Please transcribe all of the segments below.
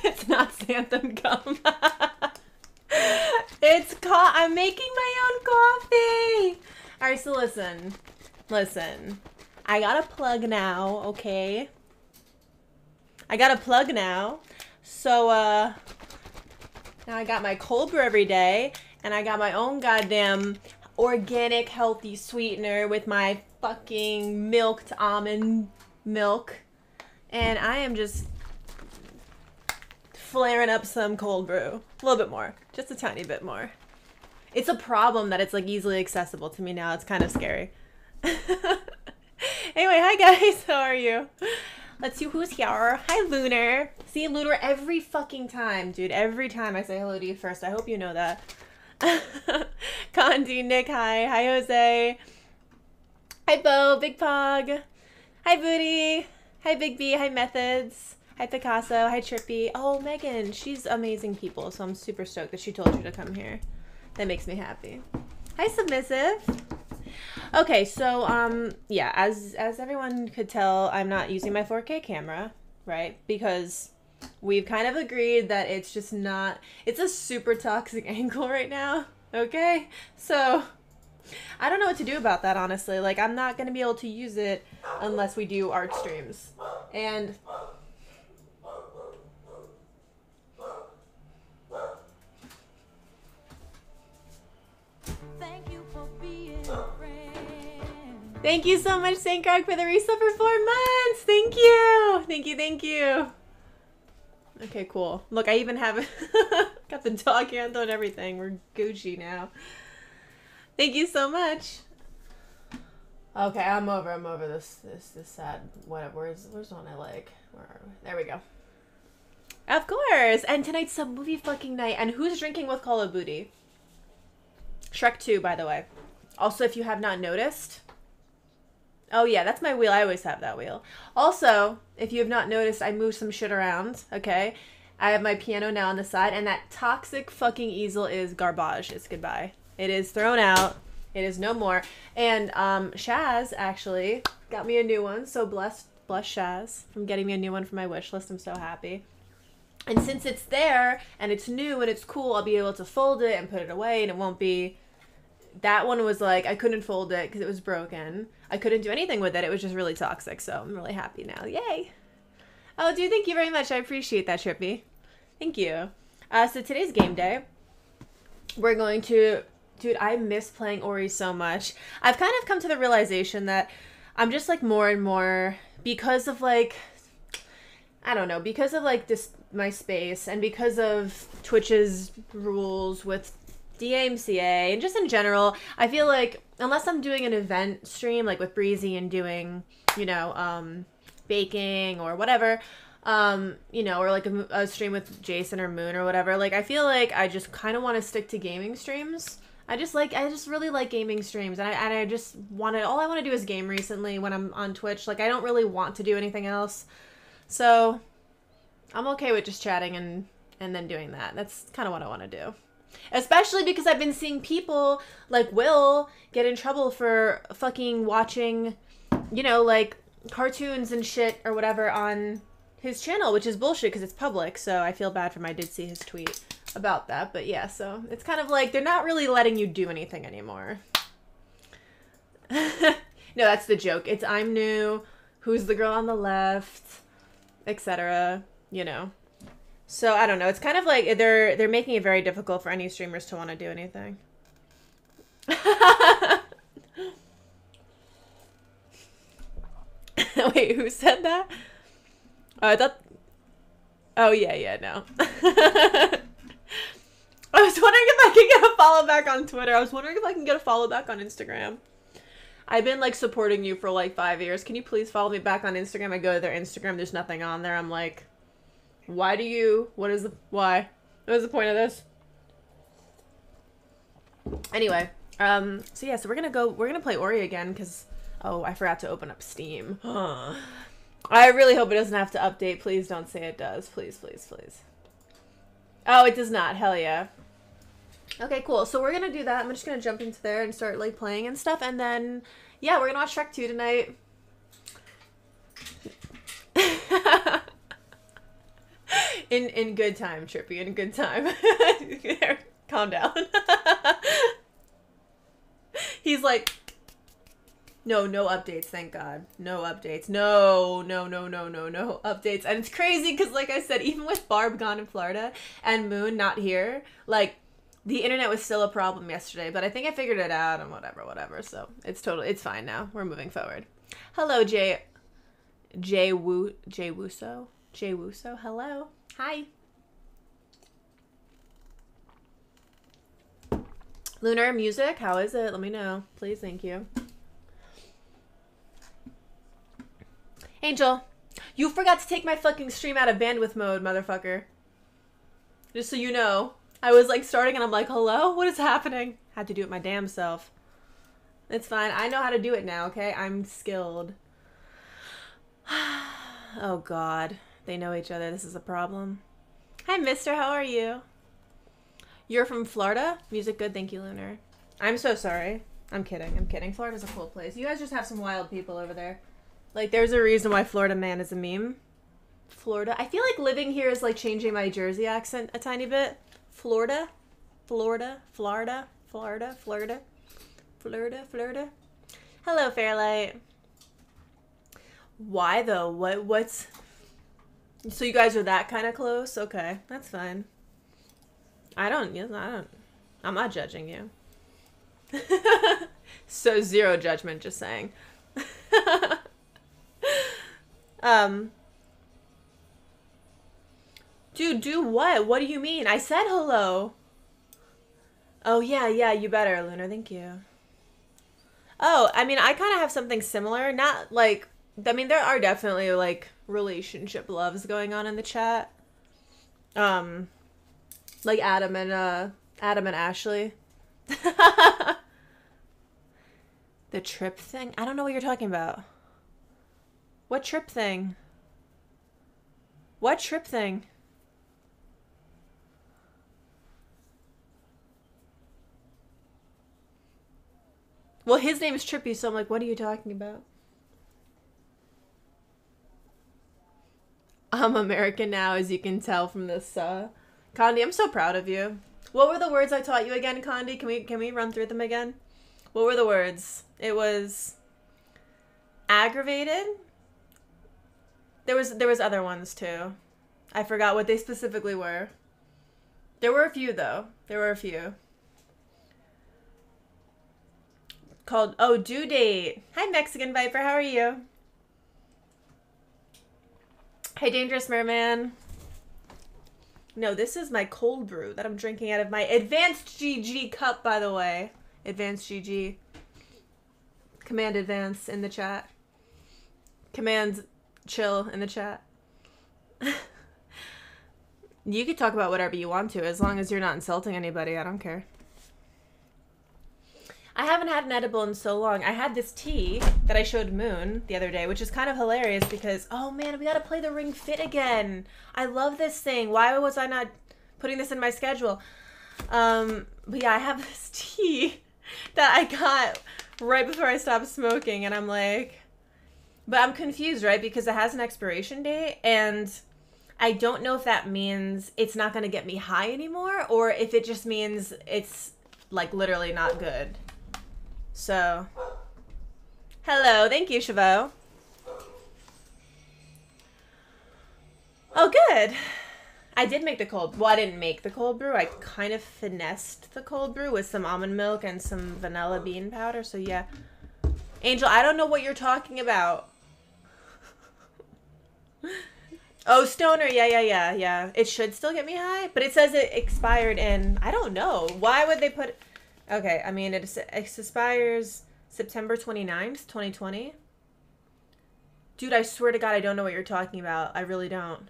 it's not Xanthan gum. it's co- I'm making my own coffee. All right, so listen, listen. I got a plug now, okay? I got a plug now. So uh now I got my cold brew every day and I got my own goddamn organic healthy sweetener with my fucking milked almond milk. And I am just flaring up some cold brew. A little bit more. Just a tiny bit more. It's a problem that it's like easily accessible to me now. It's kind of scary. anyway, hi guys. How are you? Let's see who's here. Hi Lunar. See Lunar every fucking time, dude. Every time I say hello to you first. I hope you know that. Condi, Nick, hi. Hi Jose. Hi Bo, Big Pog. Hi Booty. Hi Big B. Hi Methods. Hi Picasso. Hi Trippy. Oh, Megan. She's amazing people, so I'm super stoked that she told you to come here. That makes me happy. Hi Submissive. Okay, so um yeah, as as everyone could tell, I'm not using my 4K camera, right? Because we've kind of agreed that it's just not it's a super toxic angle right now, okay? So I don't know what to do about that honestly. Like I'm not going to be able to use it unless we do art streams. And Thank you so much, St. Greg, for the resub for four months. Thank you. Thank you, thank you. Okay, cool. Look, I even have got the dog handle and everything. We're Gucci now. Thank you so much. Okay, I'm over. I'm over this this this sad whatever. Where's where's one I like? Where are we? There we go. Of course. And tonight's a movie fucking night. And who's drinking with Call of Booty? Shrek 2, by the way. Also, if you have not noticed, Oh yeah, that's my wheel. I always have that wheel. Also, if you have not noticed, I moved some shit around. Okay, I have my piano now on the side, and that toxic fucking easel is garbage. It's goodbye. It is thrown out. It is no more. And um, Shaz actually got me a new one. So blessed, blessed Shaz from getting me a new one for my wish list. I'm so happy. And since it's there and it's new and it's cool, I'll be able to fold it and put it away, and it won't be. That one was like I couldn't fold it because it was broken I couldn't do anything with it. It was just really toxic. So I'm really happy now. Yay. Oh, dude, thank you very much. I appreciate that, Trippy. Thank you. Uh, so today's game day. We're going to... Dude, I miss playing Ori so much. I've kind of come to the realization that I'm just like more and more because of like I don't know, because of like this my space and because of Twitch's rules with DMCA and just in general, I feel like unless I'm doing an event stream like with Breezy and doing, you know, um, baking or whatever, um, you know, or like a, a stream with Jason or Moon or whatever, like I feel like I just kind of want to stick to gaming streams. I just like I just really like gaming streams and I and I just want to all I want to do is game recently when I'm on Twitch. Like I don't really want to do anything else. So I'm okay with just chatting and and then doing that. That's kind of what I want to do. Especially because I've been seeing people like Will get in trouble for fucking watching, you know, like cartoons and shit or whatever on his channel, which is bullshit because it's public. So I feel bad for him. I did see his tweet about that. But yeah, so it's kind of like they're not really letting you do anything anymore. no, that's the joke. It's I'm new, who's the girl on the left, etc. You know. So I don't know. It's kind of like they're they're making it very difficult for any streamers to want to do anything. Wait, who said that? Oh, I thought. Oh yeah, yeah, no. I was wondering if I could get a follow back on Twitter. I was wondering if I can get a follow back on Instagram. I've been like supporting you for like five years. Can you please follow me back on Instagram? I go to their Instagram. There's nothing on there. I'm like, why do you? What is the why? What is the point of this? Anyway, um, so yeah, so we're gonna go. We're gonna play Ori again because oh, I forgot to open up Steam. I really hope it doesn't have to update. Please don't say it does. Please, please, please. Oh, it does not. Hell yeah. Okay, cool. So we're gonna do that. I'm just gonna jump into there and start like playing and stuff, and then yeah, we're gonna watch Shrek 2 tonight. in in good time, Trippy. In good time. Calm down. He's like, no, no updates. Thank God, no updates. No, no, no, no, no, no updates. And it's crazy because, like I said, even with Barb gone in Florida and Moon not here, like the internet was still a problem yesterday. But I think I figured it out and whatever, whatever. So it's totally, it's fine now. We're moving forward. Hello, Jay. Jay Woo Jay Wuso. Jay Wuso. Hello. Hi. Lunar music, how is it? Let me know. Please, thank you. Angel, you forgot to take my fucking stream out of bandwidth mode, motherfucker. Just so you know. I was like starting and I'm like, hello? What is happening? Had to do it my damn self. It's fine. I know how to do it now, okay? I'm skilled. oh god. They know each other. This is a problem. Hi, mister. How are you? You're from Florida? Music good. Thank you, Lunar. I'm so sorry. I'm kidding. I'm kidding. Florida's a cool place. You guys just have some wild people over there. Like, there's a reason why Florida man is a meme. Florida. I feel like living here is like changing my Jersey accent a tiny bit. Florida. Florida. Florida. Florida. Florida. Florida. Florida. Hello, Fairlight. Why though? What what's So you guys are that kind of close? Okay. That's fine. I don't I don't I'm not judging you. so zero judgment just saying. um Dude, do what? What do you mean? I said hello. Oh yeah, yeah, you better, Lunar. Thank you. Oh, I mean, I kind of have something similar. Not like I mean, there are definitely like relationship loves going on in the chat. Um, like Adam and uh Adam and Ashley. the trip thing? I don't know what you're talking about. What trip thing? What trip thing? Well, his name is Trippy, so I'm like, what are you talking about? I'm American now, as you can tell from this. Uh, Condi, I'm so proud of you. What were the words I taught you again, Condi? Can we can we run through them again? What were the words? It was aggravated. There was there was other ones too. I forgot what they specifically were. There were a few though. There were a few. Called oh due date. Hi Mexican Viper, how are you? Hey, Dangerous Merman. No, this is my cold brew that I'm drinking out of my Advanced GG cup, by the way. Advanced GG. Command advance in the chat. Command chill in the chat. you could talk about whatever you want to, as long as you're not insulting anybody. I don't care. I haven't had an edible in so long. I had this tea that I showed Moon the other day, which is kind of hilarious because, oh man, we gotta play the Ring Fit again. I love this thing. Why was I not putting this in my schedule? Um, but yeah, I have this tea that I got right before I stopped smoking, and I'm like, but I'm confused, right? Because it has an expiration date, and I don't know if that means it's not gonna get me high anymore, or if it just means it's like literally not good. So, hello. Thank you, Chavo. Oh, good. I did make the cold. Well, I didn't make the cold brew. I kind of finessed the cold brew with some almond milk and some vanilla bean powder. So yeah, Angel, I don't know what you're talking about. oh, stoner. Yeah, yeah, yeah, yeah. It should still get me high, but it says it expired in. I don't know. Why would they put? Okay, I mean, it, expires September 29th, 2020. Dude, I swear to God, I don't know what you're talking about. I really don't.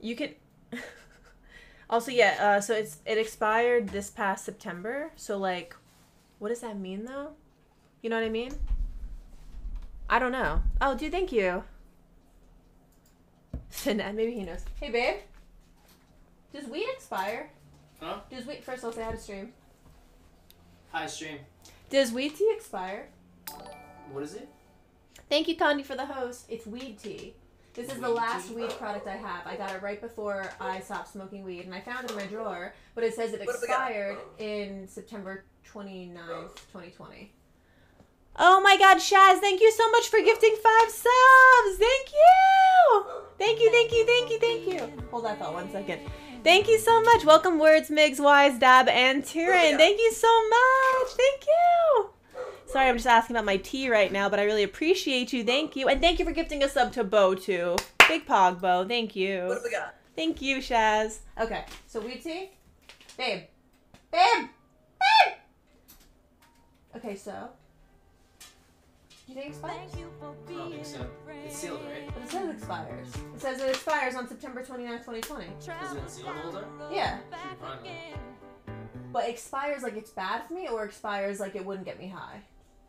You can. also, yeah. Uh, so it's it expired this past September. So like, what does that mean though? You know what I mean? I don't know. Oh, dude, thank you. Finette, maybe he knows. Hey, babe. Does weed expire? Huh? Does weed first? I'll say how to stream. Hi, stream. Does weed tea expire? What is it? Thank you, Condi, for the host. It's weed tea. This is the last weed product I have. I got it right before I stopped smoking weed, and I found it in my drawer. But it says it What have we got? expired in September 29th, 2020. Oh my god, Shaz, thank you so much for gifting five subs! Thank you! Thank you, thank you, thank you, thank you. Hold that thought one second. Thank you so much. Welcome, Words, Migs, Wise, Dab, and Tyrion. Oh, thank you so much. Thank you. Sorry, I'm just asking about my tea right now, but I really appreciate you. Thank you. And thank you for gifting a sub to Bo, too. Big Pog, Bo. Thank you. What you. have we got? Thank you, Shaz. Okay, so weed tea? Babe. Babe! Babe! Okay, so. Do you think it expires? I don't think so. It's sealed, right? But it says it expires. It says it expires on September 29th, 2020. Is it in sealed holder? Yeah. Fine. But expires like it's bad for me, or expires like it wouldn't get me high?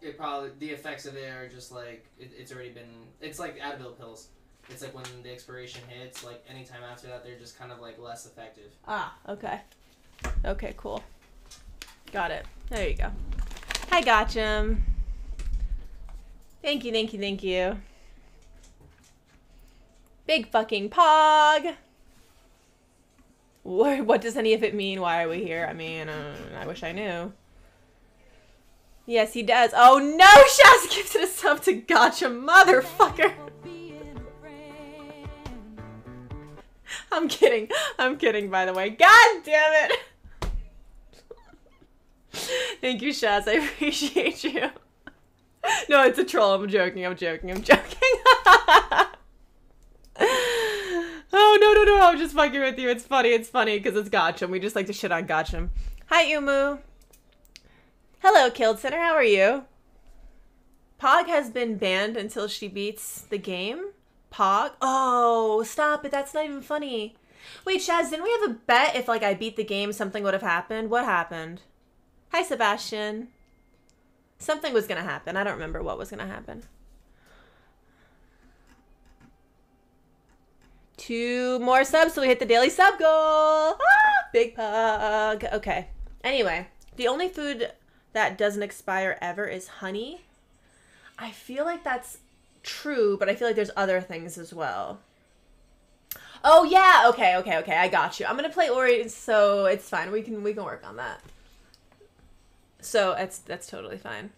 It probably the effects of it are just like it, it's already been. It's like Advil pills. It's like when the expiration hits, like anytime after that, they're just kind of like less effective. Ah, okay. Okay, cool. Got it. There you go. I got him. Thank you, thank you, thank you. Big fucking pog. What, does any of it mean? Why are we here? I mean, uh, I wish I knew. Yes, he does. Oh no, Shaz gives it a sub to Gotcha, motherfucker. I'm kidding. I'm kidding, by the way. God damn it. Thank you, Shaz. I appreciate you. No, it's a troll. I'm joking. I'm joking. I'm joking. oh, no, no, no. I'm just fucking with you. It's funny. It's funny because it's Gotcham. We just like to shit on Gotcham. Hi, Umu. Hello, Killed Center. How are you? Pog has been banned until she beats the game. Pog? Oh, stop it. That's not even funny. Wait, Shaz, didn't we have a bet if like I beat the game something would have happened? What happened? Hi, Sebastian. Something was gonna happen. I don't remember what was gonna happen. Two more subs, so we hit the daily sub goal. Ah, big pug. Okay. Anyway, the only food that doesn't expire ever is honey. I feel like that's true, but I feel like there's other things as well. Oh yeah, okay, okay, okay. I got you. I'm gonna play Ori, so it's fine. We can we can work on that. So that's that's totally fine.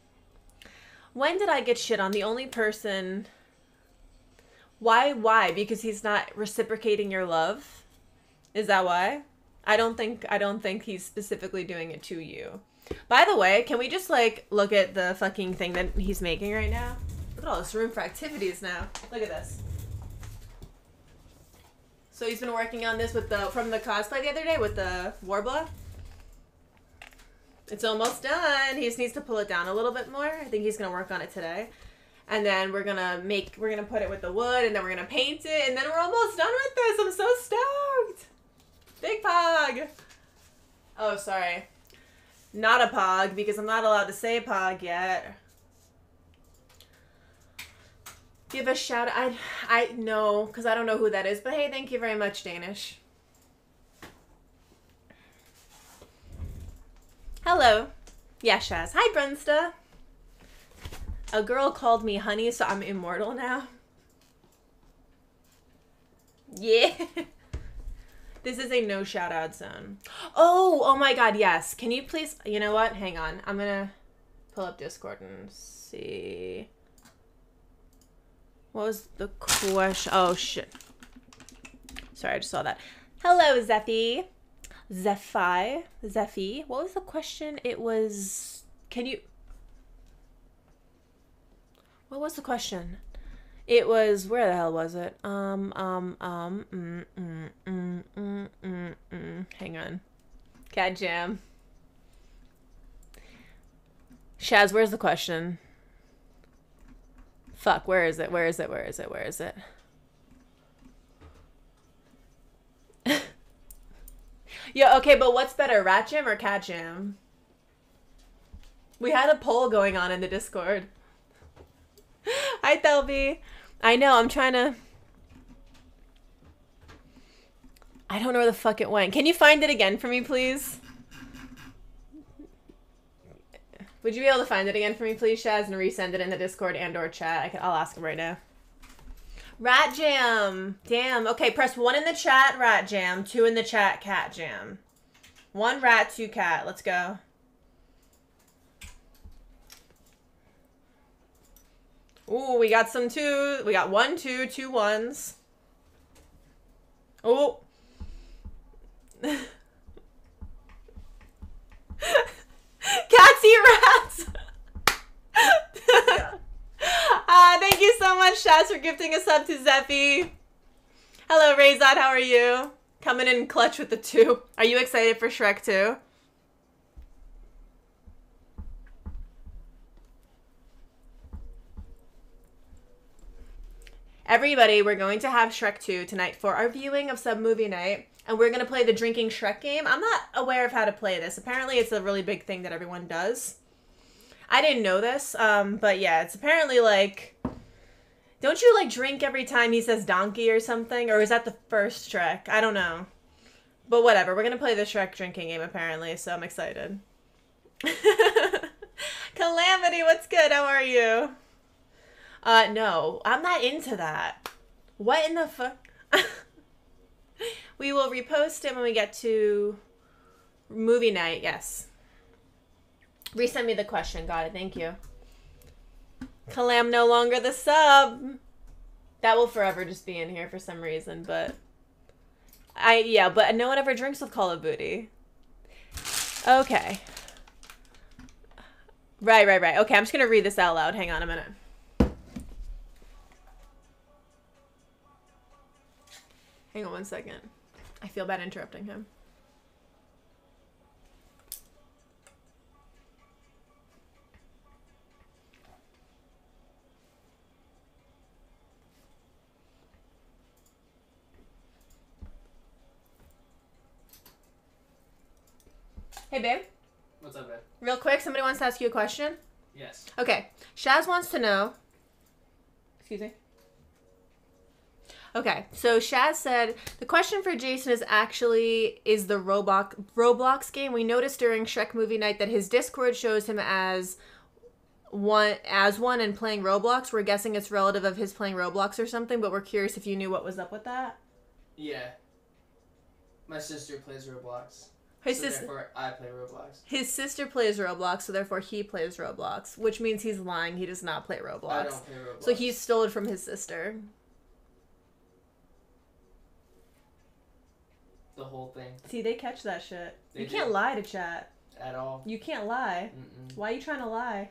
When did I get shit on? The only person. Why? Why? Because he's not reciprocating your love. Is that why? I don't think I don't think he's specifically doing it to you. By the way, can we just like look at the fucking thing that he's making right now? Look at all this room for activities now. Look at this. So he's been working on this with the from the cosplay the other day with the Warbler. It's almost done. He just needs to pull it down a little bit more. I think he's gonna work on it today. And then we're gonna make we're gonna put it with the wood and then we're gonna paint it and then we're almost done with this. I'm so stoked. Big pog. Oh, sorry. Not a pog because I'm not allowed to say pog yet. Give a shout I I know because I don't know who that is, but hey, thank you very much, Danish. Hello. Yeah, Shaz. Hi, Brunsta. A girl called me honey, so I'm immortal now. Yeah. this is a no shout out zone. Oh, oh my god, yes. Can you please you know what? Hang on. I'm gonna pull up Discord and see. What was the question? Oh shit. Sorry, I just saw that. Hello, Zephy. Zephi. Zephy. What was the question? It was. Can you. What was the question? It was. Where the hell was it? Um, um, um. Mm, mm, mm, mm, mm, mm. Hang on. Cat Jam. Shaz, where's the question? Fuck, where is it? Where is it? Where is it? Where is it? Yeah, okay, but what's better, Rat Jam or Cat Jam? We had a poll going on in the Discord. Hi, Thelby. I know, I'm trying to. I don't know where the fuck it went. Can you find it again for me, please? Would you be able to find it again for me, please, Shaz, and resend it in the Discord and or chat? I can, I'll ask him right now. Rat Jam. Damn. Okay, press one in the chat, Rat Jam. Two in the chat, Cat Jam. One rat, two cat. Let's go. Ooh, we got some two. We got one, two, two ones. Oh. Cats eat rats. uh, thank you so much, Shaz, for gifting us up to Zephy. Hello, Razad. How are you? Coming in clutch with the two. Are you excited for Shrek 2? Everybody, we're going to have Shrek 2 tonight for our viewing of Sub Movie Night. And we're going to play the Drinking Shrek game. I'm not aware of how to play this. Apparently, it's a really big thing that everyone does. I didn't know this, um, but yeah, it's apparently like. Don't you like drink every time he says donkey or something? Or is that the first Shrek? I don't know. But whatever, we're gonna play the Shrek drinking game apparently, so I'm excited. Calamity, what's good? How are you? Uh, no, I'm not into that. What in the fuck? we will repost it when we get to movie night, yes. Resend me the question. Got it. Thank you. Calam no longer the sub. That will forever just be in here for some reason, but I yeah, but no one ever drinks with Call of Booty. Okay. Right, right, right. Okay, I'm just gonna read this out loud. Hang on a minute. Hang on one second. I feel bad interrupting him. Hey, babe. What's up, babe? Real quick, somebody wants to ask you a question. Yes. Okay. Shaz wants to know. Excuse me. Okay, so Shaz said the question for Jason is actually is the Roblox Roblox game. We noticed during Shrek movie night that his Discord shows him as one as one and playing Roblox. We're guessing it's relative of his playing Roblox or something, but we're curious if you knew what was up with that. Yeah. My sister plays Roblox. His so sister therefore, I play Roblox. his sister plays Roblox, so therefore he plays Roblox, which means he's lying. He does not play Roblox. I don't play Roblox. So he stole it from his sister. the whole thing See, they catch that shit. They you can't lie to chat. at all. You can't lie. Mm-mm. Why are you trying to lie?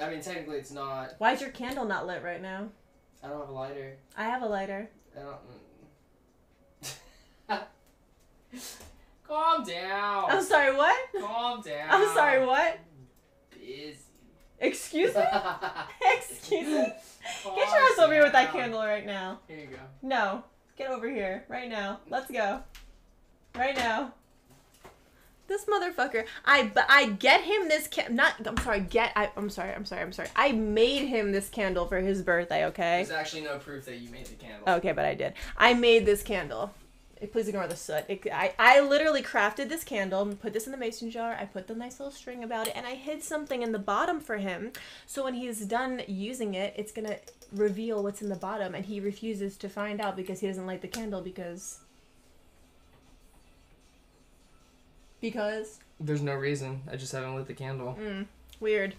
I mean, technically, it's not. Why is your candle not lit right now? I don't have a lighter. I have a lighter. I don't. Calm down. I'm sorry, what? Calm down. I'm sorry, what? Busy. Excuse me? Excuse me? Get your ass over here with that candle right now. Here you go. No. Get over here. Right now. Let's go. Right now. This motherfucker. I but I get him this can not I'm sorry, get I I'm sorry, I'm sorry, I'm sorry. I made him this candle for his birthday, okay? There's actually no proof that you made the candle. Okay, but I did. I made this candle. Please ignore the soot. It, I, I literally crafted this candle and put this in the mason jar. I put the nice little string about it and I hid something in the bottom for him. So when he's done using it, it's going to reveal what's in the bottom and he refuses to find out because he doesn't light the candle because. Because. There's no reason. I just haven't lit the candle. Mm, weird.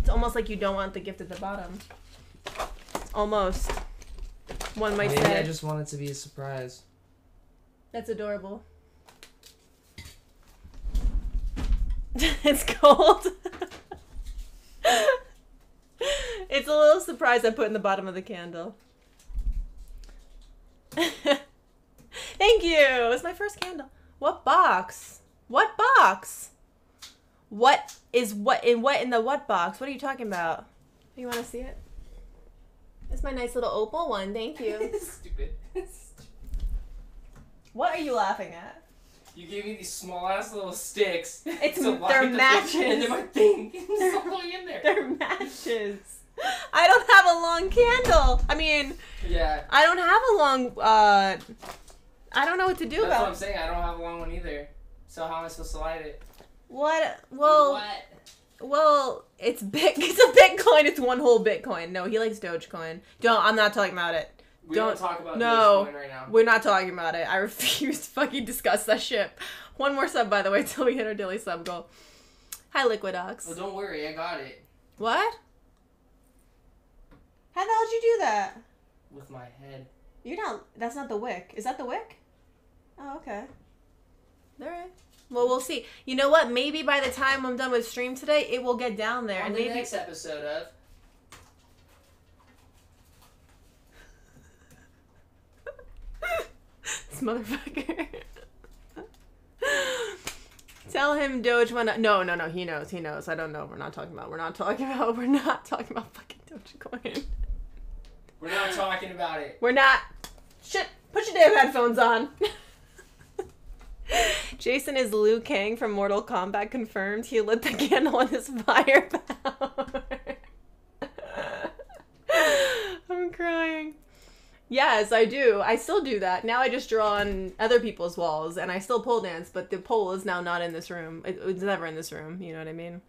It's almost like you don't want the gift at the bottom. Almost. One might Maybe say. I just want it to be a surprise. That's adorable. it's cold. it's a little surprise I put in the bottom of the candle. Thank you. It's my first candle. What box? What box? What is what in what in the what box? What are you talking about? You want to see it? It's my nice little opal one. Thank you. Stupid. What are you laughing at? You gave me these small ass little sticks. It's- to light they're the matches. picture into my thing. It's all in there. They're matches. I don't have a long candle. I mean, Yeah. I don't have a long. uh I don't know what to do about it. That's what I'm saying. I don't have a long one either. So how am I supposed to light it? what. Well, what? Well, it's big. It's a Bitcoin. It's one whole Bitcoin. No, he likes Dogecoin. Don't. I'm not talking about it. We Don't- don't, talk about no. Right now. We're not talking about it. I refuse to fucking discuss that shit. One more sub, by the way, till we hit our daily sub goal. Hi, Liquidox. Well, don't worry, I got it What? How the hell did you do that? with my head. You're not. That's not the wick. Is that the wick? Oh, okay. All right. Well, we'll see. You know what? Maybe by the time I'm done with stream today, it will get down there, On and the maybe next episode of this motherfucker. Tell him Doge went. No, no, no. He knows. He knows. I don't know. We're not talking about. We're not talking about. We're not talking about fucking Dogecoin. we're not talking about it. We're not. Shit. Put your damn headphones on. Jason is Liu Kang from Mortal Kombat confirmed. He lit the candle on his firepower. I'm crying. Yes, I do. I still do that. Now I just draw on other people's walls and I still pole dance, but the pole is now not in this room. It, it's never in this room. You know what I mean?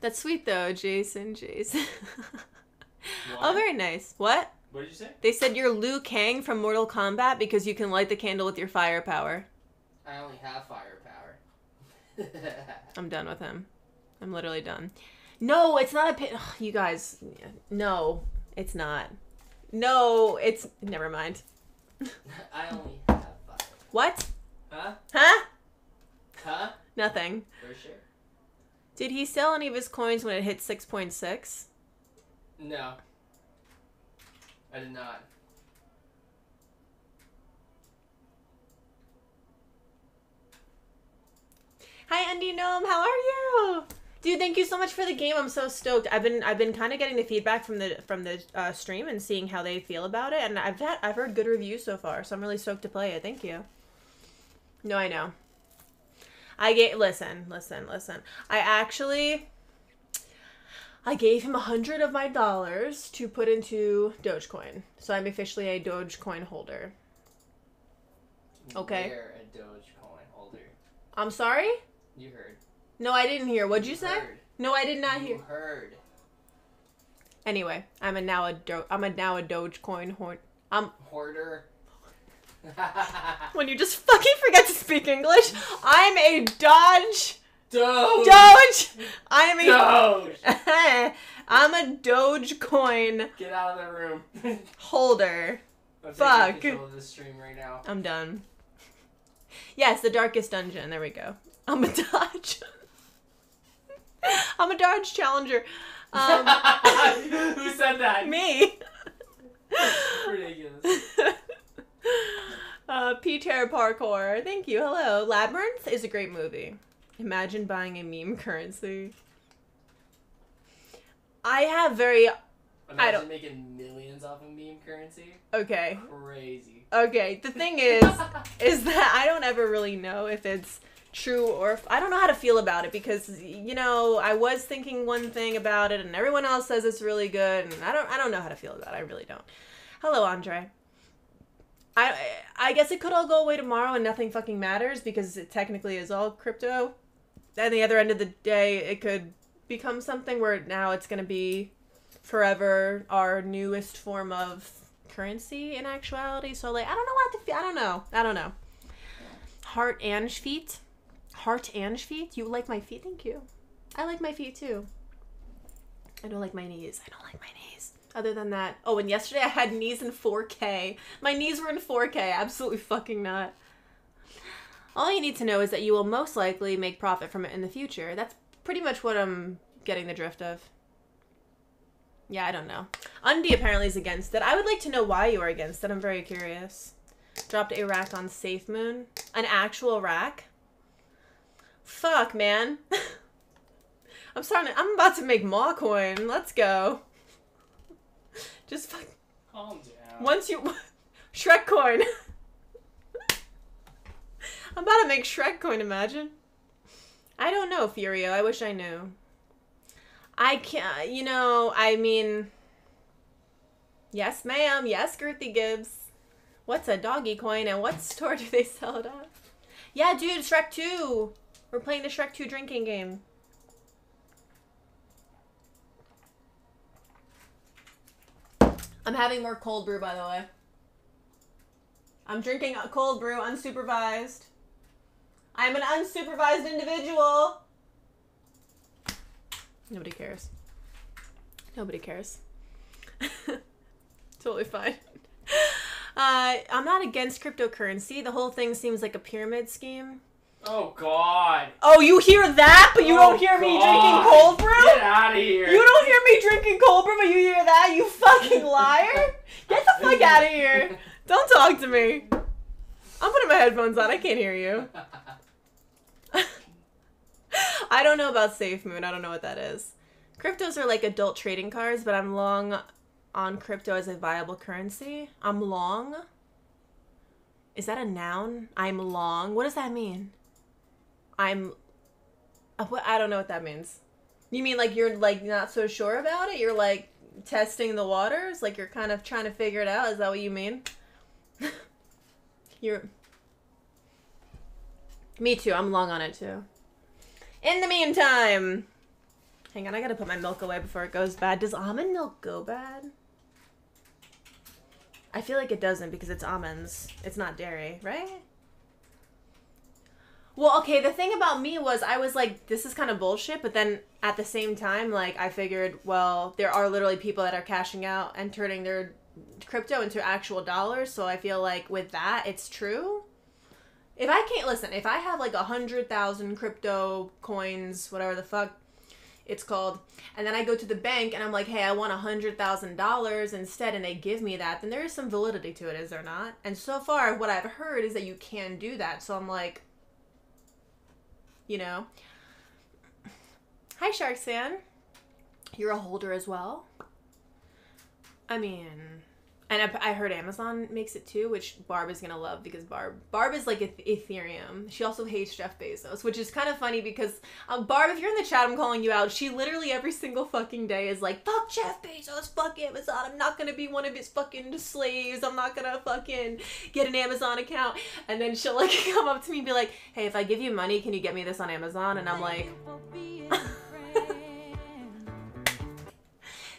That's sweet though, Jason. Jason. oh, very nice. What? What did you say? They said you're Liu Kang from Mortal Kombat because you can light the candle with your firepower. I only have firepower. I'm done with him. I'm literally done. No, it's not a pit. Ugh, you guys, no, it's not. No, it's. Never mind. I only have fire. What? Huh? Huh? Huh? Nothing. For sure. Did he sell any of his coins when it hit 6.6? No. I did not. Hi, Andy Gnome. How are you? Dude, thank you so much for the game. I'm so stoked. I've been I've been kind of getting the feedback from the from the uh, stream and seeing how they feel about it, and I've had I've heard good reviews so far. So I'm really stoked to play it. Thank you. No, I know. I gave listen, listen, listen. I actually I gave him a hundred of my dollars to put into Dogecoin, so I'm officially a Dogecoin holder. Okay. We're a Dogecoin holder. I'm sorry. You heard. No, I didn't hear. What'd you say? Heard. No, I did not hear. you hear. heard. Anyway, I'm a now a do- I'm a now a Dogecoin horn. Um, Hoarder. when you just fucking forget to speak English, I'm a Dodge Doge. Doge. I'm a Doge. I'm a Dogecoin Get out of the room. holder. I'm Fuck. taking control of this stream right now. I'm done. Yes, the darkest dungeon. There we go. I'm a Dodge. I'm a Dodge challenger. Um, Who said that? me. Ridiculous. uh, Peter Parkour. Thank you. Hello. Labyrinth is a great movie. Imagine buying a meme currency. I have very Imagine don't- making millions off of meme currency. okay. Crazy. Okay. The thing is, is that I don't ever really know if it's true or if, I don't know how to feel about it because you know I was thinking one thing about it and everyone else says it's really good and I don't I don't know how to feel about it. I really don't. Hello, Andre. I I guess it could all go away tomorrow and nothing fucking matters because it technically is all crypto. At the other end of the day, it could become something where now it's gonna be forever our newest form of currency in actuality. So like I don't know what to feel. I don't know. I don't know. Heart and feet. Heart and feet. You like my feet? Thank you. I like my feet too. I don't like my knees. I don't like my knees. Other than that, oh, and yesterday I had knees in 4K. My knees were in 4K. Absolutely fucking not. All you need to know is that you will most likely make profit from it in the future. That's pretty much what I'm getting the drift of. Yeah, I don't know. Undy apparently is against it. I would like to know why you are against it. I'm very curious. Dropped a rack on Safe Moon. An actual rack? Fuck, man. I'm starting. To, I'm about to make more coin. Let's go. Just fuck. Calm down. Once you Shrek coin. I'm about to make Shrek coin. Imagine. I don't know, Furio. I wish I knew. I can't. You know. I mean. Yes, ma'am. Yes, Girthy Gibbs. What's a doggy coin and what store do they sell it at? Yeah, dude, Shrek 2. We're playing the Shrek 2 drinking game. I'm having more cold brew, by the way. I'm drinking a cold brew unsupervised. I'm an unsupervised individual. Nobody cares. Nobody cares. totally fine. Uh, I'm not against cryptocurrency. The whole thing seems like a pyramid scheme. Oh God. Oh, you hear that, but you Oh, don't hear me drinking cold brew? Get out of here. You don't hear me drinking cold brew, but you hear that, you fucking liar! Get the fuck out of here! Don't talk to me. I'm putting my headphones on. I can't hear you. I don't know about Safe Moon. I don't know what that is. Cryptos are like adult trading cards, but I'm long on crypto as a viable currency. I'm long. Is that a noun? I'm long. What does that mean? I'm. uh, I don't know what that means. You mean like you're like not so sure about it? You're like testing the waters? Like you're kind of trying to figure it out? Is that what you mean? you're. Me too. I'm long on it too. In the meantime, hang on. I gotta put my milk away before it goes bad. Does almond milk go bad? I feel like it doesn't because it's almonds. It's not dairy, right? Well, okay, the thing about me was I was like, this is kind of bullshit, but then at the same time, like, I figured, well, there are literally people that are cashing out and turning their crypto into actual dollars, so I feel like with that, it's true. If I can't, listen, if I have like a hundred thousand crypto coins, whatever the fuck it's called, and then I go to the bank and I'm like, hey, I want a hundred thousand dollars instead, and they give me that, then there is some validity to it, is there not? And so far, what I've heard is that you can do that, so I'm like, you know. Hi, Shark San. You're a holder as well. I mean, and I, I heard Amazon makes it too, which Barb is gonna love because Barb Barb is like Ethereum. She also hates Jeff Bezos, which is kind of funny because um, Barb, if you're in the chat, I'm calling you out. She literally every single fucking day is like, "Fuck Jeff Bezos, fuck Amazon. I'm not gonna be one of his fucking slaves. I'm not gonna fucking get an Amazon account." And then she'll like come up to me and be like, "Hey, if I give you money, can you get me this on Amazon?" And I'm like.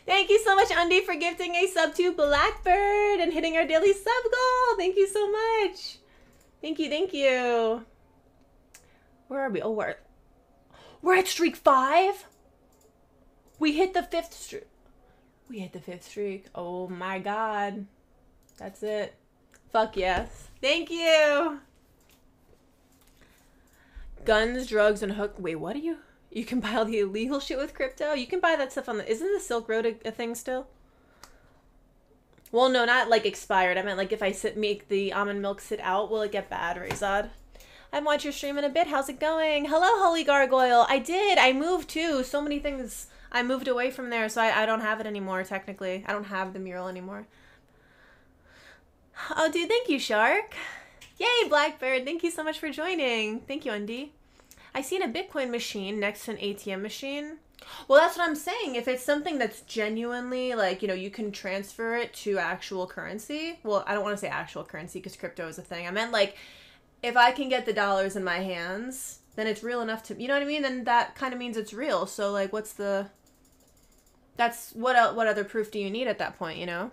Thank you so much, Undy, for gifting a sub to Blackbird and hitting our daily sub goal. Thank you so much. Thank you, thank you. Where are we? Oh, we're we're at streak five. We hit the fifth streak. We hit the fifth streak. Oh my god. That's it. Fuck yes. Thank you. Guns, drugs, and hook. Wait, what are you? You can buy all the illegal shit with crypto. You can buy that stuff on the. Isn't the Silk Road a, a thing still? Well, no, not like expired. I meant like if I sit make the almond milk sit out, will it get bad, Razad? I haven't watched your stream in a bit. How's it going? Hello, Holy Gargoyle. I did. I moved too. So many things. I moved away from there, so I, I don't have it anymore. Technically, I don't have the mural anymore. Oh, dude, thank you, Shark. Yay, Blackbird. Thank you so much for joining. Thank you, Undy. I seen a Bitcoin machine next to an ATM machine. Well, that's what I'm saying. If it's something that's genuinely like, you know, you can transfer it to actual currency. Well, I don't want to say actual currency because crypto is a thing. I meant like if I can get the dollars in my hands, then it's real enough to, you know what I mean? Then that kind of means it's real. So like what's the That's what what other proof do you need at that point, you know?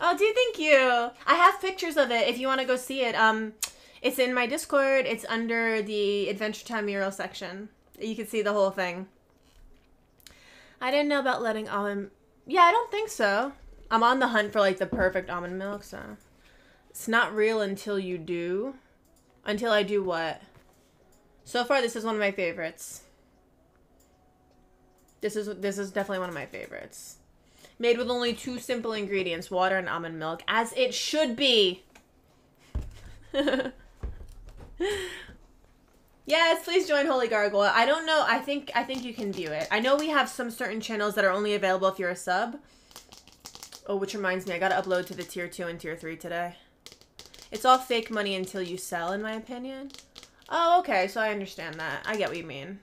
Oh, dude, thank you. I have pictures of it if you want to go see it. Um it's in my Discord. It's under the Adventure Time mural section. You can see the whole thing. I didn't know about letting almond. Yeah, I don't think so. I'm on the hunt for like the perfect almond milk, so it's not real until you do. Until I do what? So far, this is one of my favorites. This is this is definitely one of my favorites. Made with only two simple ingredients: water and almond milk, as it should be. yes, please join Holy Gargoyle. I don't know. I think I think you can view it. I know we have some certain channels that are only available if you're a sub. Oh, which reminds me, I gotta upload to the tier two and tier three today. It's all fake money until you sell, in my opinion. Oh, okay. So I understand that. I get what you mean.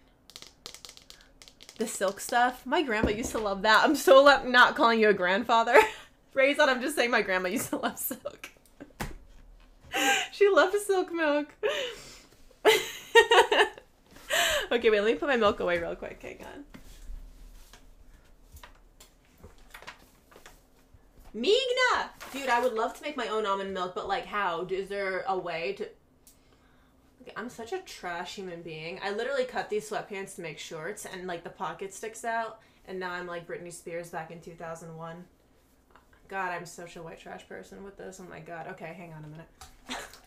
The silk stuff. My grandma used to love that. I'm so not calling you a grandfather. Raised on, I'm just saying my grandma used to love silk. she loves silk milk. okay, wait, let me put my milk away real quick. Hang on. Migna! Dude, I would love to make my own almond milk, but like how? Is there a way to Okay, I'm such a trash human being. I literally cut these sweatpants to make shorts and like the pocket sticks out and now I'm like Britney Spears back in 2001. God, I'm such a white trash person with this. Oh my god. Okay, hang on a minute.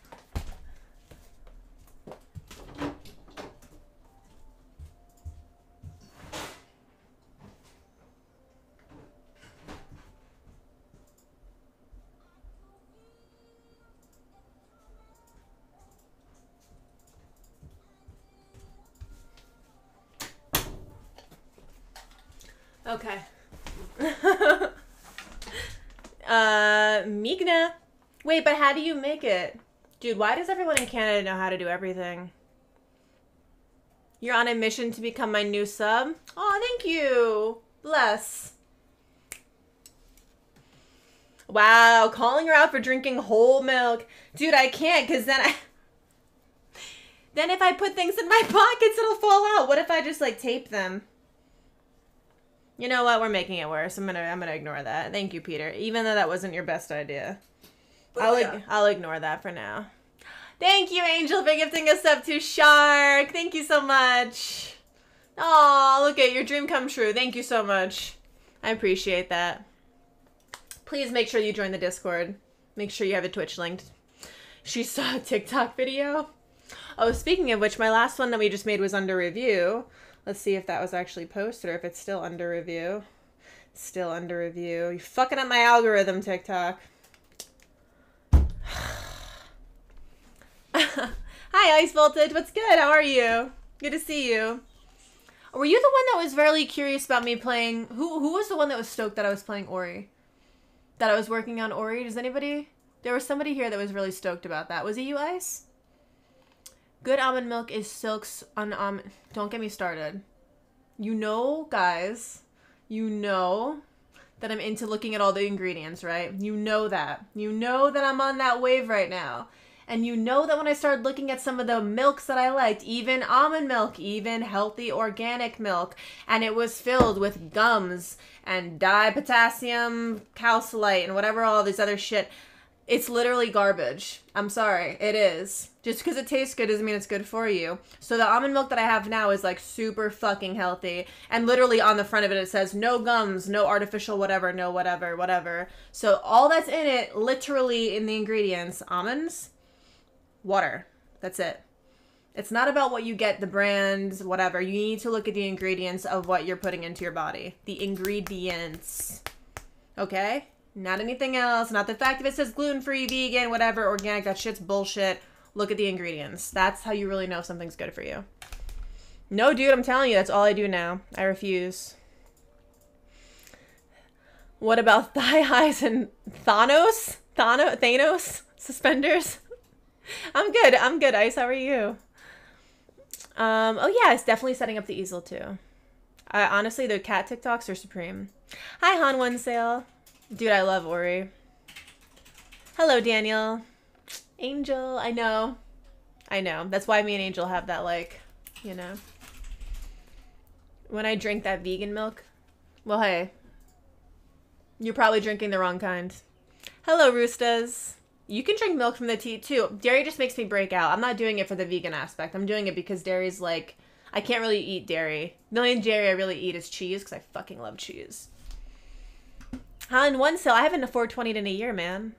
Wait, but how do you make it? Dude, why does everyone in Canada know how to do everything? You're on a mission to become my new sub? Oh, thank you. Bless. Wow, calling her out for drinking whole milk. Dude, I can't because then I. Then if I put things in my pockets, it'll fall out. What if I just like tape them? You know what? We're making it worse. I'm gonna I'm gonna ignore that. Thank you, Peter. Even though that wasn't your best idea. I'll I'll ignore that for now. Thank you, Angel, for gifting us up to Shark. Thank you so much. Oh, look at your dream come true. Thank you so much. I appreciate that. Please make sure you join the Discord. Make sure you have a Twitch linked. She saw a TikTok video. Oh, speaking of which, my last one that we just made was under review. Let's see if that was actually posted or if it's still under review. Still under review. You fucking up my algorithm, TikTok. Hi, Ice Voltage. What's good? How are you? Good to see you. Were you the one that was very curious about me playing? Who who was the one that was stoked that I was playing Ori? That I was working on Ori? Does anybody? There was somebody here that was really stoked about that. Was it you, Ice? Good almond milk is Silk's on almond. Don't get me started. You know, guys, you know that I'm into looking at all the ingredients, right? You know that. You know that I'm on that wave right now. And you know that when I started looking at some of the milks that I liked, even almond milk, even healthy organic milk, and it was filled with gums and dipotassium calcite and whatever all this other shit. It's literally garbage. I'm sorry. It is. Just because it tastes good doesn't mean it's good for you. So the almond milk that I have now is like super fucking healthy. And literally on the front of it, it says no gums, no artificial whatever, no whatever, whatever. So all that's in it, literally in the ingredients, almonds, water. That's it. It's not about what you get, the brands, whatever. You need to look at the ingredients of what you're putting into your body. The ingredients. Okay? Not anything else. Not the fact that it says gluten free, vegan, whatever, organic. That shit's bullshit. Look at the ingredients. That's how you really know if something's good for you. No, dude, I'm telling you, that's all I do now. I refuse. What about thigh highs and Thanos? Thano- Thanos? Suspenders? I'm good. I'm good, Ice. How are you? Um, oh yeah, it's definitely setting up the easel too. Honestly, the cat TikToks are supreme. Hi, Han One Sale. Dude, I love Ori. Hello, Daniel. Angel, I know. I know. That's why me and Angel have that, like, you know. When I drink that vegan milk. Well, hey. You're probably drinking the wrong kind. Hello, Roostas. You can drink milk from the tea too. Dairy just makes me break out. I'm not doing it for the vegan aspect. I'm doing it because dairy's like I can't really eat dairy. The only dairy I really eat is cheese because I fucking love cheese. Huh, in one sale, I haven't afford 20 in a year, man.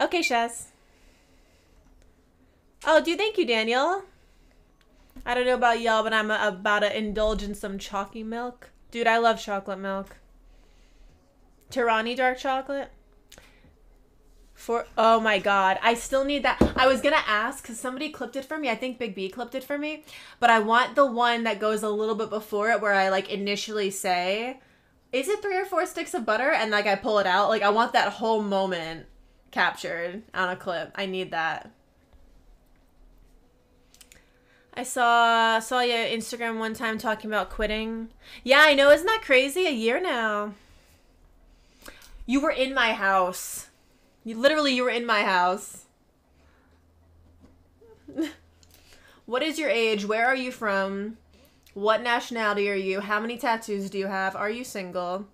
Okay, Shaz. Oh, do thank you, Daniel. I don't know about y'all, but I'm about to indulge in some chalky milk. Dude, I love chocolate milk. Tirani dark chocolate. For oh my god, I still need that. I was gonna ask because somebody clipped it for me. I think Big B clipped it for me, but I want the one that goes a little bit before it, where I like initially say, "Is it three or four sticks of butter?" and like I pull it out. Like I want that whole moment captured on a clip. I need that. I saw saw your Instagram one time talking about quitting. Yeah, I know. Isn't that crazy? A year now. You were in my house. You literally you were in my house. what is your age? Where are you from? What nationality are you? How many tattoos do you have? Are you single?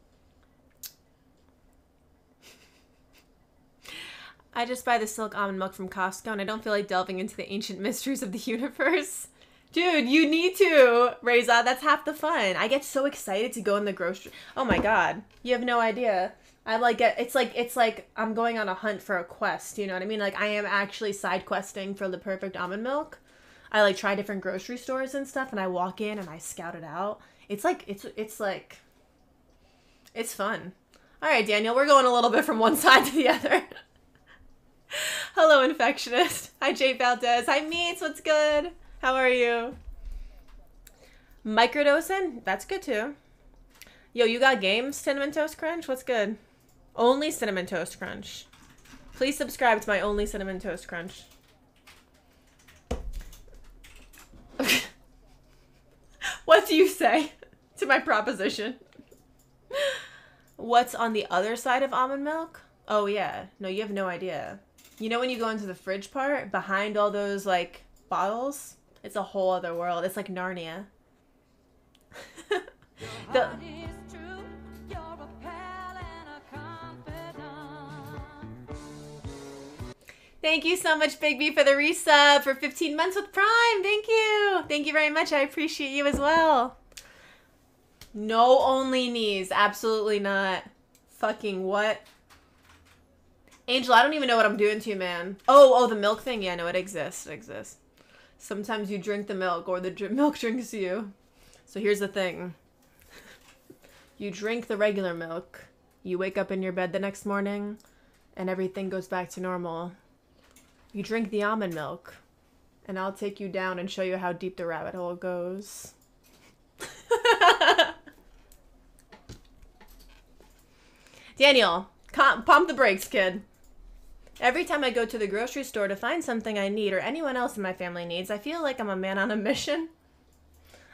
I just buy the silk almond milk from Costco and I don't feel like delving into the ancient mysteries of the universe. Dude, you need to, Reza. That's half the fun. I get so excited to go in the grocery. Oh my god. You have no idea. I like it. It's like it's like I'm going on a hunt for a quest. You know what I mean? Like I am actually side questing for the perfect almond milk. I like try different grocery stores and stuff, and I walk in and I scout it out. It's like it's it's like it's fun. All right, Daniel, we're going a little bit from one side to the other. Hello, infectionist. Hi, Jay Valdez. Hi, Meats. What's good? How are you? Microdosing? That's good too. Yo, you got games, Cinnamon Toast Crunch? What's good? Only Cinnamon Toast Crunch. Please subscribe to my Only Cinnamon Toast Crunch. what do you say to my proposition? What's on the other side of almond milk? Oh, yeah. No, you have no idea. You know when you go into the fridge part, behind all those, like, bottles? It's a whole other world. It's like Narnia. the, Thank you so much, Big B, for the resub for 15 months with Prime. Thank you. Thank you very much. I appreciate you as well. No only knees. Absolutely not. Fucking what? Angel, I don't even know what I'm doing to you, man. Oh, oh, the milk thing? Yeah, no, it exists. It exists. Sometimes you drink the milk or the dr milk drinks you. So here's the thing. you drink the regular milk. You wake up in your bed the next morning and everything goes back to normal. You drink the almond milk and I'll take you down and show you how deep the rabbit hole goes. Daniel, pump the brakes, kid. Every time I go to the grocery store to find something I need or anyone else in my family needs, I feel like I'm a man on a mission.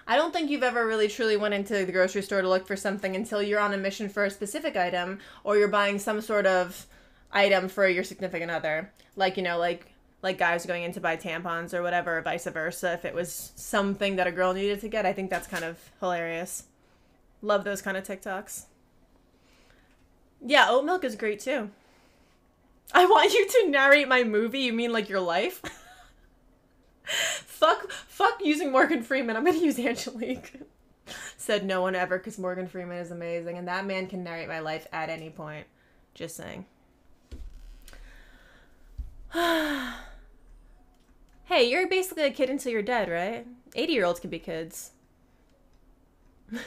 I don't think you've ever really truly went into the grocery store to look for something until you're on a mission for a specific item or you're buying some sort of item for your significant other. Like, you know, like like guys going in to buy tampons or whatever, or vice versa. If it was something that a girl needed to get, I think that's kind of hilarious. Love those kind of TikToks. Yeah, oat milk is great too. I want you to narrate my movie. You mean like your life? fuck, fuck using Morgan Freeman. I'm gonna use Angelique. Said no one ever because Morgan Freeman is amazing and that man can narrate my life at any point. Just saying. hey, you're basically a kid until you're dead, right? 80 year olds can be kids.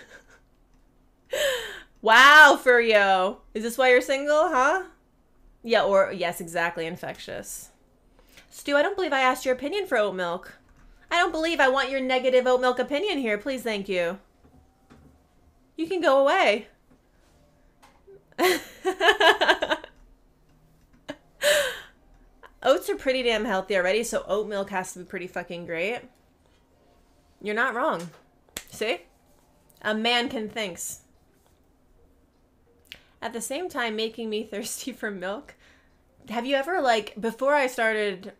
wow, Furio. Is this why you're single, huh? Yeah, or yes, exactly, infectious. Stu, I don't believe I asked your opinion for oat milk. I don't believe I want your negative oat milk opinion here. Please, thank you. You can go away. Oats are pretty damn healthy already, so oat milk has to be pretty fucking great. You're not wrong. See? A man can thinks at the same time making me thirsty for milk. Have you ever like before I started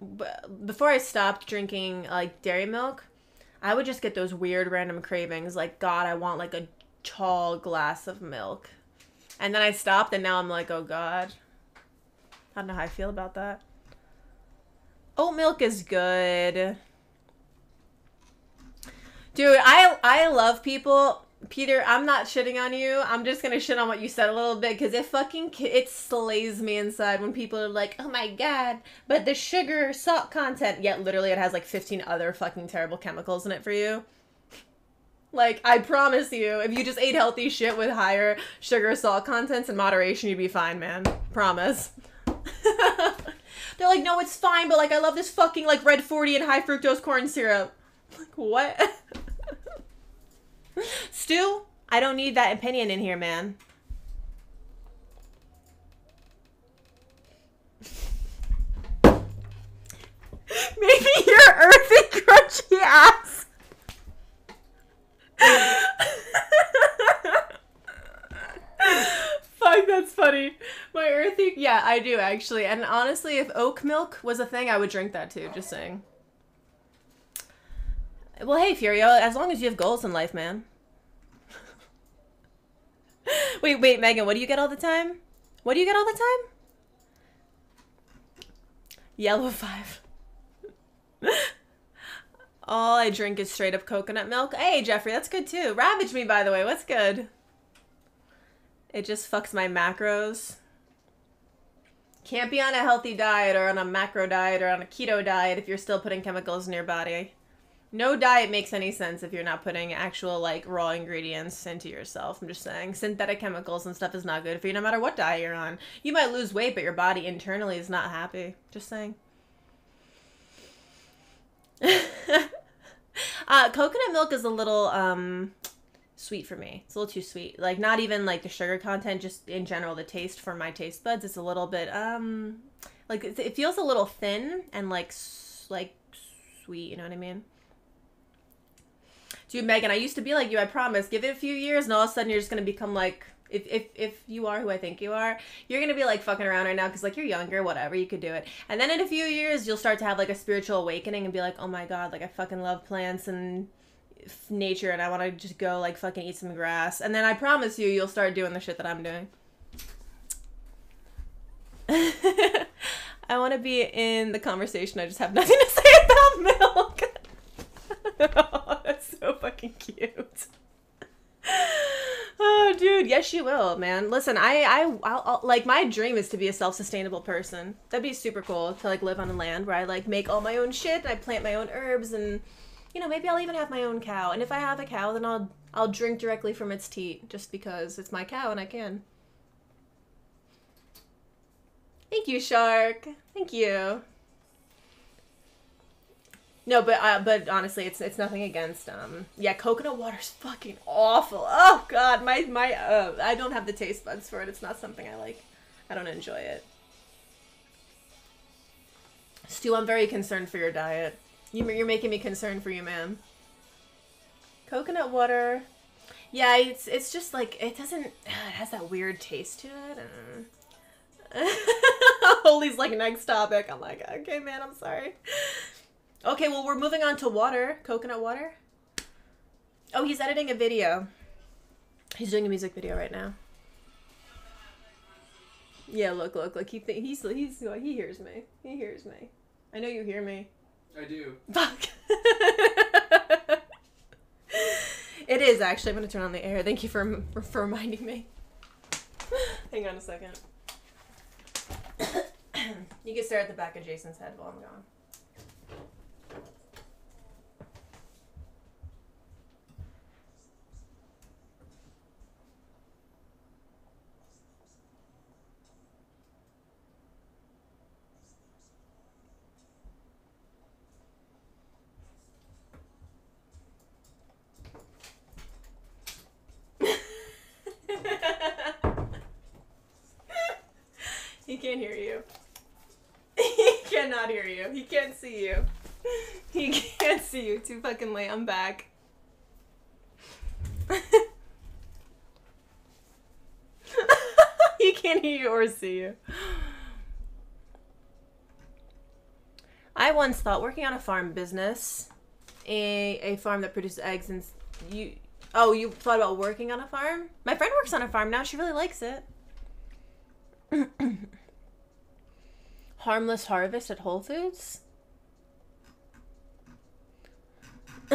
before I stopped drinking like dairy milk, I would just get those weird random cravings like god, I want like a tall glass of milk. And then I stopped and now I'm like, "Oh god." I don't know how I feel about that. Oat milk is good. Dude, I I love people Peter, I'm not shitting on you. I'm just gonna shit on what you said a little bit because it fucking it slays me inside when people are like, "Oh my god!" But the sugar salt content, yet literally it has like 15 other fucking terrible chemicals in it for you. Like I promise you, if you just ate healthy shit with higher sugar salt contents in moderation, you'd be fine, man. Promise. They're like, "No, it's fine," but like I love this fucking like red 40 and high fructose corn syrup. Like what? Stu, I don't need that opinion in here, man. Maybe your earthy crunchy ass. Fuck, that's funny. My earthy, yeah, I do actually. And honestly, if oat milk was a thing, I would drink that too. Just saying. Well, hey, Furio, as long as you have goals in life, man. wait, wait, Megan, what do you get all the time? What do you get all the time? Yellow five. All I drink is straight up coconut milk. Hey, Jeffrey, that's good too. Ravage me, by the way. What's good? It just fucks my macros. Can't be on a healthy diet or on a macro diet or on a keto diet if you're still putting chemicals in your body. No diet makes any sense if you're not putting actual like raw ingredients into yourself. I'm just saying synthetic chemicals and stuff is not good for you no matter what diet you're on. You might lose weight but your body internally is not happy. Just saying. uh, coconut milk is a little um sweet for me. It's a little too sweet. Like not even like the sugar content, just in general the taste for my taste buds is a little bit um like it, feels a little thin and like like sweet. You know what I mean? Dude, Megan, I used to be like you. I promise. Give it a few years, and all of a sudden you're just gonna become like. If, if, if you are who I think you are, you're gonna be like fucking around right now because like you're younger, whatever, you could do it. And then in a few years, you'll start to have like a spiritual awakening and be like, oh my god, like I fucking love plants and nature, and I want to just go like fucking eat some grass. And then I promise you, you'll start doing the shit that I'm doing. I want to be in the conversation. I just have nothing to say about milk. oh, that's so fucking cute. Oh, dude, yes, you will, man. Listen, I, I, I'll, I'll, like, my dream is to be a self-sustainable person. That'd be super cool to like live on a land where I like make all my own shit and I plant my own herbs and, you know, maybe I'll even have my own cow. And if I have a cow, then I'll, I'll drink directly from its teat just because it's my cow and I can. Thank you, Shark. Thank you. No, but uh, but honestly, it's it's nothing against um yeah, coconut water's fucking awful. Oh god, my my uh, I don't have the taste buds for it. It's not something I like. I don't enjoy it. Stu, I'm very concerned for your diet. You you're making me concerned for you, man. Coconut water. Yeah, it's it's just like it doesn't uh, it has that weird taste to it. Holy's uh, like next topic. I'm like, okay, man, I'm sorry. Okay, well, we're moving on to water. Coconut water. Oh, he's editing a video. He's doing a music video right now. Yeah, look, look, look. He th- he's he's he hears me. He hears me. I know you hear me. I do. Fuck. it is actually. I'm gonna turn on the air. Thank you for for reminding me. Hang on a second. you can stare at the back of Jason's head while I'm gone. he can't hear you. He cannot hear you. He can't see you. He can't see you. Late. I'm back. he can't hear you or see you. I once thought working on a farm business, a a farm that produces eggs and you. Oh, you thought about working on a farm? My friend works on a farm now. She really likes it. Harmless Harvest at Whole Foods.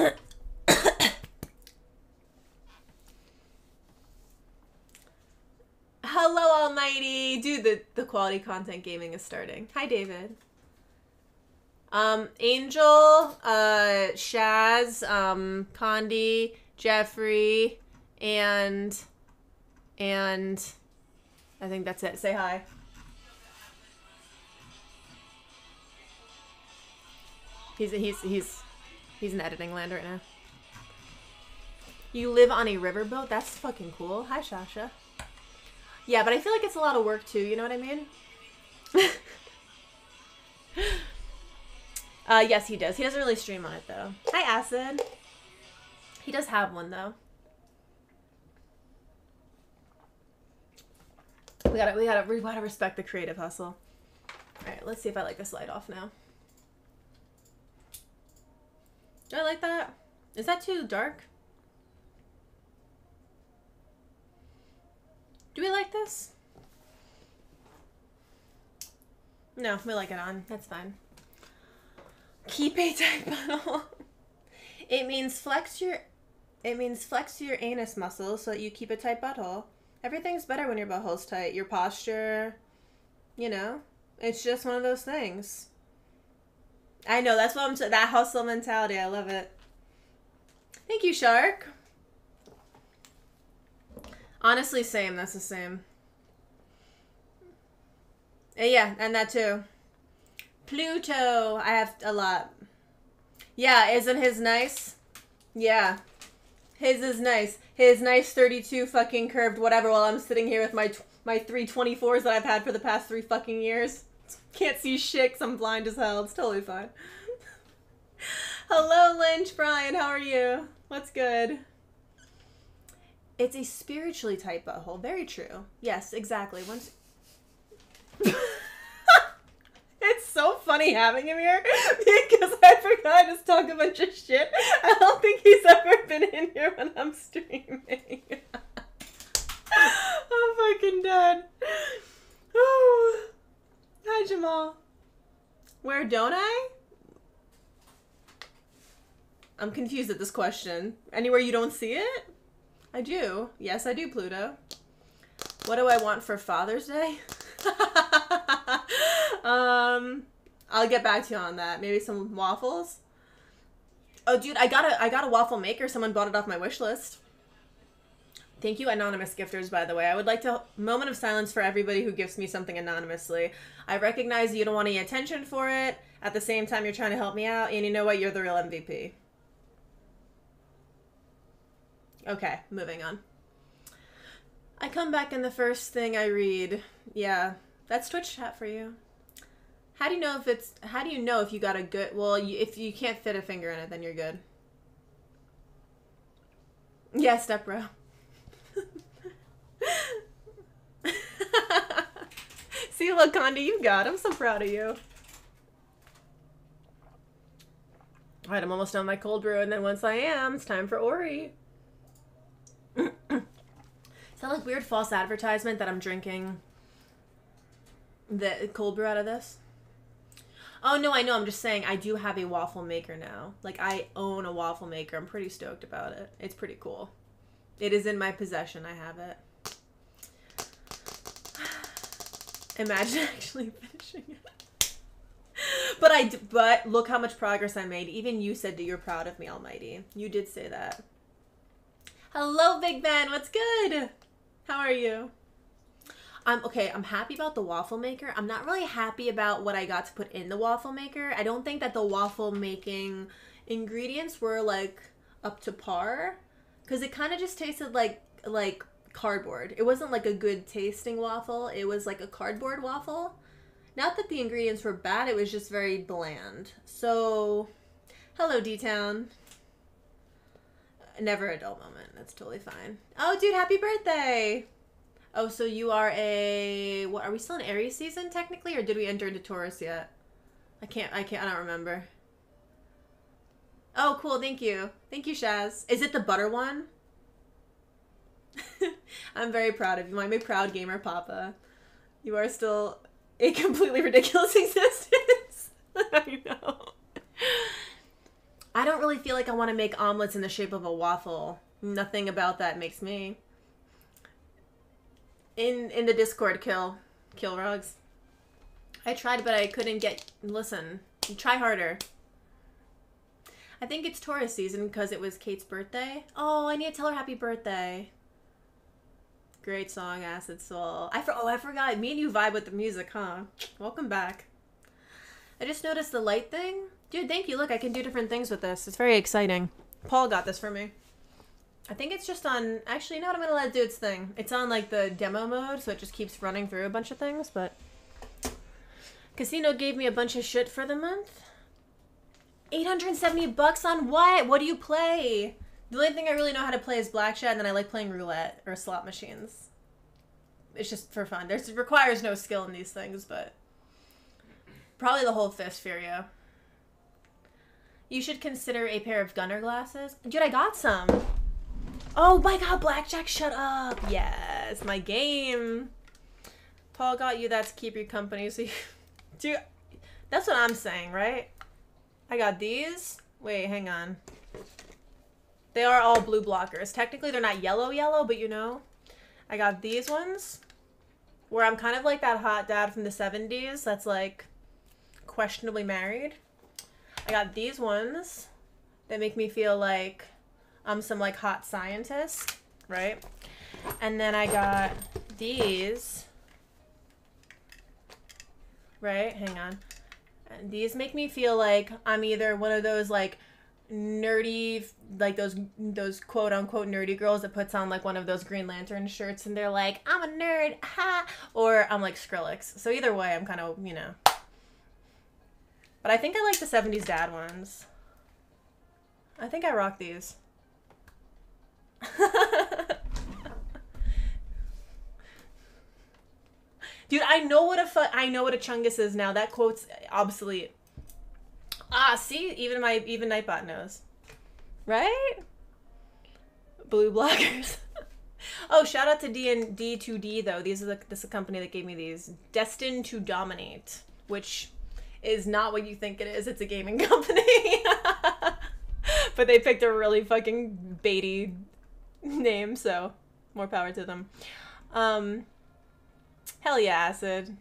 Hello, Almighty, dude. The the quality content gaming is starting. Hi, David. Um, Angel, uh, Shaz, um, Condi, Jeffrey, and and I think that's it. Say hi. He's he's he's he's in editing land right now. You live on a riverboat? That's fucking cool. Hi, Shasha. Yeah, but I feel like it's a lot of work too. You know what I mean? uh, yes, he does. He doesn't really stream on it though. Hi, Acid. He does have one though. We gotta, we gotta, we gotta respect the creative hustle. All right, let's see if I like this light off now. Do I like that? Is that too dark? Do we like this? No, we like it on. That's fine. Keep a tight butthole. It means flex your it means flex your anus muscles so that you keep a tight butthole. Everything's better when your butthole's tight. Your posture, you know, it's just one of those things. I know that's what I'm saying. That hustle mentality, I love it. Thank you, Shark. Honestly, same. That's the same. Uh, Yeah, and that too. Pluto, I have a lot. Yeah, isn't his nice? Yeah. His is nice. His nice 32 fucking curved whatever while I'm sitting here with my my 324s that I've had for the past 3 fucking years. Can't see shit 'cause I'm blind as hell. It's totally fine. Hello, Lynch Brian. How are you? What's good? It's a spiritually tight butthole. Very true. Yes, exactly. Once It's so funny having him here because I forgot I just talk a bunch of shit. I don't think he's ever been in here when I'm streaming. I'm oh, fucking dead. Oh. Hi, Jamal. Where don't I? I'm confused at this question. Anywhere you don't see it? I do. Yes, I do, Pluto. What do I want for Father's Day? um, I'll get back to you on that. Maybe some waffles. Oh, dude, I got a I got a waffle maker. Someone bought it off my wish list. Thank you, anonymous gifters. By the way, I would like to moment of silence for everybody who gifts me something anonymously. I recognize you don't want any attention for it. At the same time, you're trying to help me out, and you know what? You're the real MVP. Okay, moving on. I come back and the first thing I read, yeah, that's Twitch chat for you. How do you know if it's? How do you know if you got a good? Well, you, if you can't fit a finger in it, then you're good. Yeah, step bro. See, look, Condi, you got. I'm so proud of you. All right, I'm almost done my cold brew, and then once I am, it's time for Ori. Is that like weird false advertisement that I'm drinking the cold brew out of this? Oh no, I know. I'm just saying I do have a waffle maker now. Like I own a waffle maker. I'm pretty stoked about it. It's pretty cool. It is in my possession. I have it. Imagine actually finishing it. But I, but look how much progress I made. Even you said that you're proud of me, Almighty. You did say that. Hello, Big Ben. What's good? How are you? I'm okay. I'm happy about the waffle maker. I'm not really happy about what I got to put in the waffle maker. I don't think that the waffle making ingredients were like up to par because it kind of just tasted like like cardboard. It wasn't like a good tasting waffle. It was like a cardboard waffle. Not that the ingredients were bad. It was just very bland. So, hello, D Town. Never a dull moment. That's totally fine. Oh, dude, happy birthday! Oh, so you are a what? Are we still in Aries season technically, or did we enter into Taurus yet? I can't. I can't. I don't remember. Oh, cool. Thank you. Thank you, Shaz. Is it the butter one? I'm very proud of you. I'm a proud gamer, Papa. You are still a completely ridiculous existence. I know. I don't really feel like I want to make omelets in the shape of a waffle. Nothing about that makes me. In in the Discord, kill, kill rugs. I tried, but I couldn't get. Listen, try harder. I think it's Taurus season because it was Kate's birthday. Oh, I need to tell her happy birthday. Great song, Acid Soul. I for oh I forgot. Me and you vibe with the music, huh? Welcome back. I just noticed the light thing. Dude, thank you. Look, I can do different things with this. It's very exciting. Paul got this for me. I think it's just on. Actually, what? I'm gonna let it do its thing. It's on like the demo mode, so it just keeps running through a bunch of things. But Casino gave me a bunch of shit for the month. 870 bucks on what? What do you play? The only thing I really know how to play is blackjack, and then I like playing roulette or slot machines. It's just for fun. There's it requires no skill in these things, but probably the whole fist Furio. You should consider a pair of gunner glasses. Dude, I got some. Oh my god, blackjack, shut up. Yes, my game. Paul got you that to keep you company so you Dude, that's what I'm saying, right? I got these. Wait, hang on. They are all blue blockers. Technically, they're not yellow yellow, but you know. I got these ones where I'm kind of like that hot dad from the 70s that's like questionably married. I got these ones that make me feel like I'm some like hot scientist, right? And then I got these. Right? Hang on. And these make me feel like I'm either one of those like nerdy like those those quote unquote nerdy girls that puts on like one of those green lantern shirts and they're like i'm a nerd ha or i'm like skrillex. So either way i'm kind of you know. But i think i like the 70s dad ones. I think i rock these. Dude i know what a fu- i know what a chungus is now. That quote's obsolete Ah, see, even my even Nightbot knows, right? Blue blockers. oh, shout out to D and D two D though. These are the this is a company that gave me these. Destined to dominate, which is not what you think it is. It's a gaming company, but they picked a really fucking baity name. So more power to them. Um, hell yeah, acid.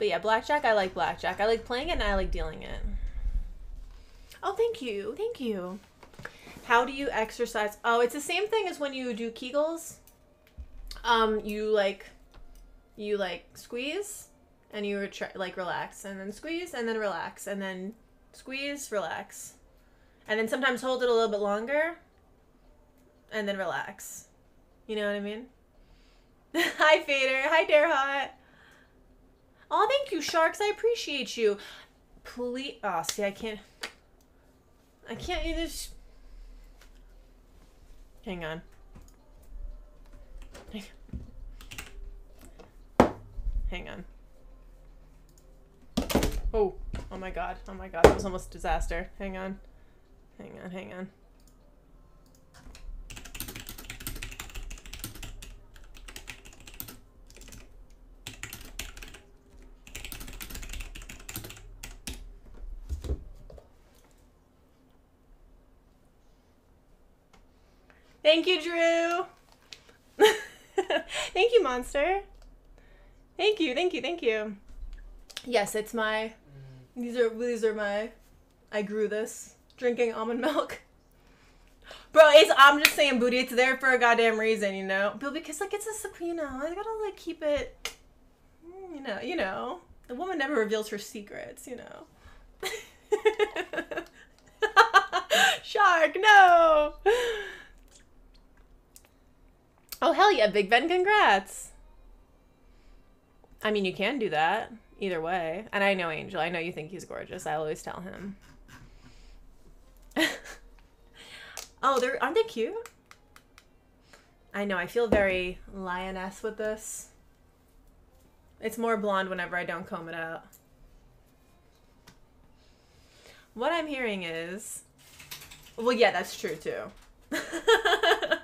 But yeah, blackjack, I like blackjack. I like playing it and I like dealing it. Oh, thank you. Thank you. How do you exercise? Oh, it's the same thing as when you do Kegels. Um, you like you like squeeze and you retra- like relax and then squeeze and then relax and then squeeze, relax. And then sometimes hold it a little bit longer and then relax. You know what I mean? Hi Fader. Hi Dare Hot. Oh, thank you, Sharks. I appreciate you. Please. Oh, see, I can't. I can't do this. Hang on. Hang on. Oh, oh my god. Oh my god. That was almost a disaster. Hang on. Hang on, hang on. Thank you, Drew. thank you, Monster. Thank you, thank you, thank you. Yes, it's my. These are these are my. I grew this drinking almond milk. Bro, it's I'm just saying, booty. It's there for a goddamn reason, you know. But because like it's a know, I gotta like keep it. You know, you know. The woman never reveals her secrets, you know. Shark, no. Oh, hell yeah, Big Ben, congrats. I mean, you can do that either way. And I know Angel. I know you think he's gorgeous. I always tell him. oh, they're aren't they cute? I know. I feel very lioness with this. It's more blonde whenever I don't comb it out. What I'm hearing is, well, yeah, that's true too.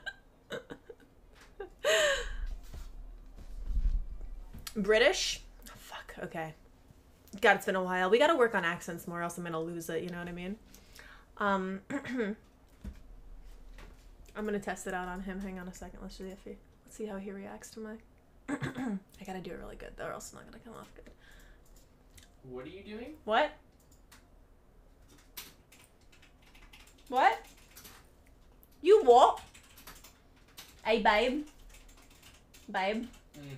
British? Oh, fuck, okay. God, it's been a while. We gotta work on accents more, else I'm gonna lose it, you know what I mean? Um, I'm gonna test it out on him. Hang on a second. Let's see if he, let's see how he reacts to my. I gotta do it really good though, or else it's not gonna come off good. What are you doing? What? What? You what? Hey, babe. Babe. Mm.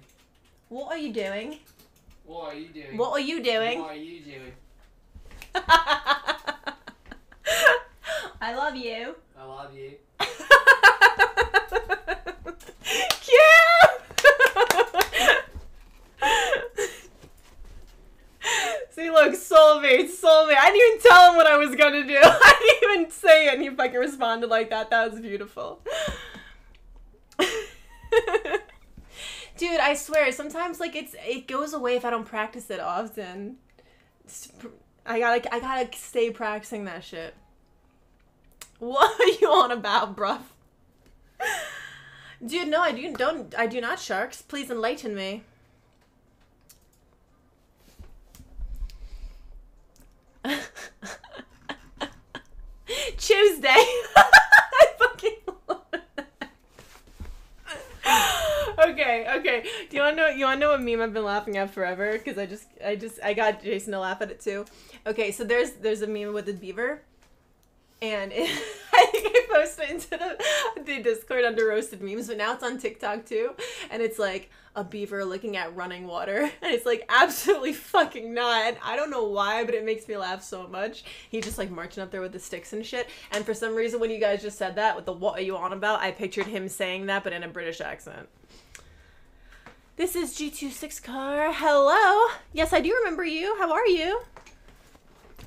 What are you doing? What are you doing? What are you doing? What are you doing? I love you. I love you. Cute. See, look, soulmate, soulmate. I didn't even tell him what I was gonna do. I didn't even say it, and he fucking responded like that. That was beautiful. Dude, I swear, sometimes like it's it goes away if I don't practice it often. I gotta I gotta stay practicing that shit. What are you on about, bruh? Dude, no, I do don't I do not sharks. Please enlighten me. Tuesday. Okay, okay. Do you want to know? You want to know what meme I've been laughing at forever? Because I just, I just, I got Jason to laugh at it too. Okay, so there's there's a meme with a beaver, and it, I think I posted into the, the Discord under roasted memes, but now it's on TikTok too, and it's like a beaver looking at running water, and it's like absolutely fucking not. I don't know why, but it makes me laugh so much. He's just like marching up there with the sticks and shit, and for some reason, when you guys just said that with the what are you on about, I pictured him saying that, but in a British accent. This is G26 car. Hello. Yes, I do remember you. How are you?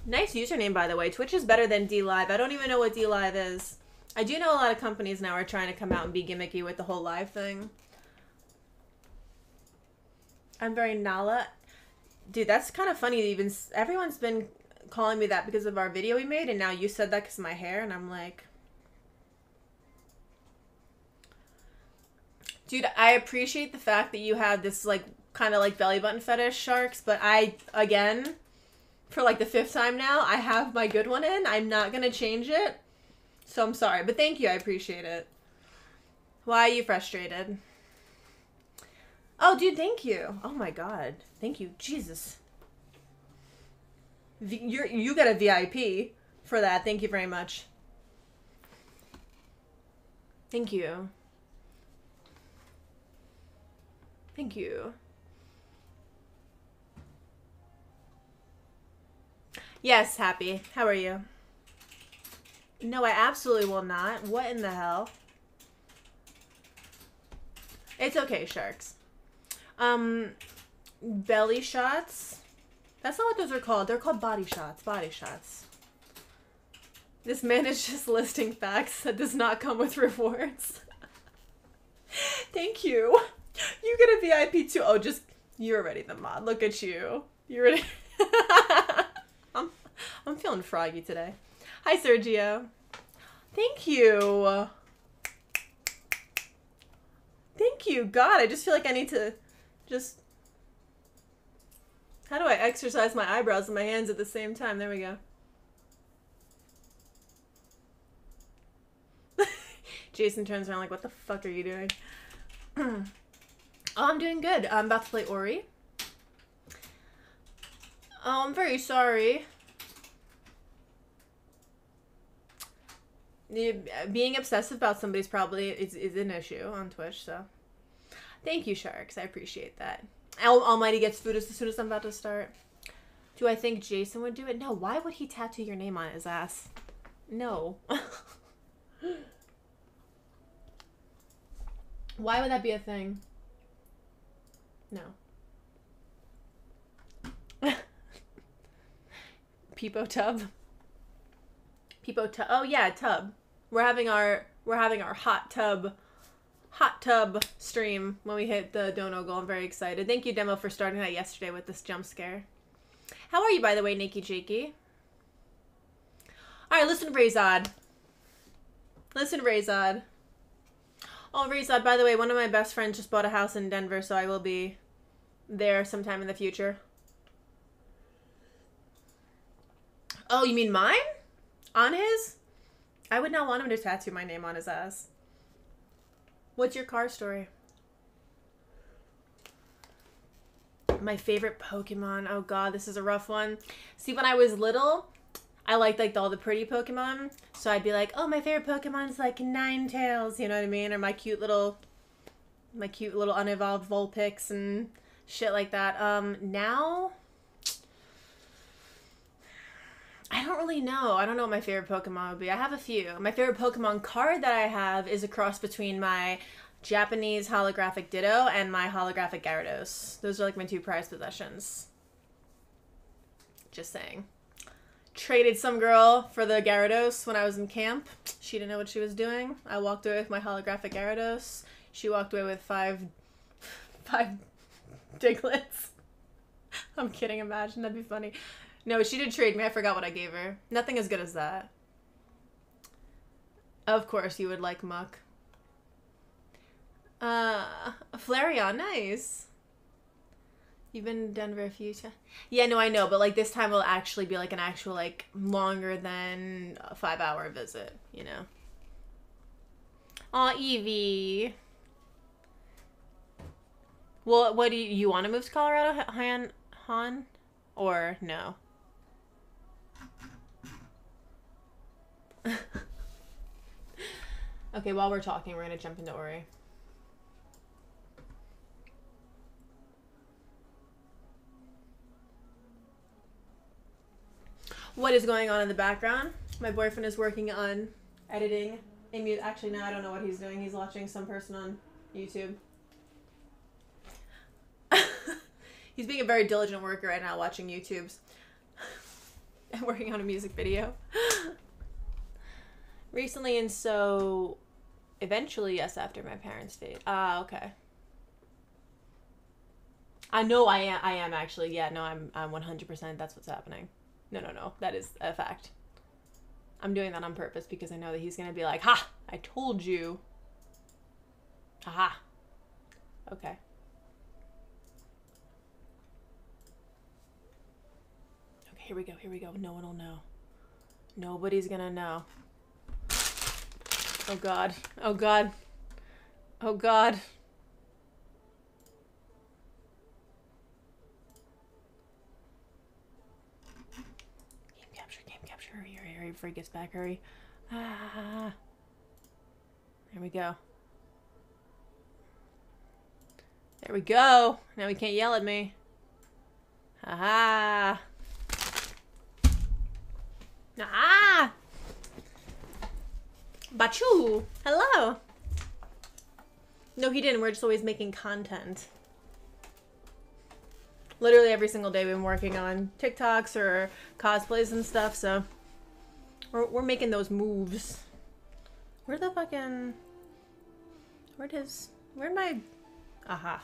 Nice username, by the way. Twitch is better than DLive. I don't even know what DLive is. I do know a lot of companies now are trying to come out and be gimmicky with the whole live thing. I'm very Nala. Dude, that's kind of funny. Even everyone's been calling me that because of our video we made, and now you said that because of my hair, and I'm like, dude, I appreciate the fact that you have this like kind of like belly button fetish sharks, but I again, for like the fifth time now, I have my good one in. I'm not gonna change it, so I'm sorry, but thank you. I appreciate it. Why are you frustrated? Oh, dude, thank you. Oh my god, thank you, Jesus. You're you got a VIP for that. Thank you very much. Thank you. Thank you. Yes, happy. How are you? No, I absolutely will not. What in the hell? It's okay, sharks. Um, belly shots. That's not what those are called. They're called body shots. Body shots. This man is just listing facts that does not come with rewards. Thank you. You get a VIP too. Oh, just you're already the mod. Look at you. You're ready. I'm I'm feeling froggy today. Hi, Sergio. Thank you. Thank you. God, I just feel like I need to just. How do I exercise my eyebrows and my hands at the same time? There we go. Jason turns around like, what the fuck are you doing? oh, I'm doing good. I'm about to play Ori. Oh, I'm very sorry. Uh, being obsessive about somebody's probably is, is an issue on Twitch, so. Thank you, Sharks. I appreciate that. Al- Almighty gets food as soon as I'm about to start. Do I think Jason would do it? No. Why would he tattoo your name on his ass? No. Why would that be a thing? No. Peepo tub. Peepo tub. Oh yeah, tub. We're having our we're having our hot tub hot tub stream when we hit the dono goal. I'm very excited. Thank you, Demo, for starting that yesterday with this jump scare. How are you, by the way, Nikki Jakey? All right, listen Razod. Listen Razod. Oh, Razod, by the way, one of my best friends just bought a house in Denver, so I will be there sometime in the future. Oh, you mean mine? On his? I would not want him to tattoo my name on his ass. What's your car story? My favorite Pokemon. Oh god, this is a rough one. See, when I was little, I liked like all the pretty Pokemon. So I'd be like, oh, my favorite Pokemon's like Ninetales, you know what I mean? Or my cute little, my cute little unevolved Vulpix and shit like that. Um, now, I don't really know. I don't know what my favorite Pokemon would be. I have a few. My favorite Pokemon card that I have is a cross between my Japanese holographic Ditto and my holographic Gyarados. Those are like my two prized possessions. Just saying. Traded some girl for the Gyarados when I was in camp. She didn't know what she was doing. I walked away with my holographic Gyarados. She walked away with five, five Digletts. I'm kidding. Imagine that'd be funny. No, she did trade me. I forgot what I gave her. Nothing as good as that. Of course, you would like Muk. Uh, Flareon, nice. You've been to Denver a few times. Yeah, no, I know, but like this time will actually be like an actual like longer than a five hour visit. You know. Aw, Eevee. Well, what do you, you want to move to Colorado, Han? Han, or no? okay, while we're talking, we're gonna jump into Ori. What is going on in the background? My boyfriend is working on editing a Actually, no, I don't know what he's doing. He's watching some person on YouTube. He's being a very diligent worker right now, watching YouTubes and working on a music video. Recently, and so eventually, yes, after my parents' fate. Ah, okay. I know I am. I am actually. Yeah, no, I'm. I'm 100%. That's what's happening. No, no, no. That is a fact. I'm doing that on purpose because I know that he's gonna be like, "Ha! I told you." Haha. Okay. Here we go. Here we go. No one will know. Nobody's gonna know. Oh god. Oh god. Oh god. Game capture, game capture. Hurry, hurry, hurry before he gets back. Hurry. Ah. There we go. There we go. Now he can't yell at me. Haha. Ah! Bachu! Hello! No, he didn't. We're just always making content. Literally every single day we've been working on TikToks or cosplays and stuff, so we're, we're making those moves. Where the fucking... Where'd his... Where'd my... Aha.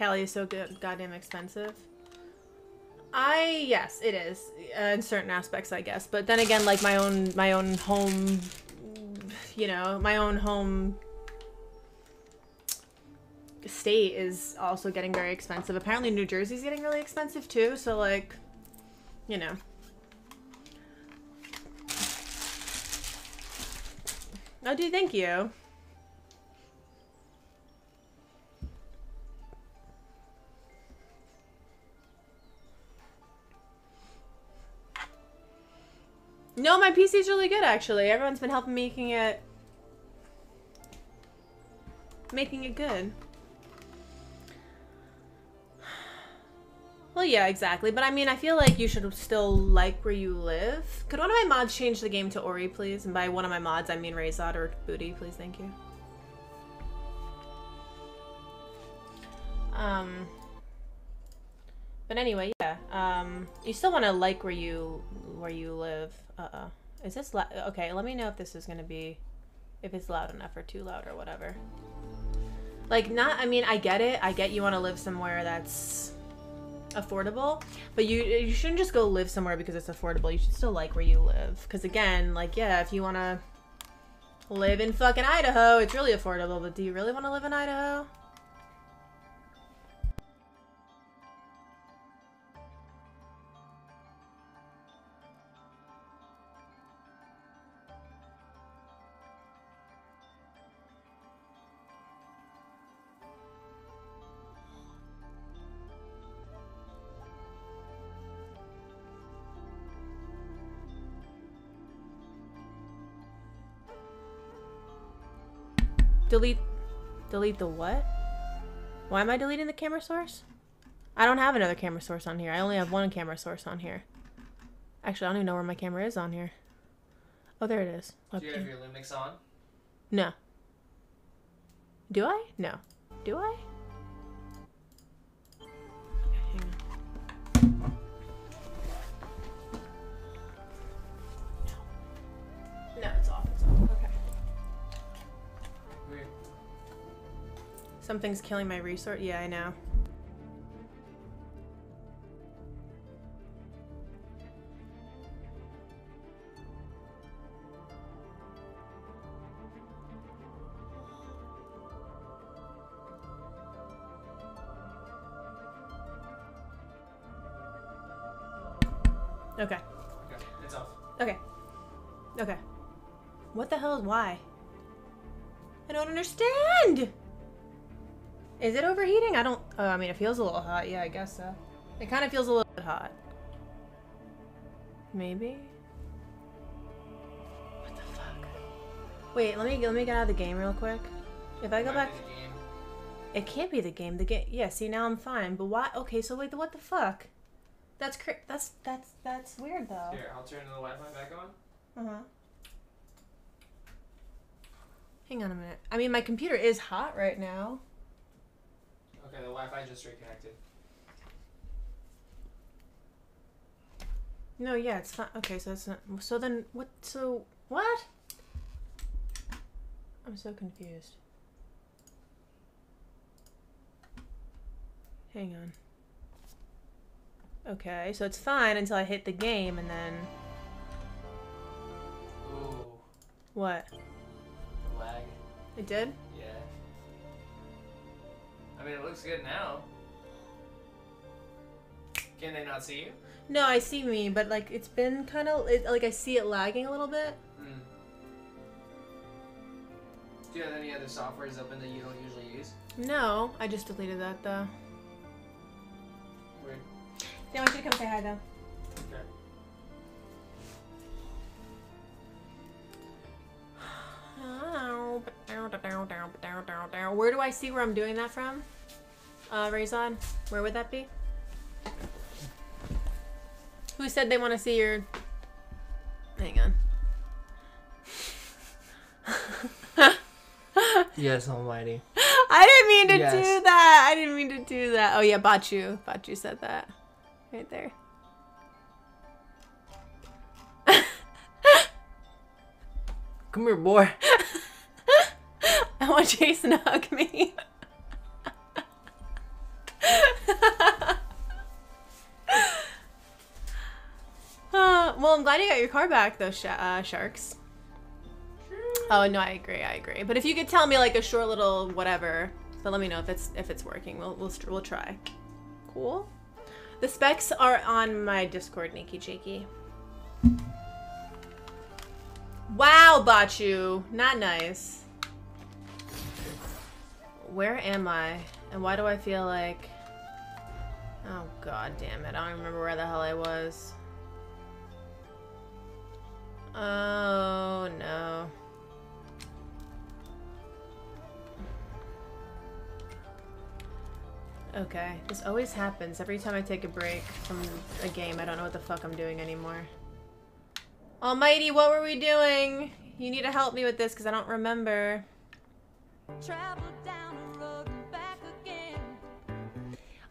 Cali is so good, goddamn expensive. I yes, it is uh, in certain aspects, I guess. But then again, like my own my own home, you know, my own home state is also getting very expensive. Apparently, New Jersey's getting really expensive too. So like, you know. Oh, dude, thank you. No, my PC's really good actually. Everyone's been helping making it making it good. Well, yeah, exactly. But I mean, I feel like you should still like where you live. Could one of my mods change the game to Ori, please? And by one of my mods, I mean Razod or Booty, please. Thank you. Um. But anyway, yeah. Um, you still want to like where you where you live. Uh oh. Is this? Okay, let me know if this is gonna be, if it's loud enough or too loud or whatever. Like, not. I mean, I get it. I get you want to live somewhere that's affordable, but you you shouldn't just go live somewhere because it's affordable. You should still like where you live. Because again, like, yeah, if you want to live in fucking Idaho, it's really affordable. But do you really want to live in Idaho? Delete. Delete the what? Why am I deleting the camera source? I don't have another camera source on here. I only have one camera source on here. Actually, I don't even know where my camera is on here. Oh, there it is. Do you have your Lumix on? No. Do I? No. Do I? Something's killing my resource. Yeah, I know. Okay. Okay. It's off. Okay. Okay. What the hell is why? Is it overheating? I don't. Oh, I mean, it feels a little hot. Yeah, I guess so. It kind of feels a little bit hot. Maybe. What the fuck? Wait, let me let me get out of the game real quick. If I go back, it can't be the game. The game. Yeah. See, now I'm fine. But why? Okay, so wait. What the fuck? That's cra- That's that's that's weird though. Here, I'll turn the Wi-Fi back on. Uh huh. Hang on a minute. I mean, my computer is hot right now. Okay, the Wi-Fi just reconnected. No, yeah, it's fine. Okay, so it's not. So then, what? So what? I'm so confused. Hang on. Okay, so it's fine until I hit the game, and then Ooh, what? lag. It did? Yeah. I mean, it looks good now. Can they not see you? No, I see me, but like it's been kind of it, like I see it lagging a little bit. Hmm. Do you have any other softwares open that you don't usually use? No, I just deleted that though. Weird. Want you to come say hi though. Okay. Where do I see where I'm doing that from? Uh, Razon? Where would that be? Who said they want to see your... Hang on. Yes, Almighty. I didn't mean to Yes. do that. I didn't mean to do that. Oh yeah, Bachu. Bachu said that. Right there. Come here, boy. I want Jason to hug me. Uh, well, I'm glad you got your car back, though, sh- uh, Sharks. Oh no, I agree. I agree. But if you could tell me like a short little whatever, but let me know if it's if it's working. We'll we'll we'll try. Cool. The specs are on my Discord, Nikki Jakey. Wow, Bachu, not nice. Where am I? And why do I feel like? Oh god damn it! I don't remember where the hell I was. Oh no. Okay, this always happens. Every time I take a break from a game, I don't know what the fuck I'm doing anymore. Almighty, what were we doing? You need to help me with this because I don't remember. Travel down the road and back again.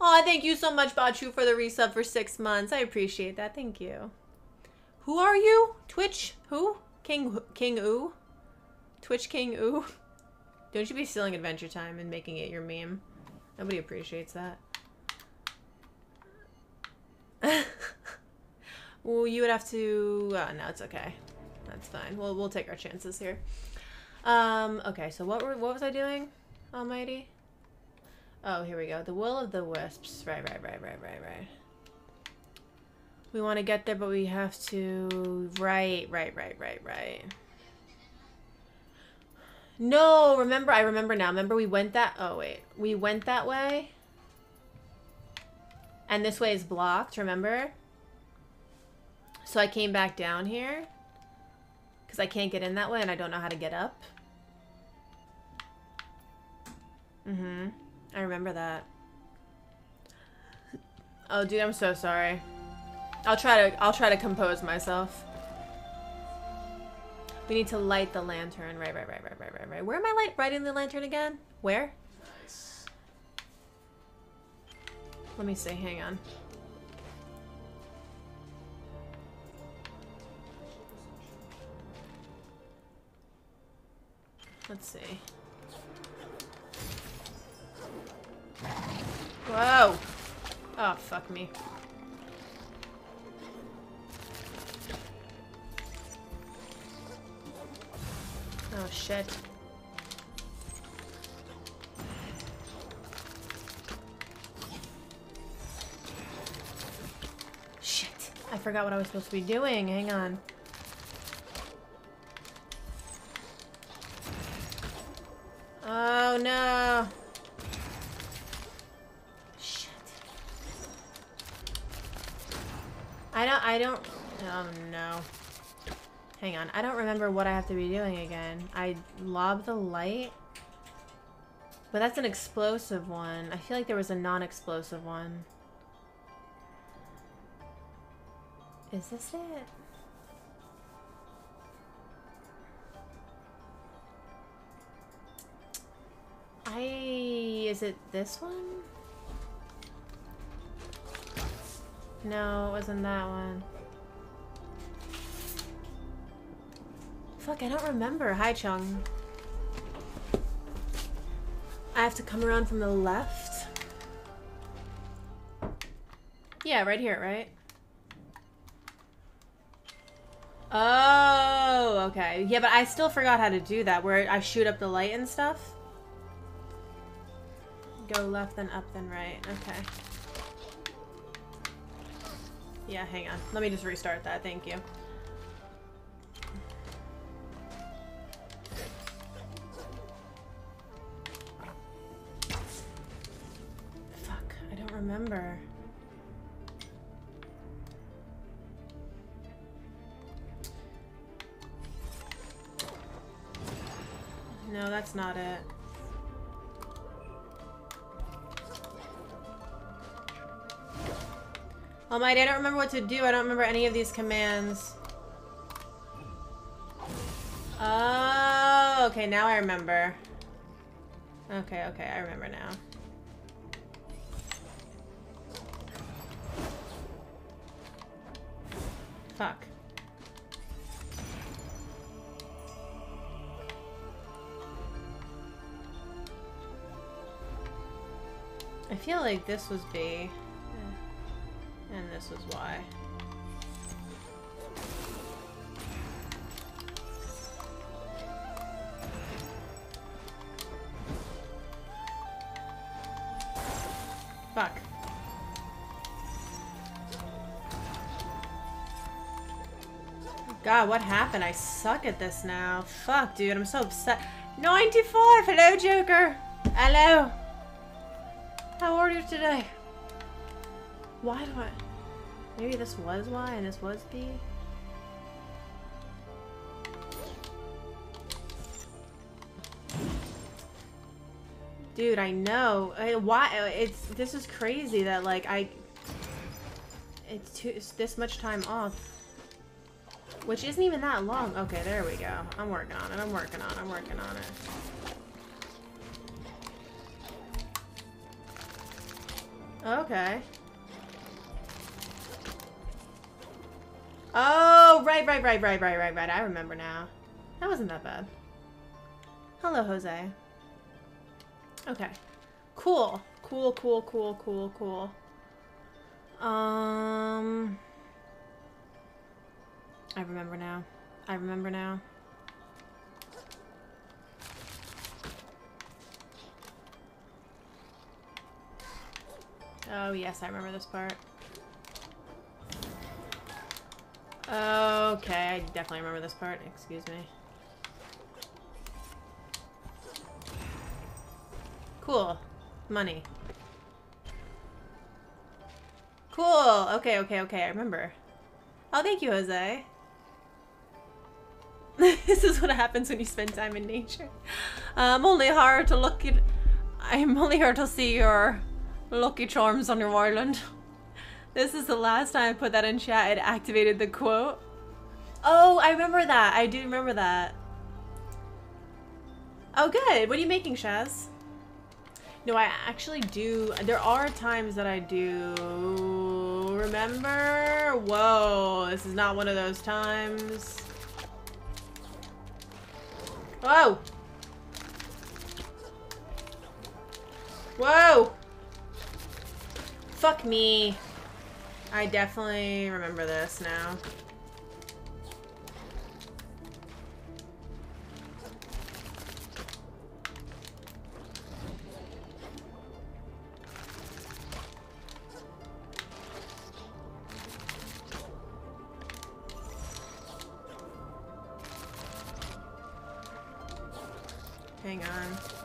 Oh, I thank you so much, Bachu, for the resub for six months. I appreciate that. Thank you. Who are you? Twitch? Who? King King Oo? Twitch King Oo? Don't you be stealing Adventure Time and making it your meme. Nobody appreciates that. well, you would have to. Uh, no, it's okay. That's fine. We'll we'll take our chances here. Um. Okay. So what were what was I doing? Almighty. Oh, here we go. The will of the wisps. Right, right, right, right, right, right. We want to get there, but we have to. Right, right, right, right, right. No, remember, I remember now. Remember, we went that. Oh, wait. We went that way. And this way is blocked, remember? So I came back down here. Because I can't get in that way and I don't know how to get up. Mm hmm. I remember that. Oh, dude, I'm so sorry. I'll try to I'll try to compose myself. We need to light the lantern. Right, right, right, right, right, right, right. Where am I light lighting the lantern again? Where? Nice. Let me see. Hang on. Let's see. Whoa! Oh, fuck me. Oh, shit. Shit. I forgot what I was supposed to be doing. Hang on. Oh no. Shit. I don't I don't oh no. Hang on. I don't remember what I have to be doing again. I lob the light. But that's an explosive one. I feel like there was a non-explosive one. Is this it? I... Is it this one? No, it wasn't that one. Fuck, I don't remember. Hi, Chung. I have to come around from the left. Yeah, right here, right? Oh, okay. Yeah, but I still forgot how to do that, where I shoot up the light and stuff. Go left, then up, then right. Okay. Yeah, hang on. Let me just restart that. Thank you. Fuck, I don't remember. No, that's not it. Oh, Almighty, I don't remember what to do. I don't remember any of these commands. Oh, okay, now I remember. Okay, okay, I remember now. Fuck. I feel like this was B. And this was Y. Fuck. God, what happened? I suck at this now. Fuck, dude, I'm so upset. 95! Hello, Joker! Hello! How are you today? Why do I... Maybe this was Y and this was B? Dude, I know. I, why? Uh, it's this is crazy that like I. It's too. It's this much time off. Which isn't even that long. Okay, there we go. I'm working on it. I'm working on it. I'm working on it. Okay. Oh, right, right, right, right, right, right, right. I remember now. That wasn't that bad. Hello, Jose. Okay. Cool. Cool, cool, cool, cool, cool. Um... I remember now. I remember now. Oh, yes, I remember this part. Okay, I definitely remember this part. Excuse me. Cool. Money. Cool. Okay, okay, okay. I remember. Oh, thank you, Jose. this is what happens when you spend time in nature. I'm only here to look at... I'm only here to see your lucky charms on your island. This is the last time I put that in chat. It activated the quote. Oh, I remember that. I do remember that. Oh, good. What are you making, Shaz? No, I actually do. There are times that I do remember. Whoa, this is not one of those times. Whoa. Whoa. Fuck me. I definitely remember this now. Hang on.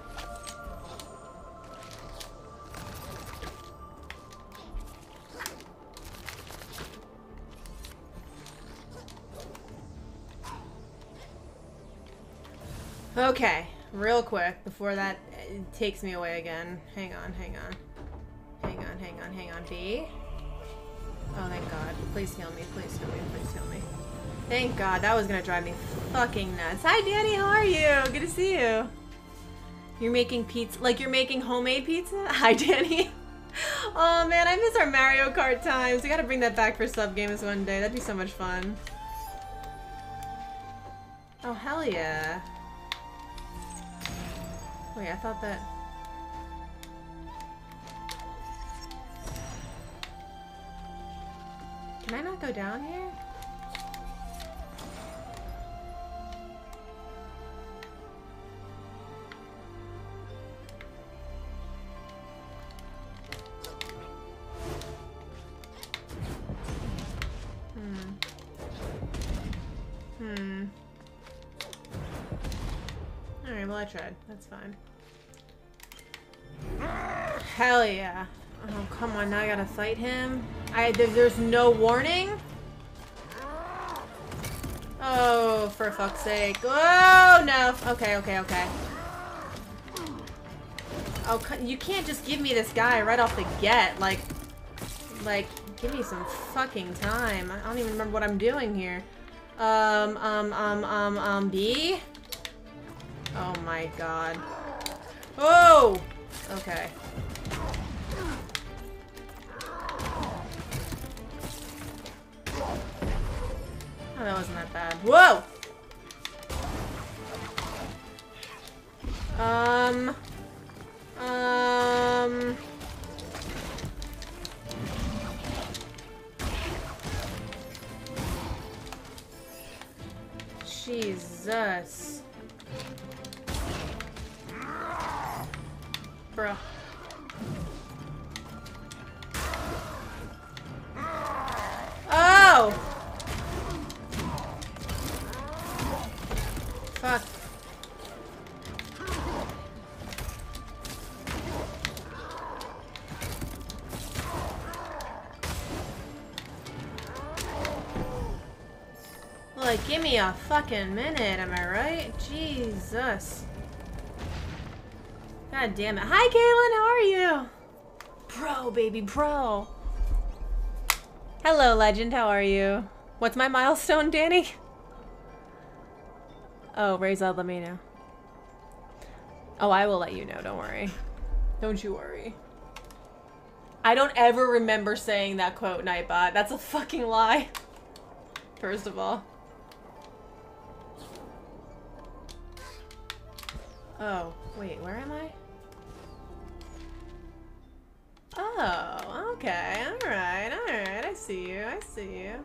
Okay, real quick before that takes me away again. Hang on, hang on. Hang on, hang on, hang on. B. Oh, thank God. Please heal me, please heal me, please heal me. Thank God, that was gonna drive me fucking nuts. Hi, Danny, how are you? Good to see you. You're making pizza, like you're making homemade pizza? Hi, Danny. Oh man, I miss our Mario Kart times. We gotta bring that back for sub games one day. That'd be so much fun. Oh, hell yeah. Wait, I thought that... Can I not go down here? Tried. That's fine. Hell yeah. Oh, come on, now I gotta fight him? I there, there's no warning? Oh, for fuck's sake. Oh, no. Okay, okay, okay. Oh, you can't just give me this guy right off the get. Like, like, give me some fucking time. I don't even remember what I'm doing here. Um, um, um, um, um, B? Oh my god. Oh! Okay. Oh, that wasn't that bad. Whoa! Um... Um... Jesus. Bruh. Oh! Fuck. Like, give me a fucking minute, am I right? Jesus. God damn it. Hi, Kaylin, how are you? Pro, baby, pro. Hello, legend, how are you? What's my milestone, Danny? Oh, Reza, let me know. Oh, I will let you know, don't worry. Don't you worry. I don't ever remember saying that quote, Nightbot. That's a fucking lie. First of all. Oh, wait, where am I? Oh, okay, alright, alright, I see you, I see you.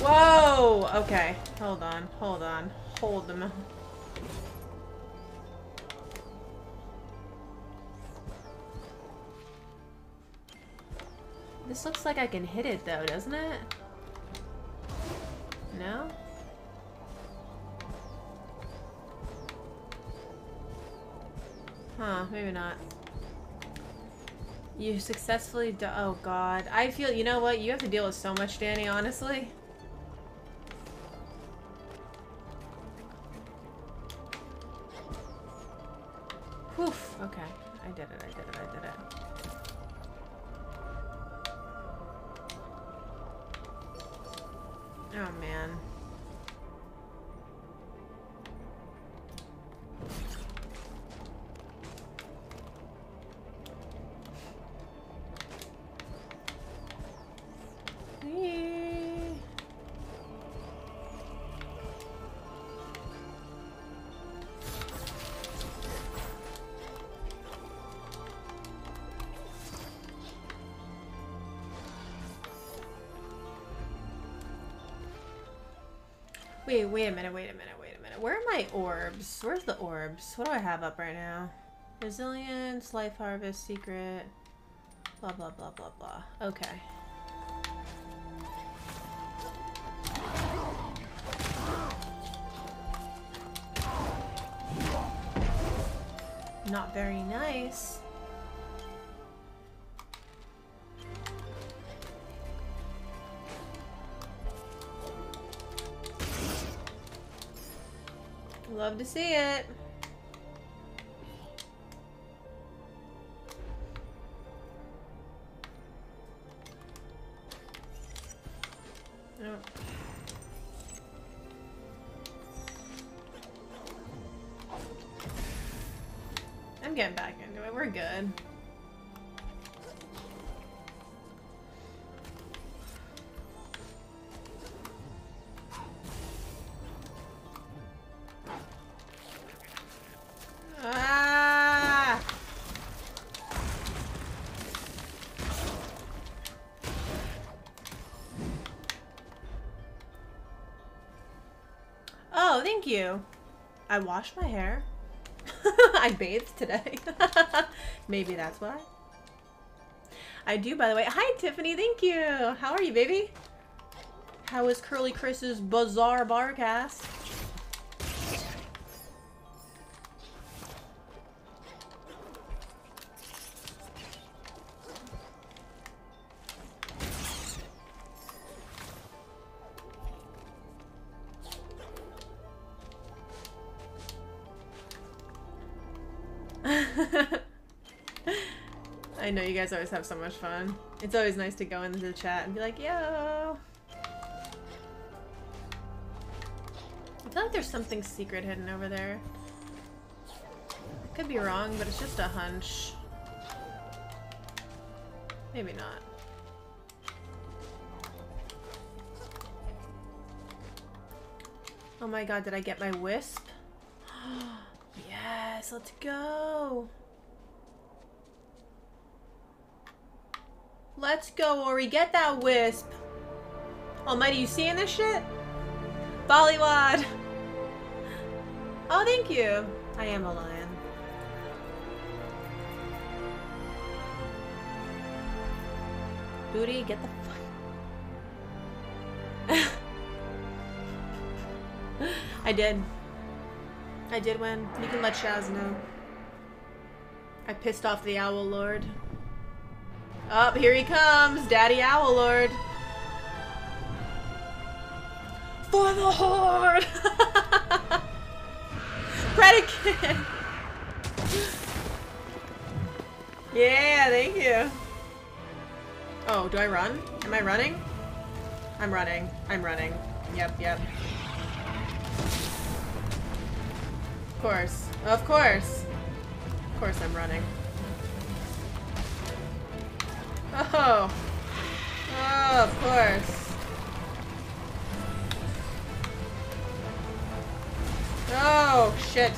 Whoa! Okay, hold on, hold on, hold them. This looks like I can hit it though, doesn't it? No? Huh, maybe not. You successfully oh god. I feel- you know what? You have to deal with so much, Danny, honestly. Whew, okay. I did it, I did it, I did it. Oh man. Wait, wait a minute, wait a minute, wait a minute. Where are my orbs? Where's the orbs? What do I have up right now? Resilience, Life Harvest, Secret, Blah, blah, blah, blah, blah. Okay. Not very nice. Love to see it. You. I washed my hair. I bathed today. Maybe that's why. I do, by the way. Hi, Tiffany. Thank you. How are you, baby? How is Curly Chris's Bizarre Barcast? Know you guys always have so much fun. It's always nice to go into the chat and be like, yo. I feel like there's something secret hidden over there. I could be wrong, but it's just a hunch. Maybe not. Oh my god, did I get my wisp? yes, let's go. Let's go, Ori. Get that wisp. Almighty, you seeing this shit? Bollywad. Oh, thank you. I am a lion. Booty, get the fuck. I did. I did win. You can let Shaz know. I pissed off the Owl Lord. Up, oh, here he comes, Daddy Owl Lord. For the Horde! Predicate! yeah, thank you. Oh, do I run? Am I running? I'm running. I'm running. Yep, yep. Of course. Of course. Of course I'm running. Oh. Oh, of course. Oh, shit.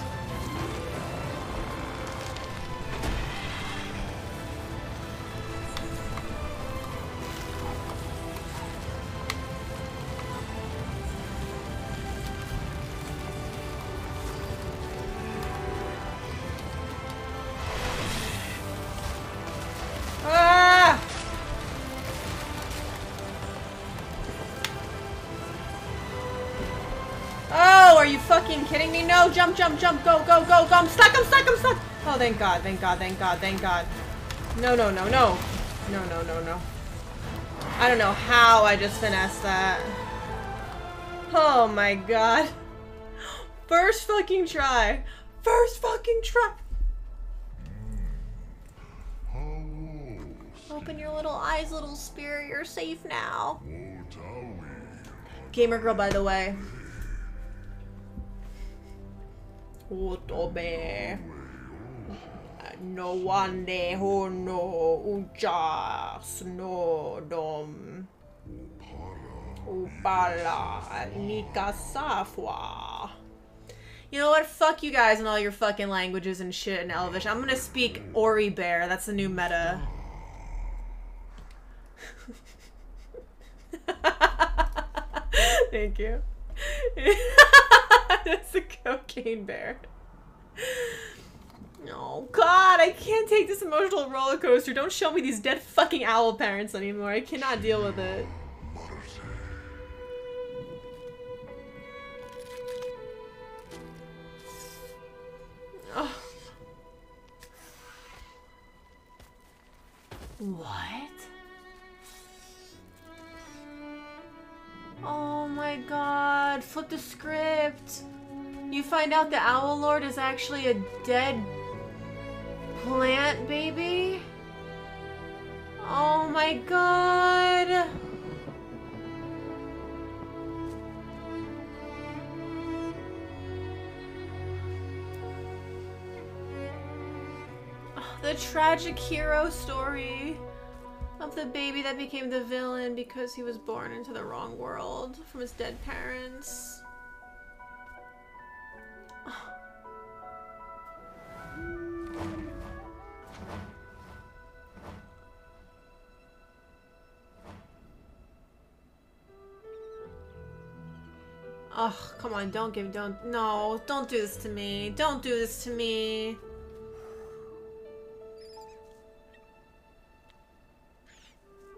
Jump, jump, jump, go, go, go, go. I'm stuck, I'm stuck, I'm stuck. Oh, thank God, thank God, thank God, thank God. No, no, no, no. No, no, no, no. I don't know how I just finessed that. Oh my God. First fucking try. First fucking try. Open your little eyes, little spirit. You're safe now. Gamer girl, by the way. Otobe. No one de hono ujas no dom. Upala nika. You know what? Fuck you guys and all your fucking languages and shit in Elvish. I'm gonna speak Ori Bear. That's the new meta. Thank you. That's a cocaine bear. Oh god, I can't take this emotional roller coaster. Don't show me these dead fucking owl parents anymore. I cannot deal with it. What? Oh my god, flip the script. You find out the Owl Lord is actually a dead plant baby? Oh my god. The tragic hero story of the baby that became the villain because he was born into the wrong world from his dead parents. Oh, come on, don't give, don't, no, don't do this to me. Don't do this to me.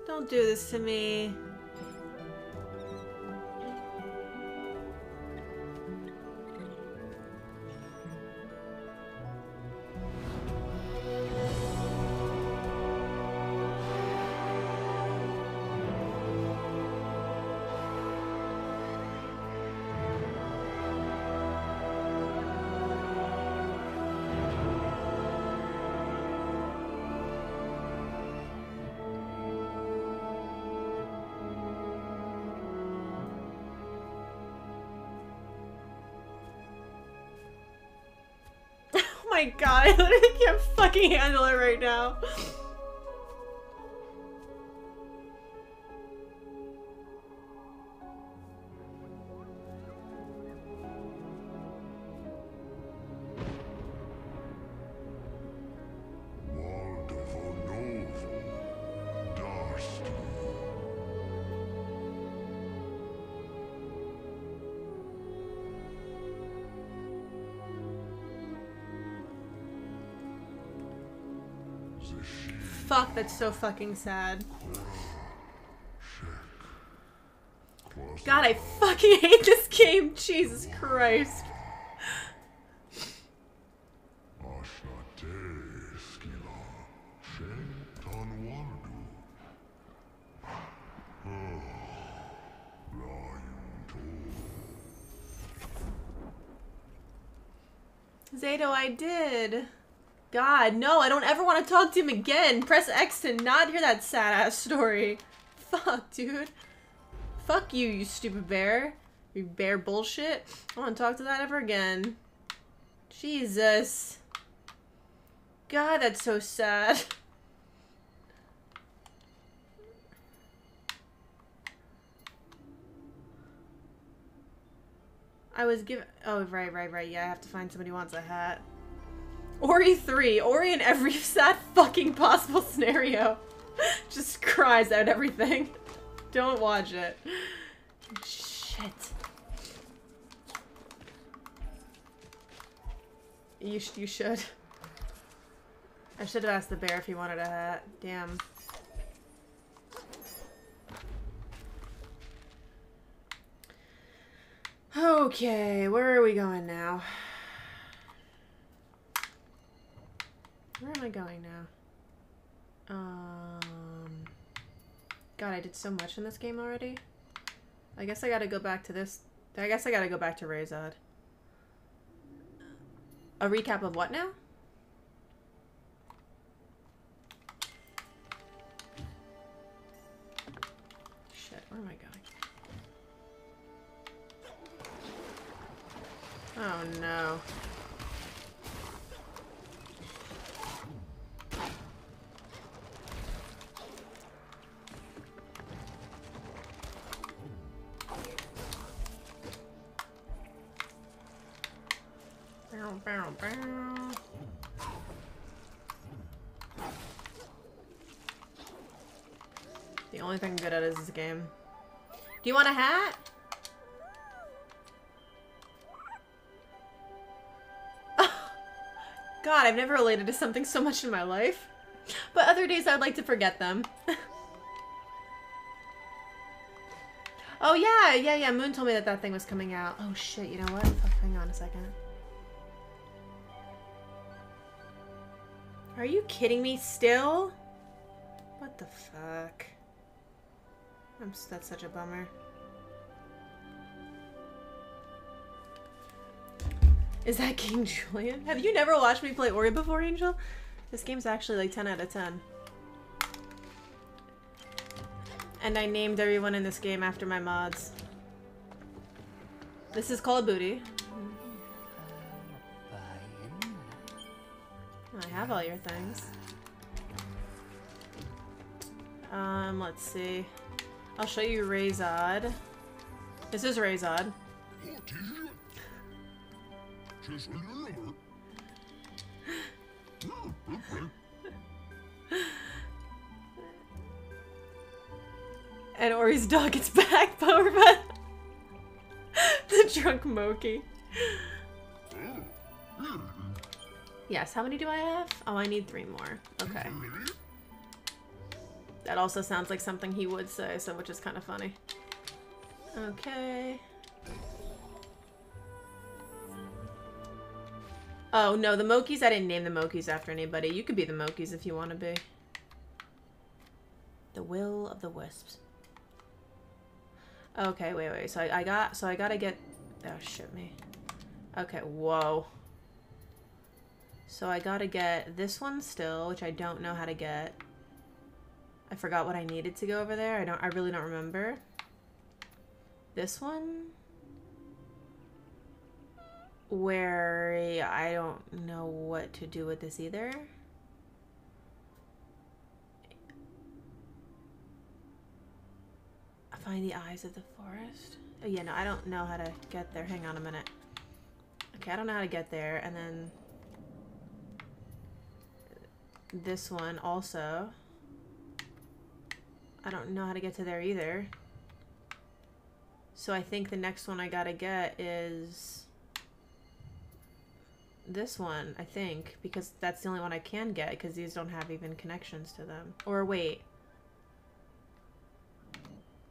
Don't do this to me. Fucking handle it right now. That's so fucking sad. God, I fucking hate this game. Jesus Christ. God, no, I don't ever want to talk to him again. Press X to not hear that sad ass story. Fuck, dude. Fuck you, you stupid bear. You bear bullshit. I don't want to talk to that ever again. Jesus. God, that's so sad. I was given. Oh, right, right, right. Yeah, I have to find somebody who wants a hat. Ori 3. Ori in every sad fucking possible scenario. Just cries out everything. Don't watch it. Shit. You, sh- you should. I should have asked the bear if he wanted a hat. Damn. Okay, where are we going now? Where am I going now? Um, God, I did so much in this game already. I guess I gotta go back to this. I guess I gotta go back to Razad. A recap of what now? Shit, where am I going? Oh no. Bow, bow, bow. The only thing I'm good at is this game. Do you want a hat? God, I've never related to something so much in my life. But other days I'd like to forget them. oh yeah, yeah, yeah. Moon told me that that thing was coming out. Oh shit, you know what? Hang on a second. Are you kidding me still? What the fuck? I'm, that's such a bummer. Is that King Julian? Have you never watched me play Ori before, Angel? This game's actually like 10 out of 10. And I named everyone in this game after my mods. This is Call of Booty. I have all your things. Um, let's see. I'll show you Razod. This is Razod. And Ori's dog gets back, Power Bud. the drunk Moki. Yes, how many do I have? Oh, I need three more. Okay. That also sounds like something he would say, so which is kind of funny. Okay. Oh, no, the Mokies, I didn't name the Mokies after anybody. You could be the Mokies if you want to be. The Will of the Wisps. Okay, wait, wait. So I, I got, so I gotta get, oh, shit me. Okay, whoa. So I gotta get this one still, which I don't know how to get. I forgot what I needed to go over there. I don't, I really don't remember. This one? Where I don't know what to do with this either. Find the eyes of the forest. Oh, yeah, no, I don't know how to get there. Hang on a minute. Okay, I don't know how to get there. And then this one also. I don't know how to get to there either. So I think the next one I gotta get is this one, I think, because that's the only one I can get because these don't have even connections to them. Or wait.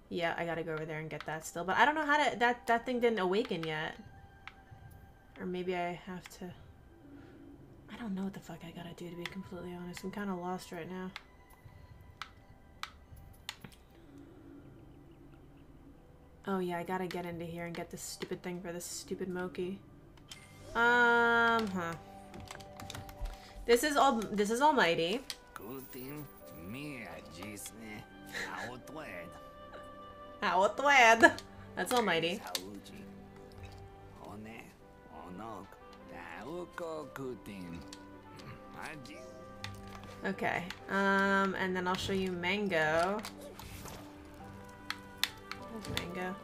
Yeah, I gotta go over there and get that still. But I don't know how to... That, that thing didn't awaken yet. Or maybe I have to... I don't know what the fuck I gotta do, to be completely honest. I'm kind of lost right now. Oh yeah, I gotta get into here and get this stupid thing for this stupid Moki. Um, huh. This is all. This is Almighty. Kutin mia. How thread. That's Almighty. Okay. Um, and then I'll show you Mango. Where's Mango?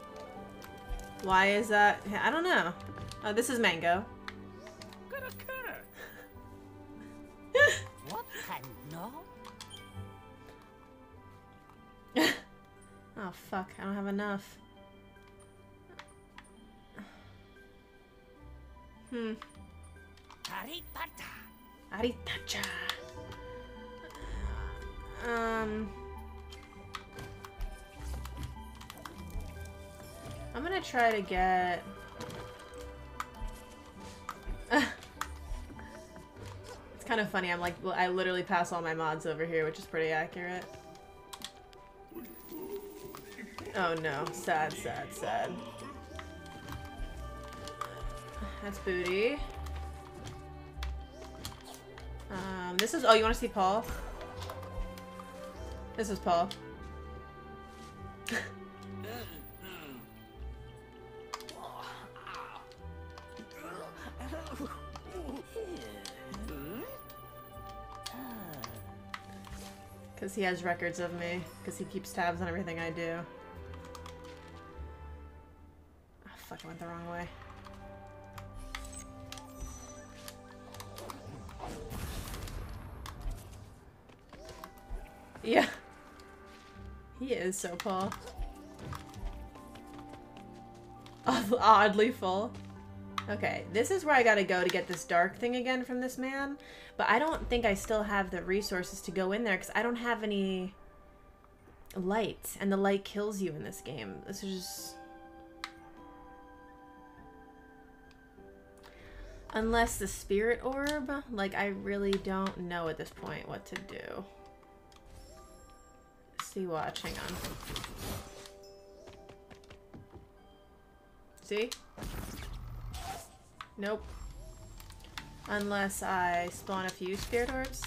Why is that? I don't know. Oh, this is Mango. What can no? Oh fuck! I don't have enough. Hmm. Taripata. Aritacha. Um. I'm gonna try to get. it's kind of funny. I'm like, I literally pass all my mods over here, which is pretty accurate. Oh no, sad, sad, sad. That's booty. Um, this is. Oh, you want to see Paul? This is Paul. Because he has records of me. Because he keeps tabs on everything I do. Oh, fuck, I went the wrong way. Yeah. He is so full. Oddly full. Okay, this is where I gotta go to get this dark thing again from this man. But I don't think I still have the resources to go in there because I don't have any light. And the light kills you in this game. This is just... Unless the spirit orb, like I really don't know at this point what to do. See watch, hang on. See? Nope. Unless I spawn a few spirit orbs.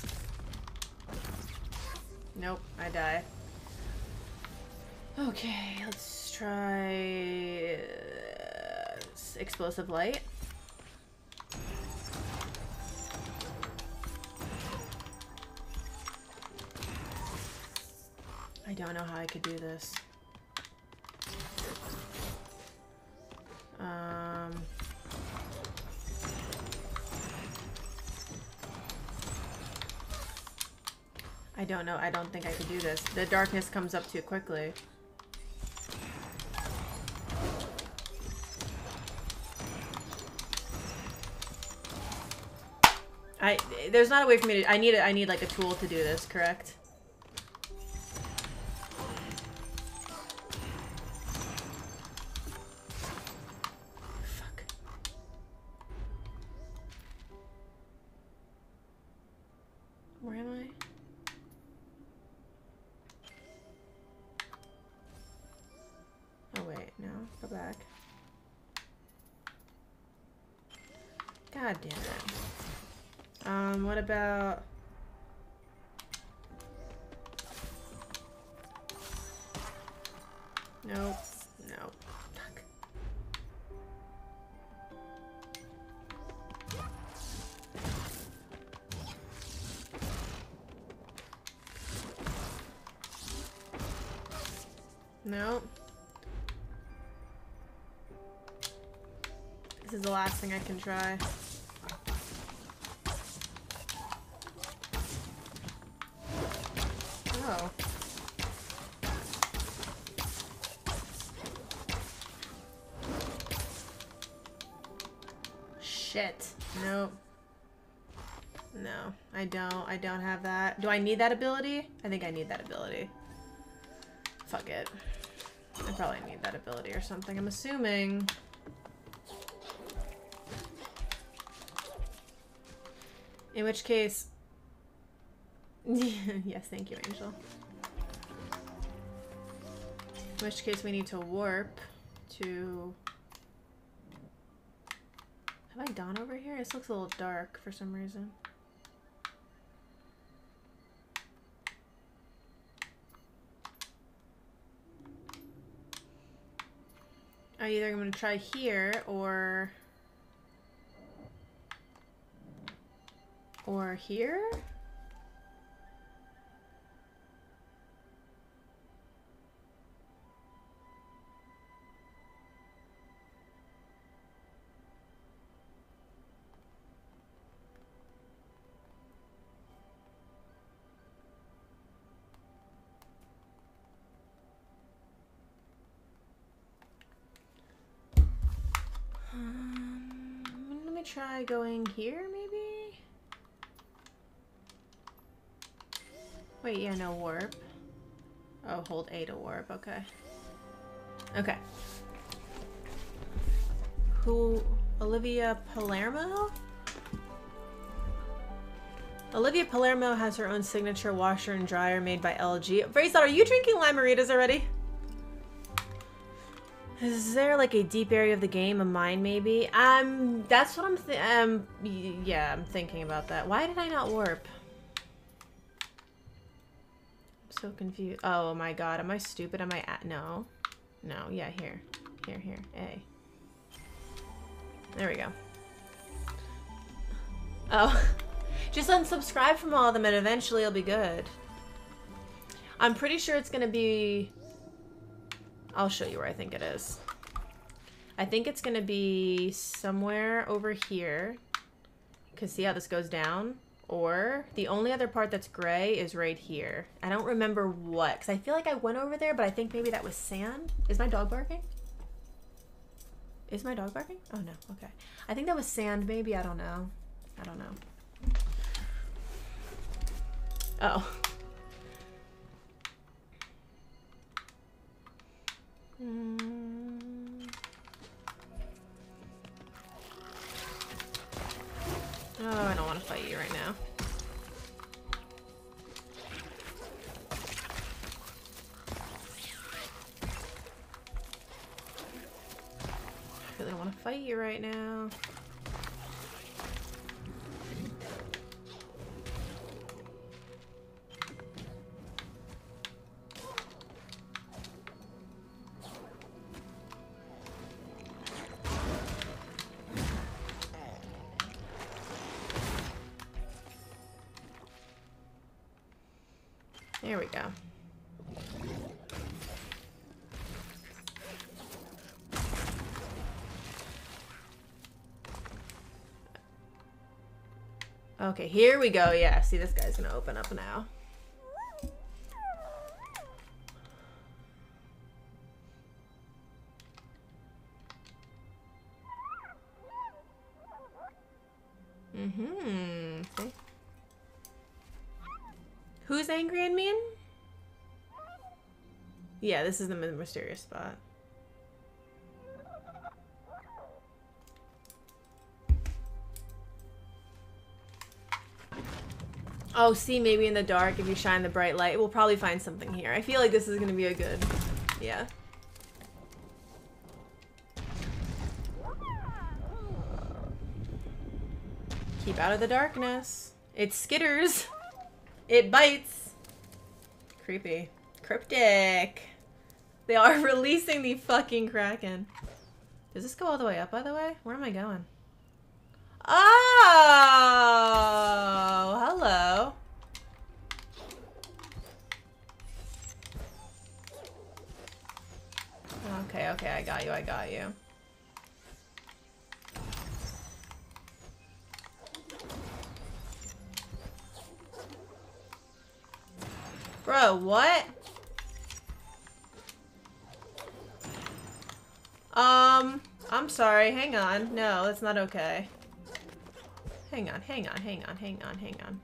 Nope, I die. Okay, let's try uh, explosive light. Don't know how I could do this. Um. I don't know. I don't think I could do this. The darkness comes up too quickly. I there's not a way for me to I need a, I need like a tool to do this, correct? Last thing I can try. Oh. Shit. Nope. No, I don't. I don't have that. Do I need that ability? I think I need that ability. Fuck it. I probably need that ability or something. I'm assuming. In which case. yes, thank you, Angel. In which case we need to warp to. Have I gone over here? This looks a little dark for some reason. I either I'm gonna try here or or here. Um, let me try going here, maybe? Wait, yeah, no warp. Oh, hold A to warp, okay. Okay. Who? Olivia Palermo? Olivia Palermo has her own signature washer and dryer made by LG. Bracelet, are you drinking Limeritas already? Is there like a deep area of the game, a mine maybe? Um, that's what I'm um, yeah, I'm thinking about that. Why did I not warp? So confused. Oh my god, am I stupid? Am I at- no. No, yeah, here. Here, here, A. There we go. Oh. Just unsubscribe from all of them and eventually it'll be good. I'm pretty sure it's gonna be I'll show you where I think it is. I think it's gonna be somewhere over here. Cause see how this goes down? Or the only other part that's gray is right here. I don't remember what, cause I feel like I went over there, but I think maybe that was sand. Is my dog barking? Is my dog barking? Oh no, okay. I think that was sand, maybe. I don't know. I don't know. Oh. Mm. Oh, I don't want to fight you right now. I really don't want to fight you right now. There we go. Okay, here we go. Yeah, see, this guy's gonna open up now. Yeah, this is the mysterious spot. Oh, see, maybe in the dark, if you shine the bright light, we'll probably find something here. I feel like this is gonna be a good... Yeah. Keep out of the darkness. It skitters. It bites. Creepy. Cryptic. They are releasing the fucking Kraken. Does this go all the way up, by the way? Where am I going? Oh, hello. Okay, okay, I got you, I got you. Bro, what? Um, I'm sorry. Hang on. No, that's not okay. Hang on, hang on, hang on, hang on, hang on.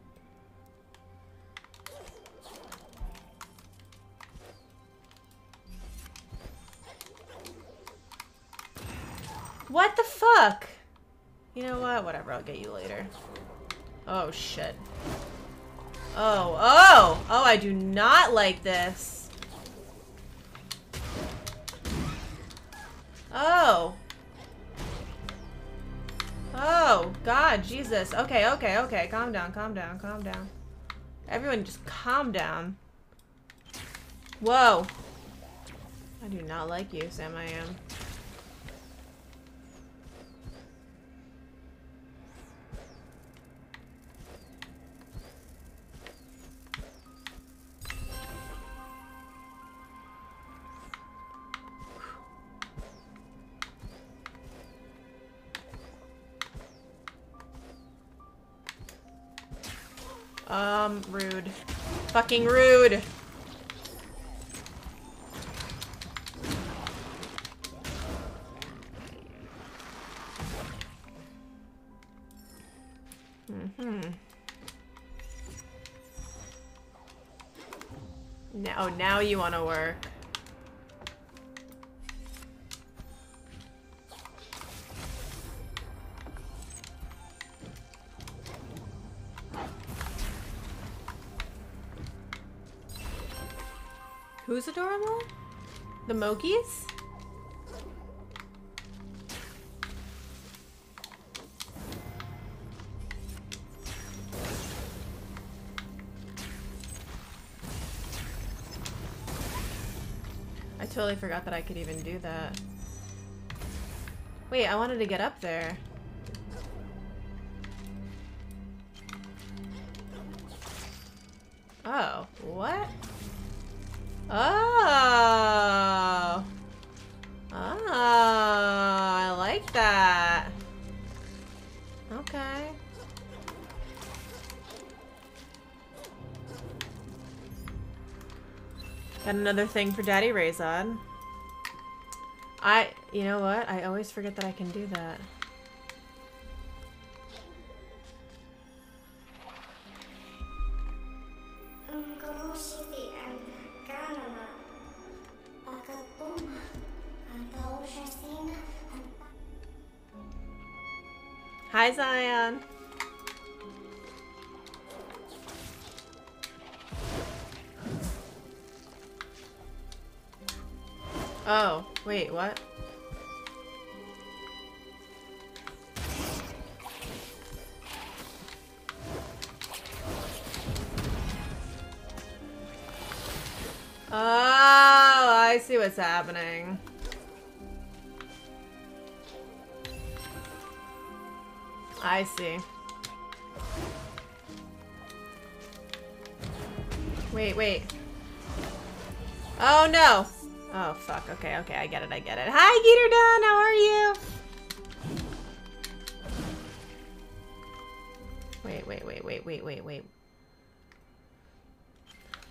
What the fuck? You know what? Whatever, I'll get you later. Oh, shit. Oh, oh! Oh, I do not like this. Oh. Oh, God, Jesus. Okay, okay, okay. Calm down, calm down, calm down. Everyone just calm down. Whoa. I do not like you, Sam I am. Um, rude. Fucking rude. Mm-hmm. Now, now you want to work. Who's adorable? The Mokies? I totally forgot that I could even do that. Wait, I wanted to get up there. Oh, what? Oh. Oh, I like that. Okay. Got another thing for Daddy Razod. I, you know what? I always forget that I can do that. Hi, Zion. Oh, wait, what? Oh, I see what's happening. I see. Wait, wait. Oh no! Oh fuck, okay, okay, I get it, I get it. Hi Geeter Dunn, how are you? Wait, wait, wait, wait, wait, wait, wait.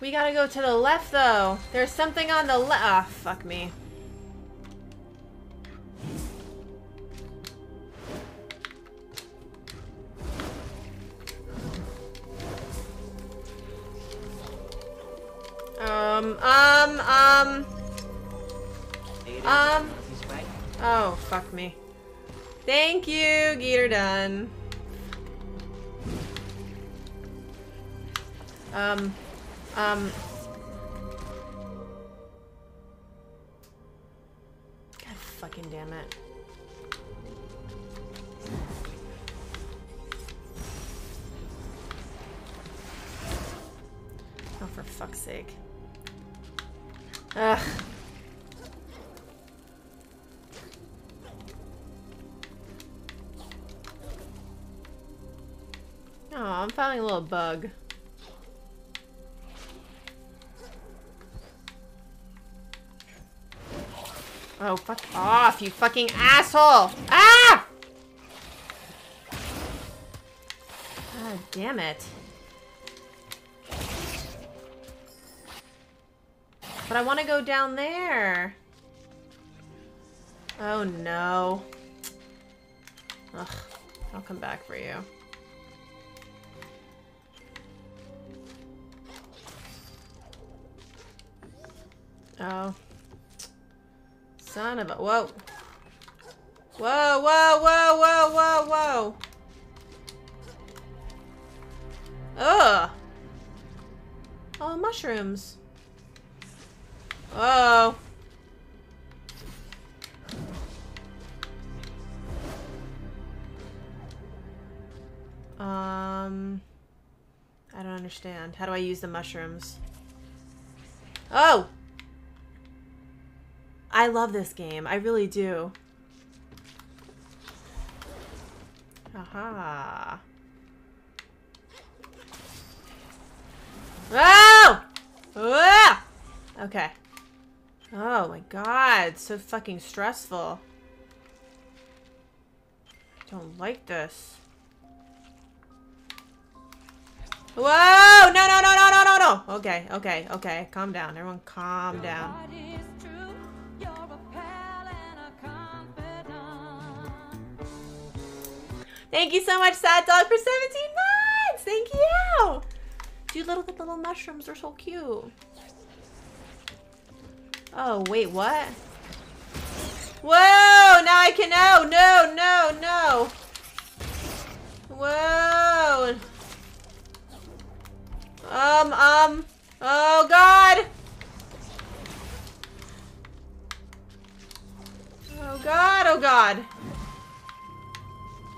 We gotta go to the left though. There's something on the left. Ah, fuck me. Um, um, um, um. Oh, fuck me. Thank you, Geeter Done. Um, um. God fucking damn it. Oh, for fuck's sake. Ugh. Oh, I'm finding a little bug. Oh, fuck off, you fucking asshole! Ah! God damn it. But I want to go down there. Oh no. Ugh. I'll come back for you. Oh. Son of a- whoa. Whoa, whoa, whoa, whoa, whoa, whoa. Ugh. Oh, mushrooms. Whoa. Um, I don't understand. How do I use the mushrooms? Oh! I love this game. I really do. Aha. Oh! Ah! Okay. Oh my god, so fucking stressful. I don't like this. Whoa! No, no, no, no, no, no, no! Okay, okay, okay. Calm down. Everyone calm down. What is true? You're a pal and a confidant. Thank you so much, Sad Dog, for 17 months! Thank you! Dude, little the little mushrooms are so cute. Oh, wait, what? Whoa! Now I can. No, no, no, no! Whoa! Um, um. Oh, God! Oh, God, oh, God.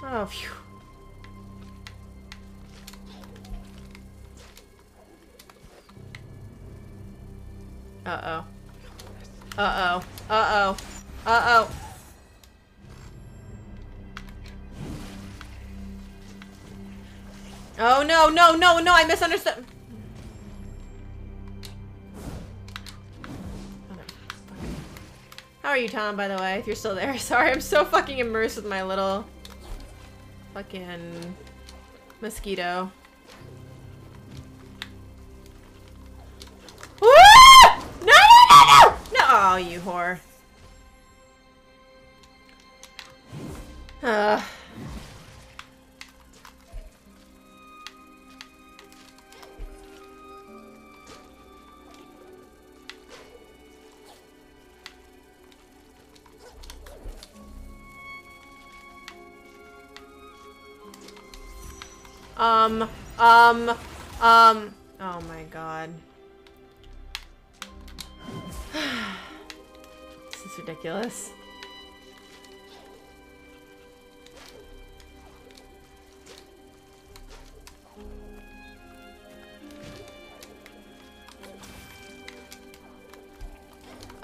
Oh, phew. Uh-oh. Uh-oh. Uh-oh. Uh-oh. Oh, no, no, no, no, I misunderstood. How are you, Tom, by the way, if you're still there? Sorry, I'm so fucking immersed with my little fucking mosquito. Oh, you whore. Uh. Um, um, um, oh my god. Is ridiculous.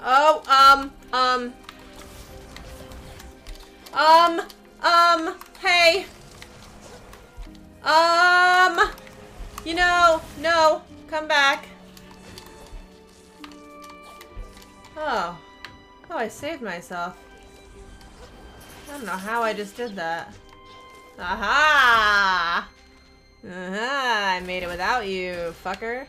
Oh, um, um. Um, um, hey. Um, you know, no, come back. Oh. Oh, I saved myself. I don't know how I just did that. Aha! Aha! I made it without you, fucker.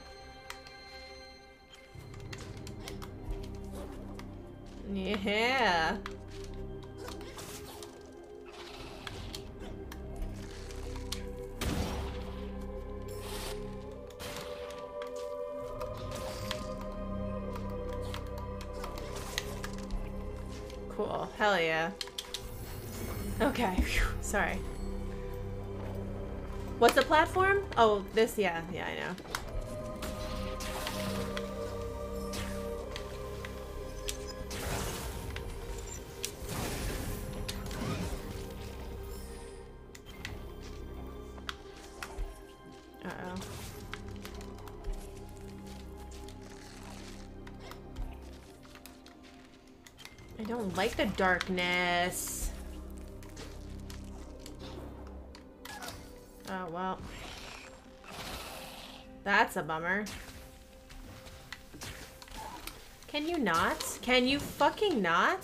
Yeah. Hell yeah. Okay. Phew. Sorry. What's the platform? Oh, this, yeah. Yeah, I know. Like the darkness. Oh, well. That's a bummer. Can you not? Can you fucking not?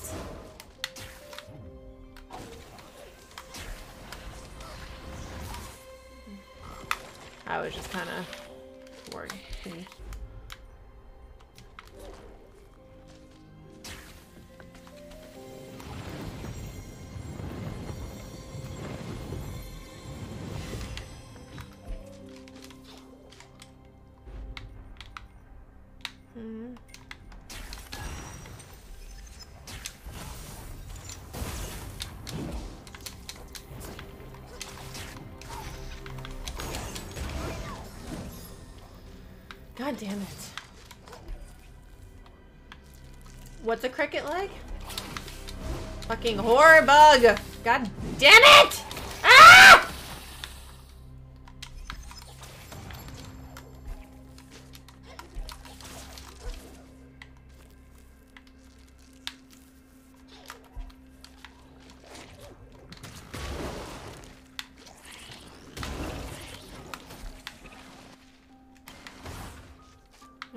I was just kind of worried. Like? Fucking horror bug! God damn it! Ah!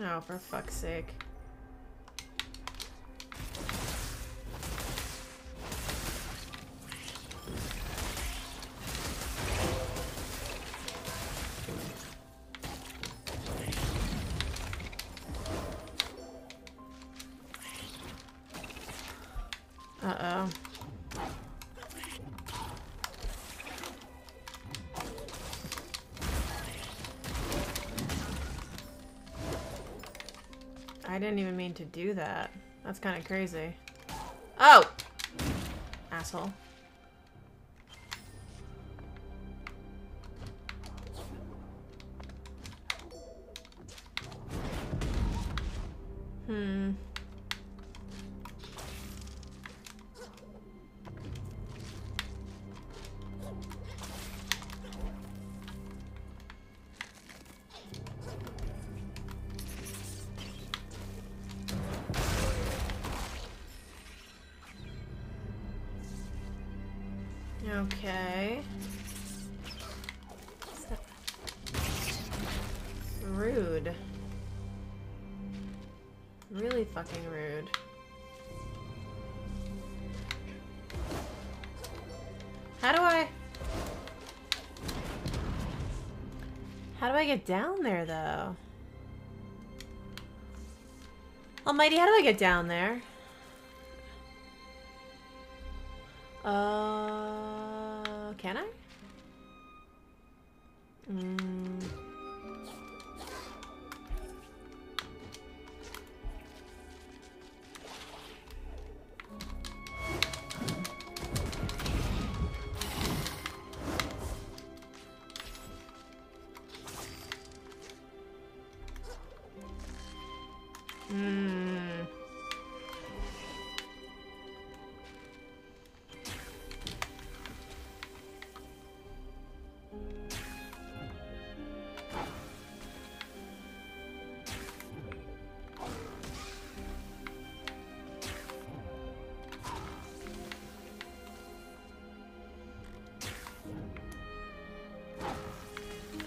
Oh, for fuck's sake. To do that. That's kind of crazy. Oh! Asshole. I get down there, though? Almighty, how do I get down there?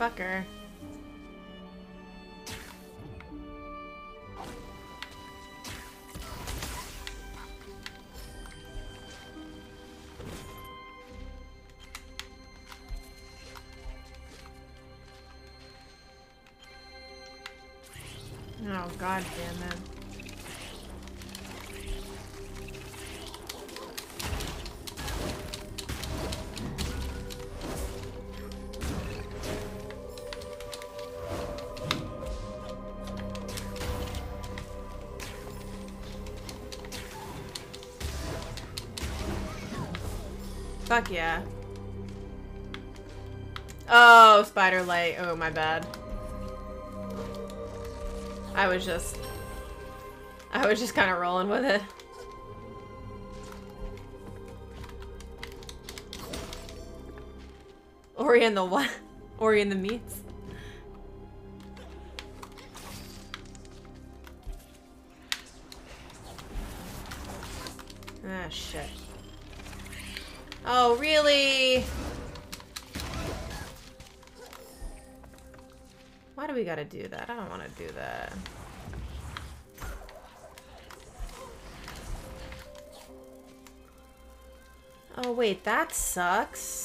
Fucker. Fuck yeah. Oh, spider light. Oh, my bad. I was just... I was just kind of rolling with it. Ori and the what? Ori and the meats? Gotta do that? I don't want to do that. Oh, wait, that sucks.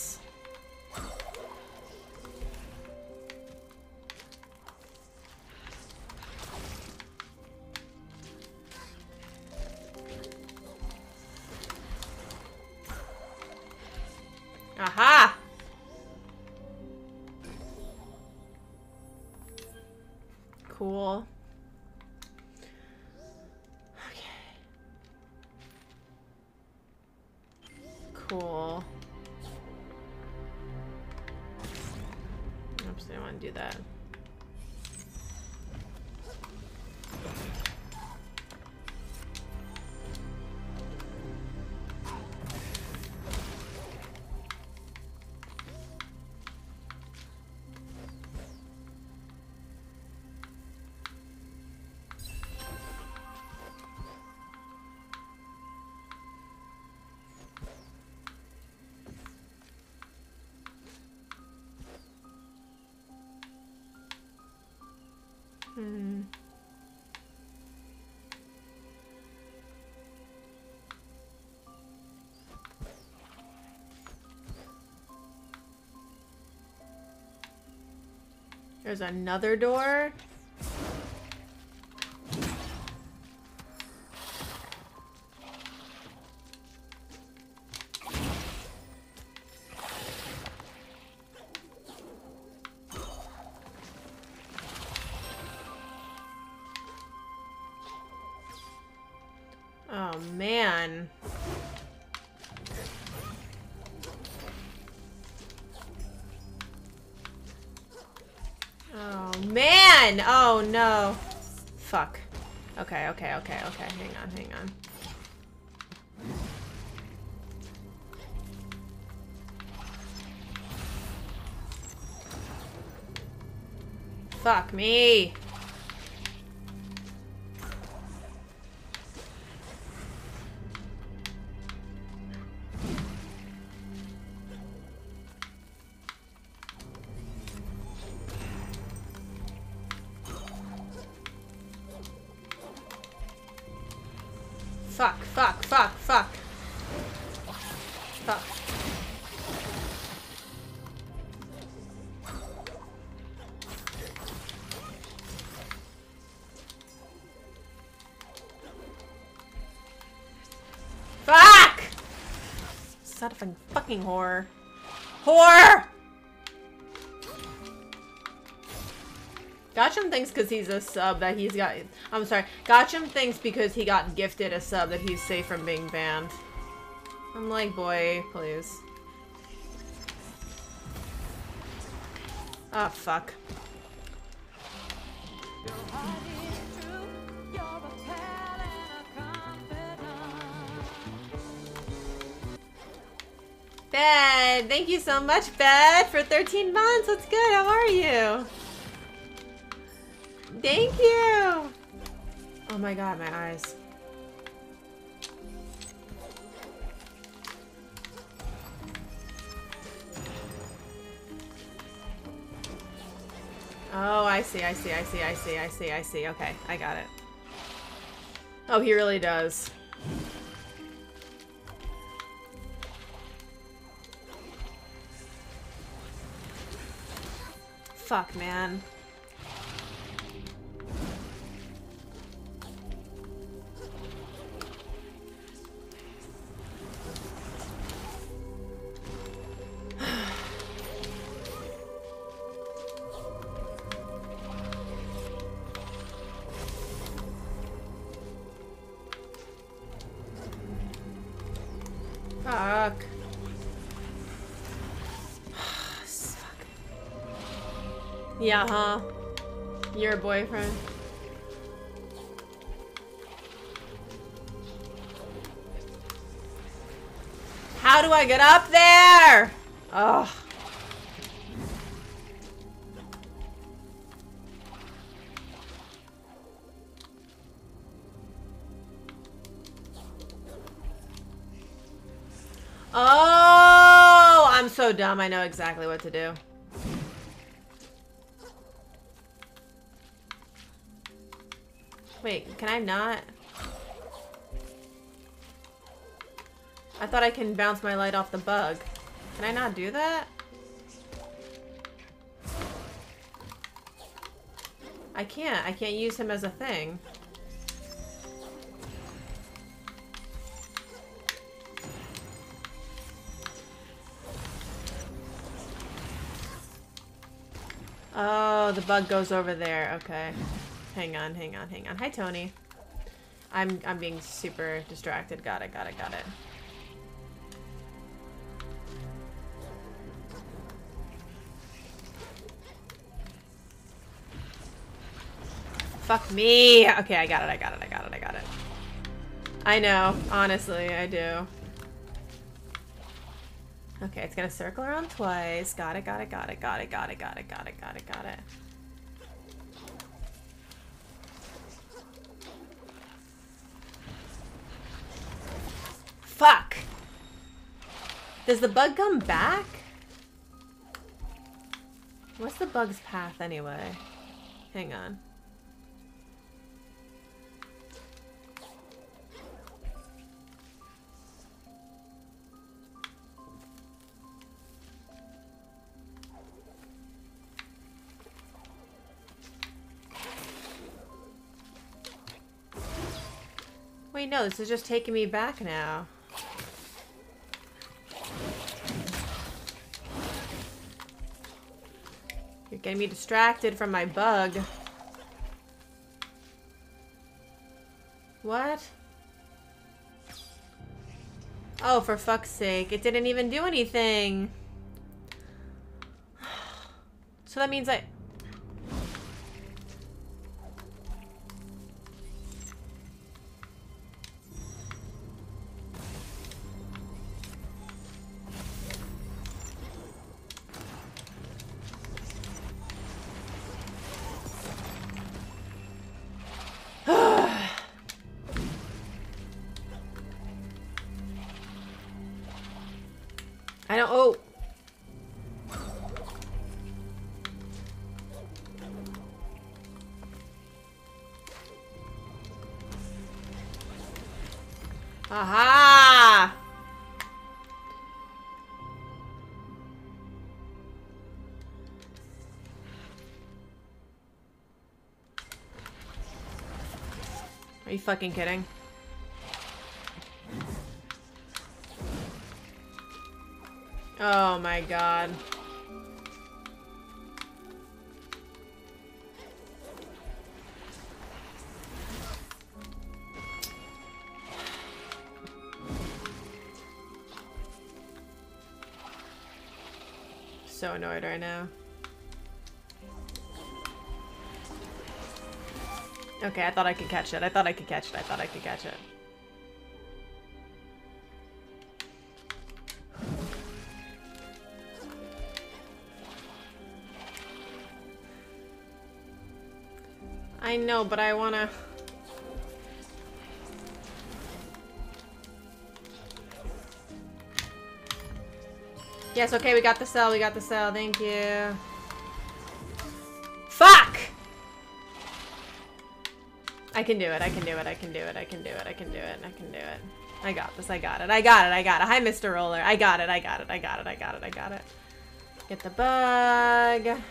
There's another door. Man! Oh no. Fuck. Okay, okay, okay, okay. Hang on, hang on. Fuck me. Fucking whore. Whore! Gotcham thinks because he's a sub that he's got. I'm sorry. Gotcham thinks because he got gifted a sub that he's safe from being banned. I'm like, boy, please. Ah, fuck. Bed, thank you so much, Bed, for 13 months. What's good? How are you? Thank you. Oh my god, my eyes. Oh, I see, I see, I see, I see, I see, I see. Okay, I got it. Oh, he really does. Fuck, man. Yeah, huh? Your boyfriend. How do I get up there? Ugh. Oh, I'm so dumb. I know exactly what to do. Wait, can I not? I thought I can bounce my light off the bug. Can I not do that? I can't. I can't use him as a thing. Oh, the bug goes over there. Okay. Hang on, hang on, hang on. Hi, Tony. I'm I'm being super distracted. Got it, got it, got it. Fuck me. Okay, I got it, I got it, I got it, I got it. I know, honestly, I do. Okay, it's gonna circle around twice. Got it, got it, got it, got it, got it, got it, got it, got it, got it. Fuck! Does the bug come back? What's the bug's path anyway? Hang on. Wait, no, this is just taking me back now. You're getting me distracted from my bug. What? Oh, for fuck's sake. It didn't even do anything. So that means I... I fucking kidding? Oh my god. So annoyed right now. Okay, I thought I could catch it. I thought I could catch it. I thought I could catch it. I know, but I wanna... Yes, okay, we got the cell, we got the cell, thank you. I can do it, I can do it, I can do it, I can do it, I can do it, I can do it. I got this, I got it, I got it, I got it. Hi, Mr. Roller. I got it, I got it, I got it, I got it, I got it. Get the bug.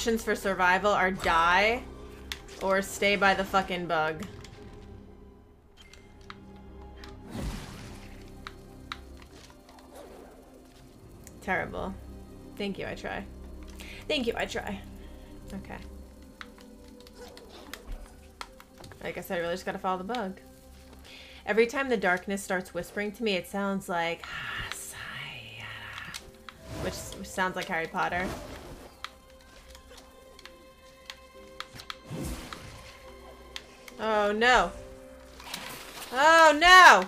Options for survival are die or stay by the fucking bug. Terrible. Thank you, I try. Thank you, I try. Okay. I guess I really just gotta follow the bug. Every time the darkness starts whispering to me, it sounds like which, which sounds like Harry Potter. Oh no. Oh no!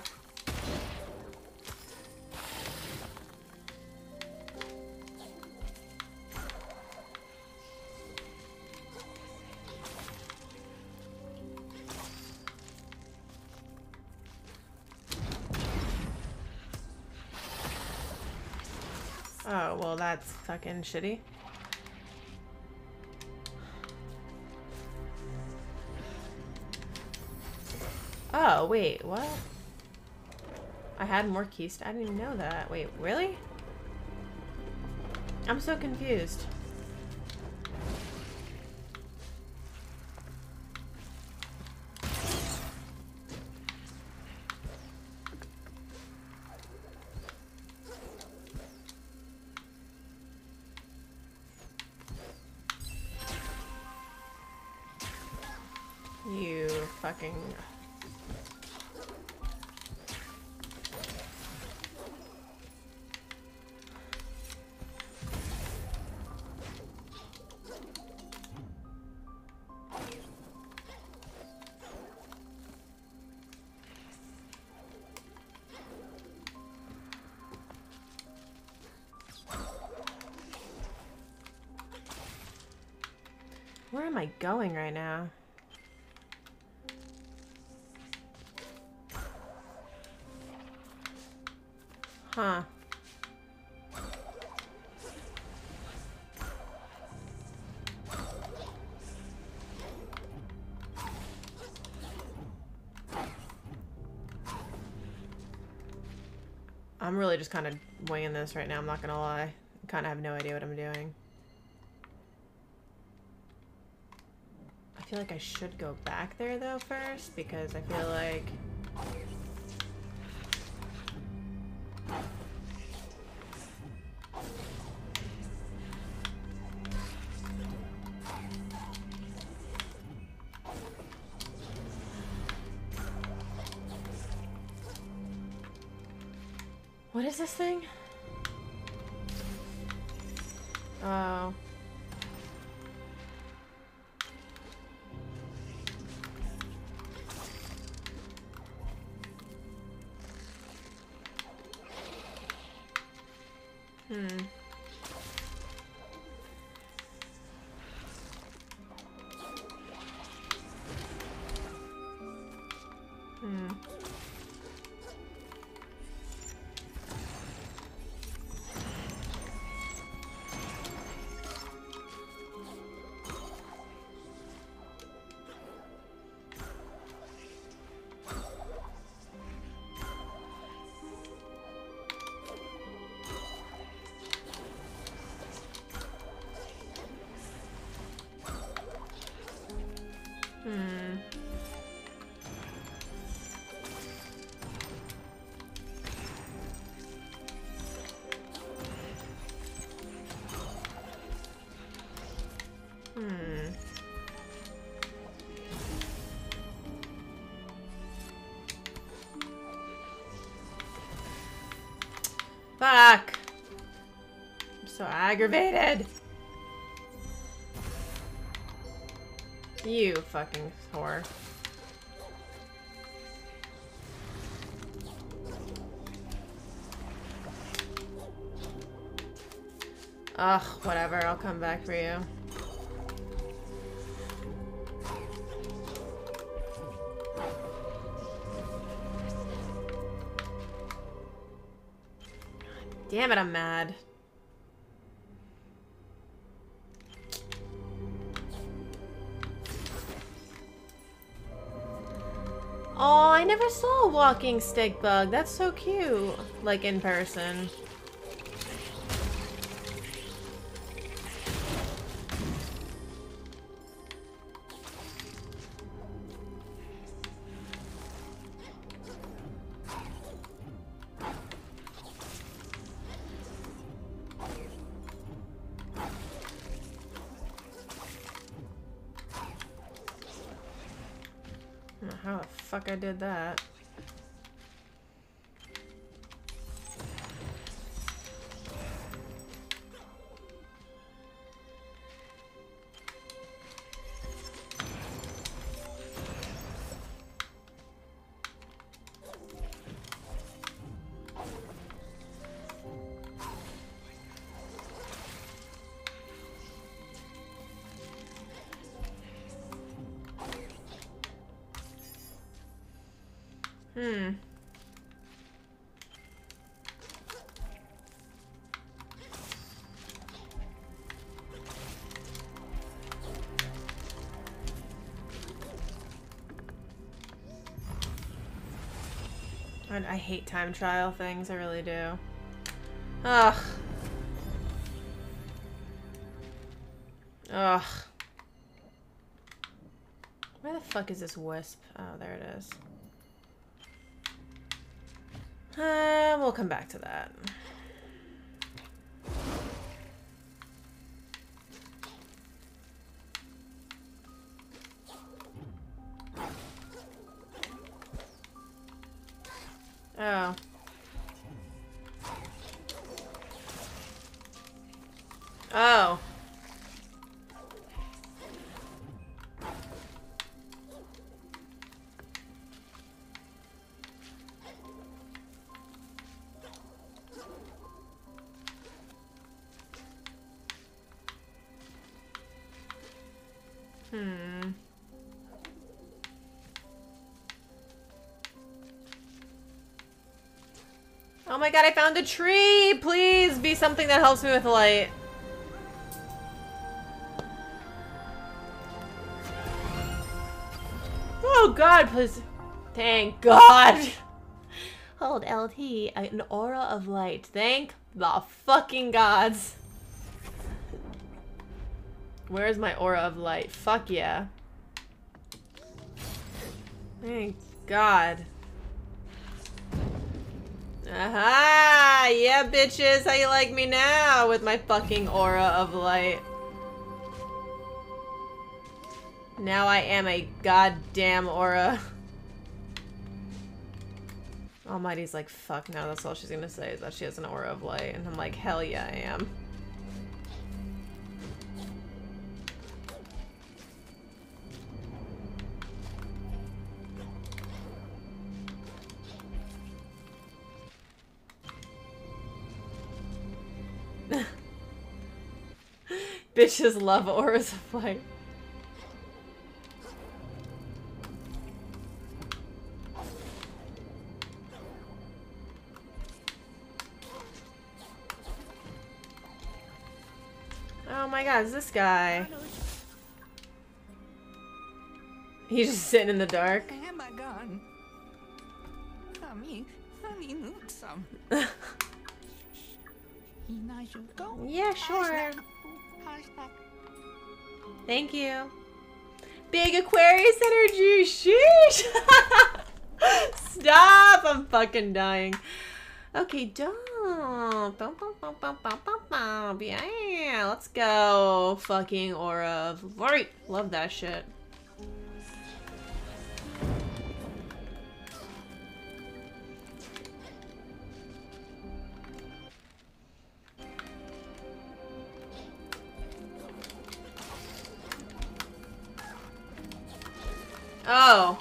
Oh, well that's fucking shitty. Oh, wait, what? I had more keys. I didn't even know that. Wait, really? I'm so confused. Going right now? Huh. I'm really just kind of winging this right now, I'm not gonna lie. I kind of have no idea what I'm doing. Feel like I should go back there though first, because I feel like... aggravated. You fucking whore. Ugh, whatever, I'll come back for you. Damn it, I'm mad. Walking stick bug. That's so cute. Like in person. I How the fuck I did that? Hmm. I, I hate time trial things, I really do. Ugh. Ugh. Where the fuck is this wisp? Oh, there it is. Uh, we'll come back to that. My god, I found a tree! Please be something that helps me with light. Oh god, please. Thank god. Hold LT, an aura of light. Thank the fucking gods. Where's my aura of light? Fuck yeah. Thank God. Aha! Yeah, bitches, how you like me now with my fucking aura of light? Now I am a goddamn aura. Almighty's like, fuck no, that's all she's gonna say is that she has an aura of light. And I'm like, hell yeah, I am. Bitches love auras of light. Oh my god, is this guy. He's just sitting in the dark. Am I gone? Honey, honey, look some. Yeah, sure. Thank you. Big Aquarius energy. Sheesh. Stop. I'm fucking dying. Okay, bum. Yeah, let's go. Fucking aura of light. Love that shit. Oh.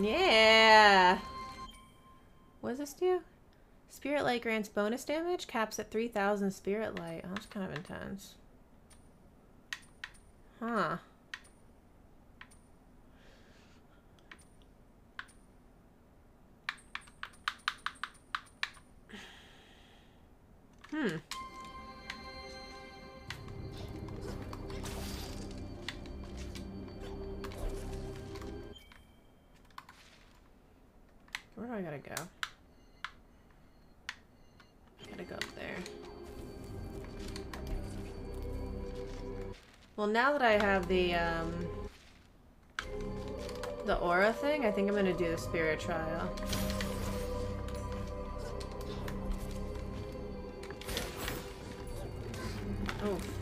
Yeah. What does this do? Spirit Light grants bonus damage, caps at 3000 Spirit Light. Oh, that's kind of intense. Huh. Hmm. Where do I gotta go? Gotta go up there. Well, now that I have the, um, the aura thing, I think I'm gonna do the spirit trial. Oof.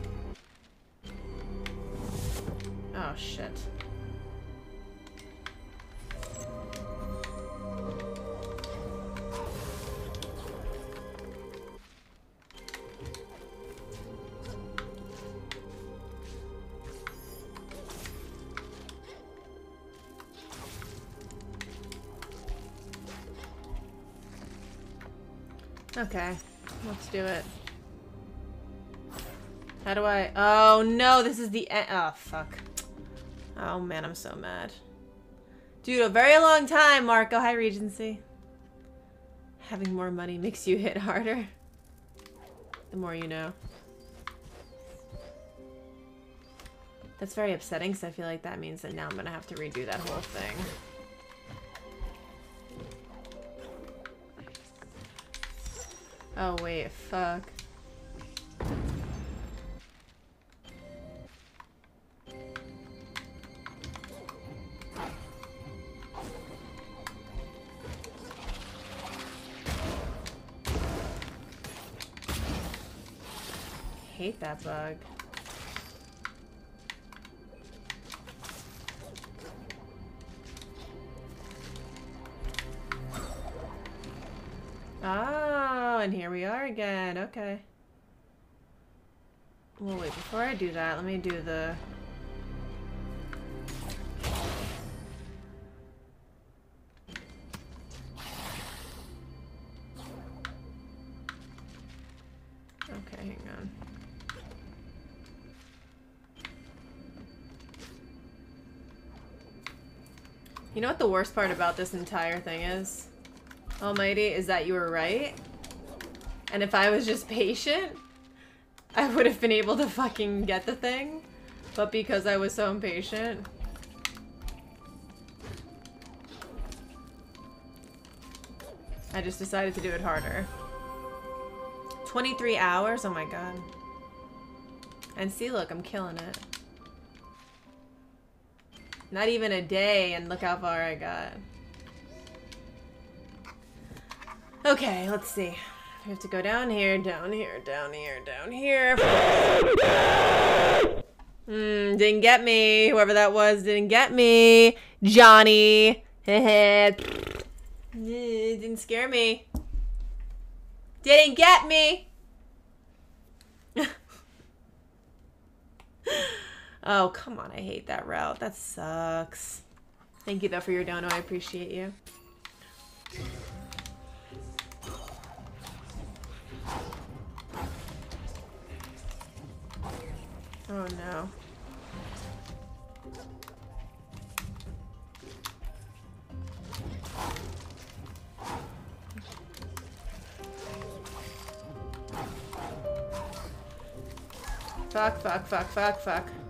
Oh, shit. Okay, let's do it. How do I? Oh no, this is the end. Oh fuck. Oh man, I'm so mad. Dude, a very long time, Marco. Hi, Regency. Having more money makes you hit harder. The more you know. That's very upsetting because I feel like that means that now I'm gonna have to redo that whole thing. Oh wait, fuck. That bug. Oh, and here we are again. Okay. Well, wait, before I do that, let me do the... You know what the worst part about this entire thing is? Almighty, is that you were right. And if I was just patient, I would have been able to fucking get the thing. But because I was so impatient. I just decided to do it harder. 23 hours? Oh my god. And see, look, I'm killing it. Not even a day, and look how far I got. Okay, let's see. We have to go down here, down here, down here, down here. Hmm, didn't get me. Whoever that was didn't get me. Johnny. Didn't scare me. Didn't get me. oh, come on. I hate that route. That sucks. Thank you, though, for your dono. I appreciate you. Oh no. Fuck, fuck, fuck, fuck, fuck.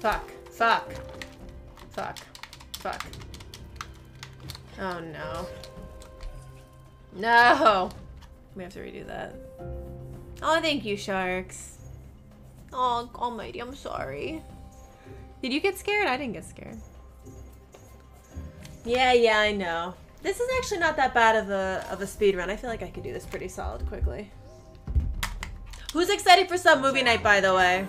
Fuck. Fuck. Fuck. Fuck. Oh no. No! We have to redo that. Oh, thank you, sharks. Oh, almighty, I'm sorry. Did you get scared? I didn't get scared. Yeah, yeah, I know. This is actually not that bad of a of a speed run. I feel like I could do this pretty solid quickly. Who's excited for some movie night, by the way?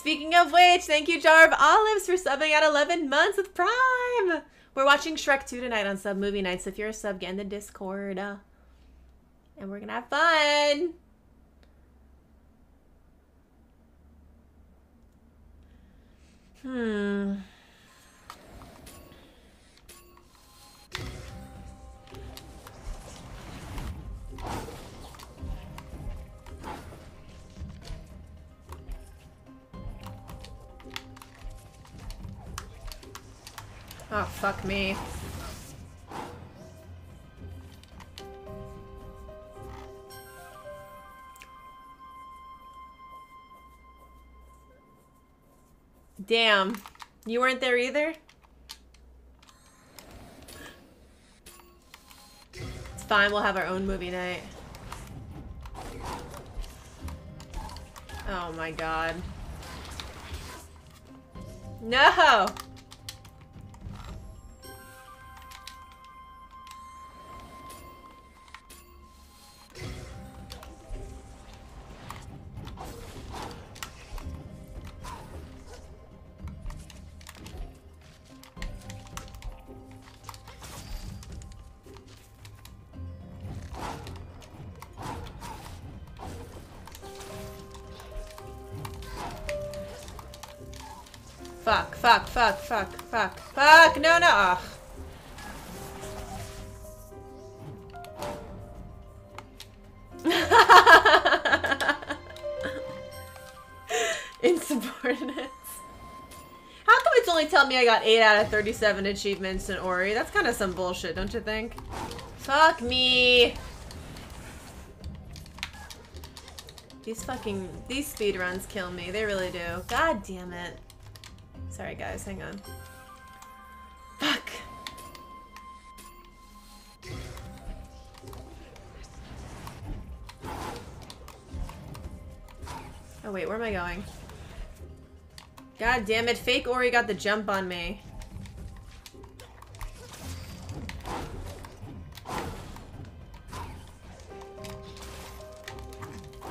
Speaking of which, thank you, Jar of Olives, for subbing at 11 months with Prime. We're watching Shrek 2 tonight on Sub Movie Night, so if you're a sub, get in the Discord. and we're gonna have fun. Hmm. Oh, fuck me. Damn. You weren't there either? It's fine, we'll have our own movie night. Oh my god. No! Fuck, fuck, fuck, fuck, fuck, fuck, no, no, ugh. Insubordinates. How come it's only telling me I got 8 out of 37 achievements in Ori? That's kind of some bullshit, don't you think? Fuck me. These fucking, these speedruns kill me. They really do. God damn it. Sorry guys, hang on. Fuck. Oh wait, where am I going? God damn it, fake Ori got the jump on me.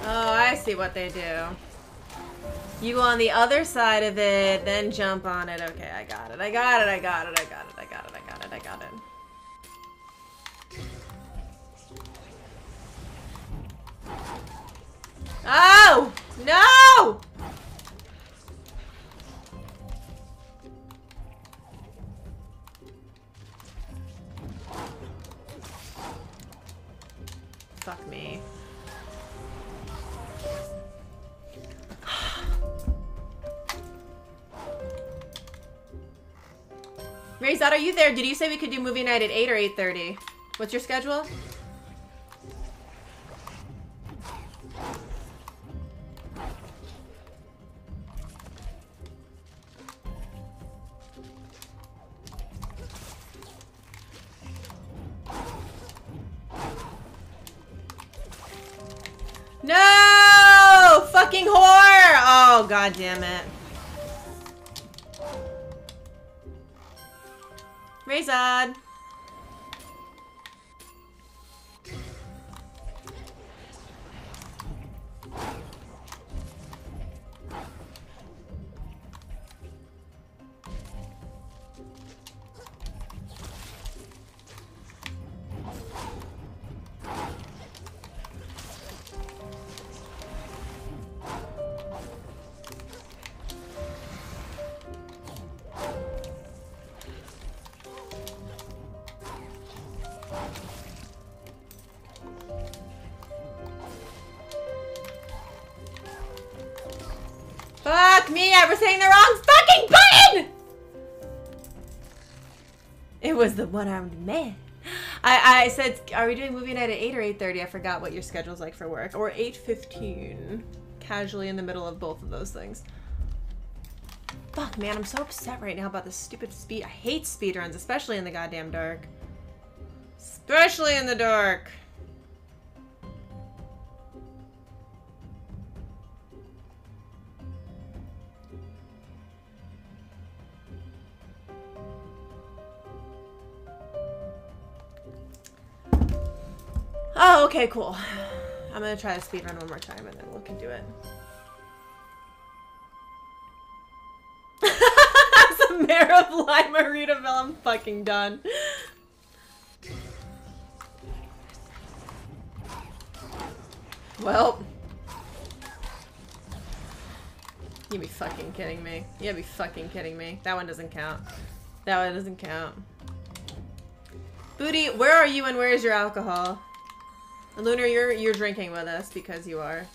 Oh, I see what they do. You go on the other side of it, then jump on it. Okay, I got it. I got it. I got it. I got it. There? Did you say we could do movie night at 8 or 8.30? What's your schedule? No! Fucking whore! Oh, god damn it. One-armed man. I, I said, are we doing movie night at 8 or 8.30? I forgot what your schedule's like for work. Or 8.15. Casually in the middle of both of those things. Fuck, man, I'm so upset right now about this stupid speed. I hate speedruns, especially in the goddamn dark. Especially in the dark. Okay, cool. I'm gonna try to speedrun one more time and then we can do it. As a mayor of Lima Rudaville, I'm fucking done. Well. You be fucking kidding me. You be fucking kidding me. That one doesn't count. That one doesn't count. Booty, where are you and where is your alcohol? Lunar, you're you're drinking with us because you are.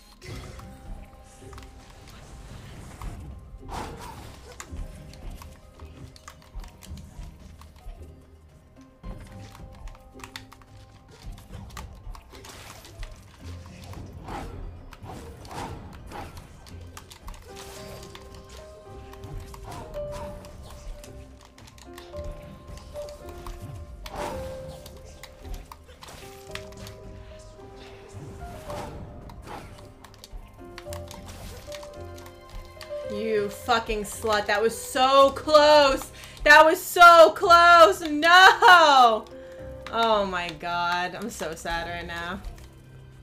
Fucking slut. That was so close. That was so close. No. Oh my god. I'm so sad right now.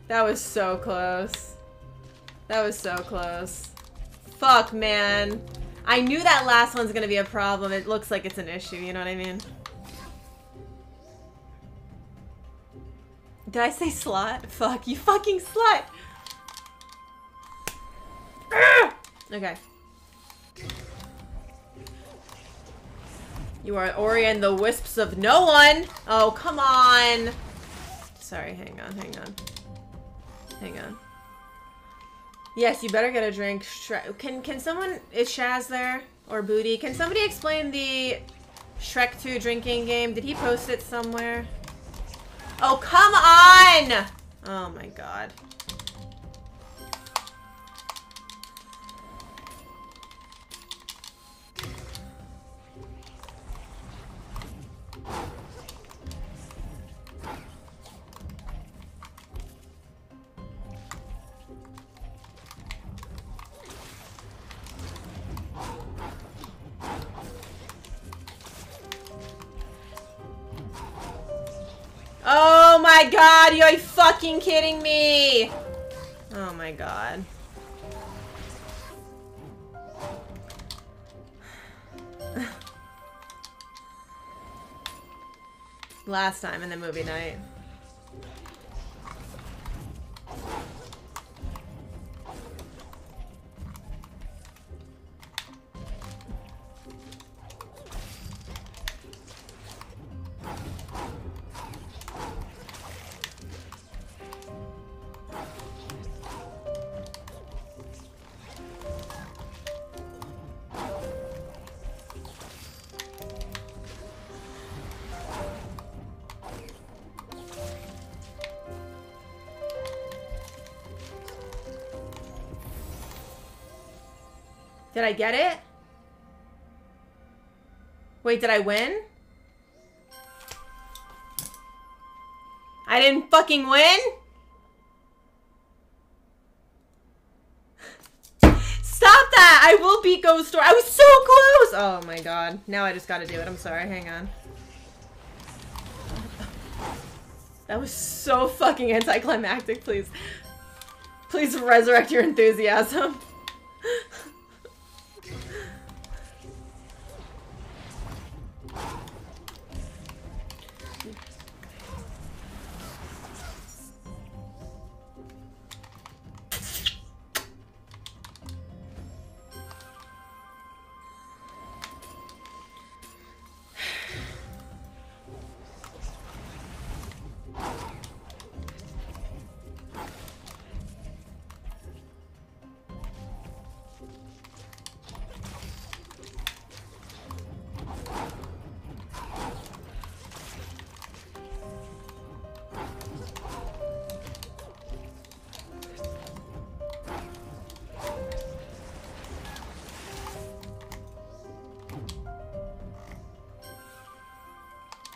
That was so close. That was so close. Fuck, man. I knew that last one's gonna be a problem. It looks like it's an issue, you know what I mean? Did I say slut? Fuck, you fucking slut! Ah! Okay. You are Ori and the wisps of no one! Oh, come on! Sorry, hang on, hang on. Hang on. Yes, you better get a drink. Can can someone is Shaz there or Booty? Can somebody explain the Shrek 2 drinking game? Did he post it somewhere? Oh, come on! Oh my god. Fucking kidding me! Oh my god. Last time in the movie night. Did I get it? Wait, did I win? I didn't fucking win? Stop that! I will beat Ghost Story. I was so close! Oh my god. Now I just gotta do it. I'm sorry. Hang on. That was so fucking anticlimactic. Please. Please resurrect your enthusiasm.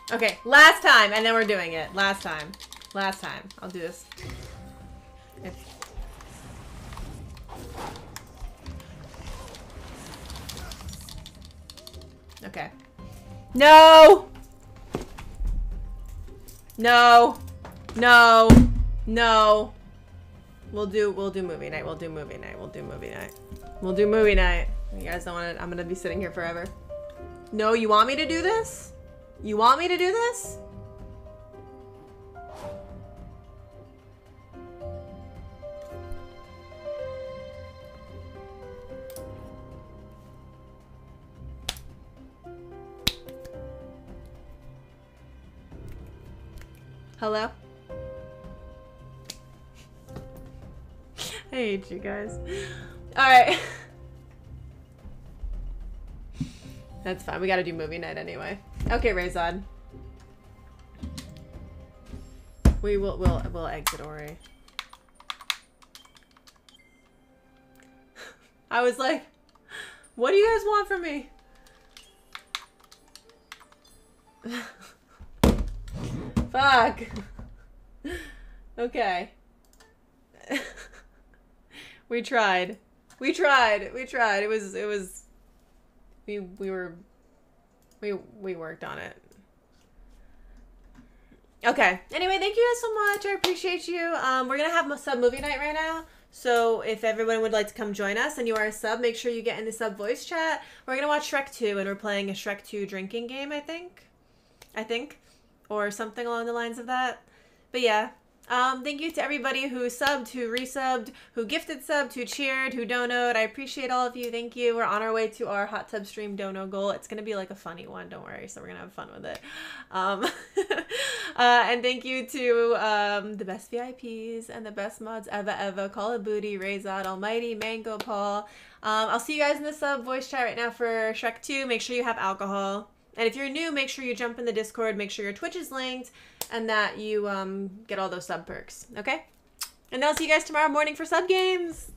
Okay, last time, and then we're doing it. Last time. Last time. I'll do this. Okay. No! No! No! No! We'll do we'll do movie night. We'll do movie night. We'll do movie night. We'll do movie night. You guys don't want to I'm to be sitting here forever. No, you want me to do this? You want me to do this? Hello? I hate you guys. Alright. That's fine. We gotta do movie night anyway. Okay, Razod. We will we'll we'll exit Ori. I was like, what do you guys want from me? Fuck. okay. we tried. We tried. We tried. It was it was we we were we we worked on it. Okay. Anyway, thank you guys so much. I appreciate you. Um, we're gonna have a sub movie night right now. So if everyone would like to come join us and you are a sub, make sure you get in the sub voice chat. We're gonna watch Shrek 2 and we're playing a Shrek 2 drinking game, I think. I think. Or something along the lines of that. But yeah. Um, thank you to everybody who subbed, who resubbed, who gifted subbed, who cheered, who donoed. I appreciate all of you. Thank you. We're on our way to our hot tub stream dono goal. It's gonna be like a funny one, don't worry. So we're gonna have fun with it. Um, uh, and thank you to um, the best VIPs and the best mods ever, ever. Call of Booty, Razod, Almighty, Mango Paul. Um, I'll see you guys in the sub voice chat right now for Shrek 2. Make sure you have alcohol. And if you're new, make sure you jump in the Discord, make sure your Twitch is linked, and that you um, get all those sub perks. Okay? And I'll see you guys tomorrow morning for sub games.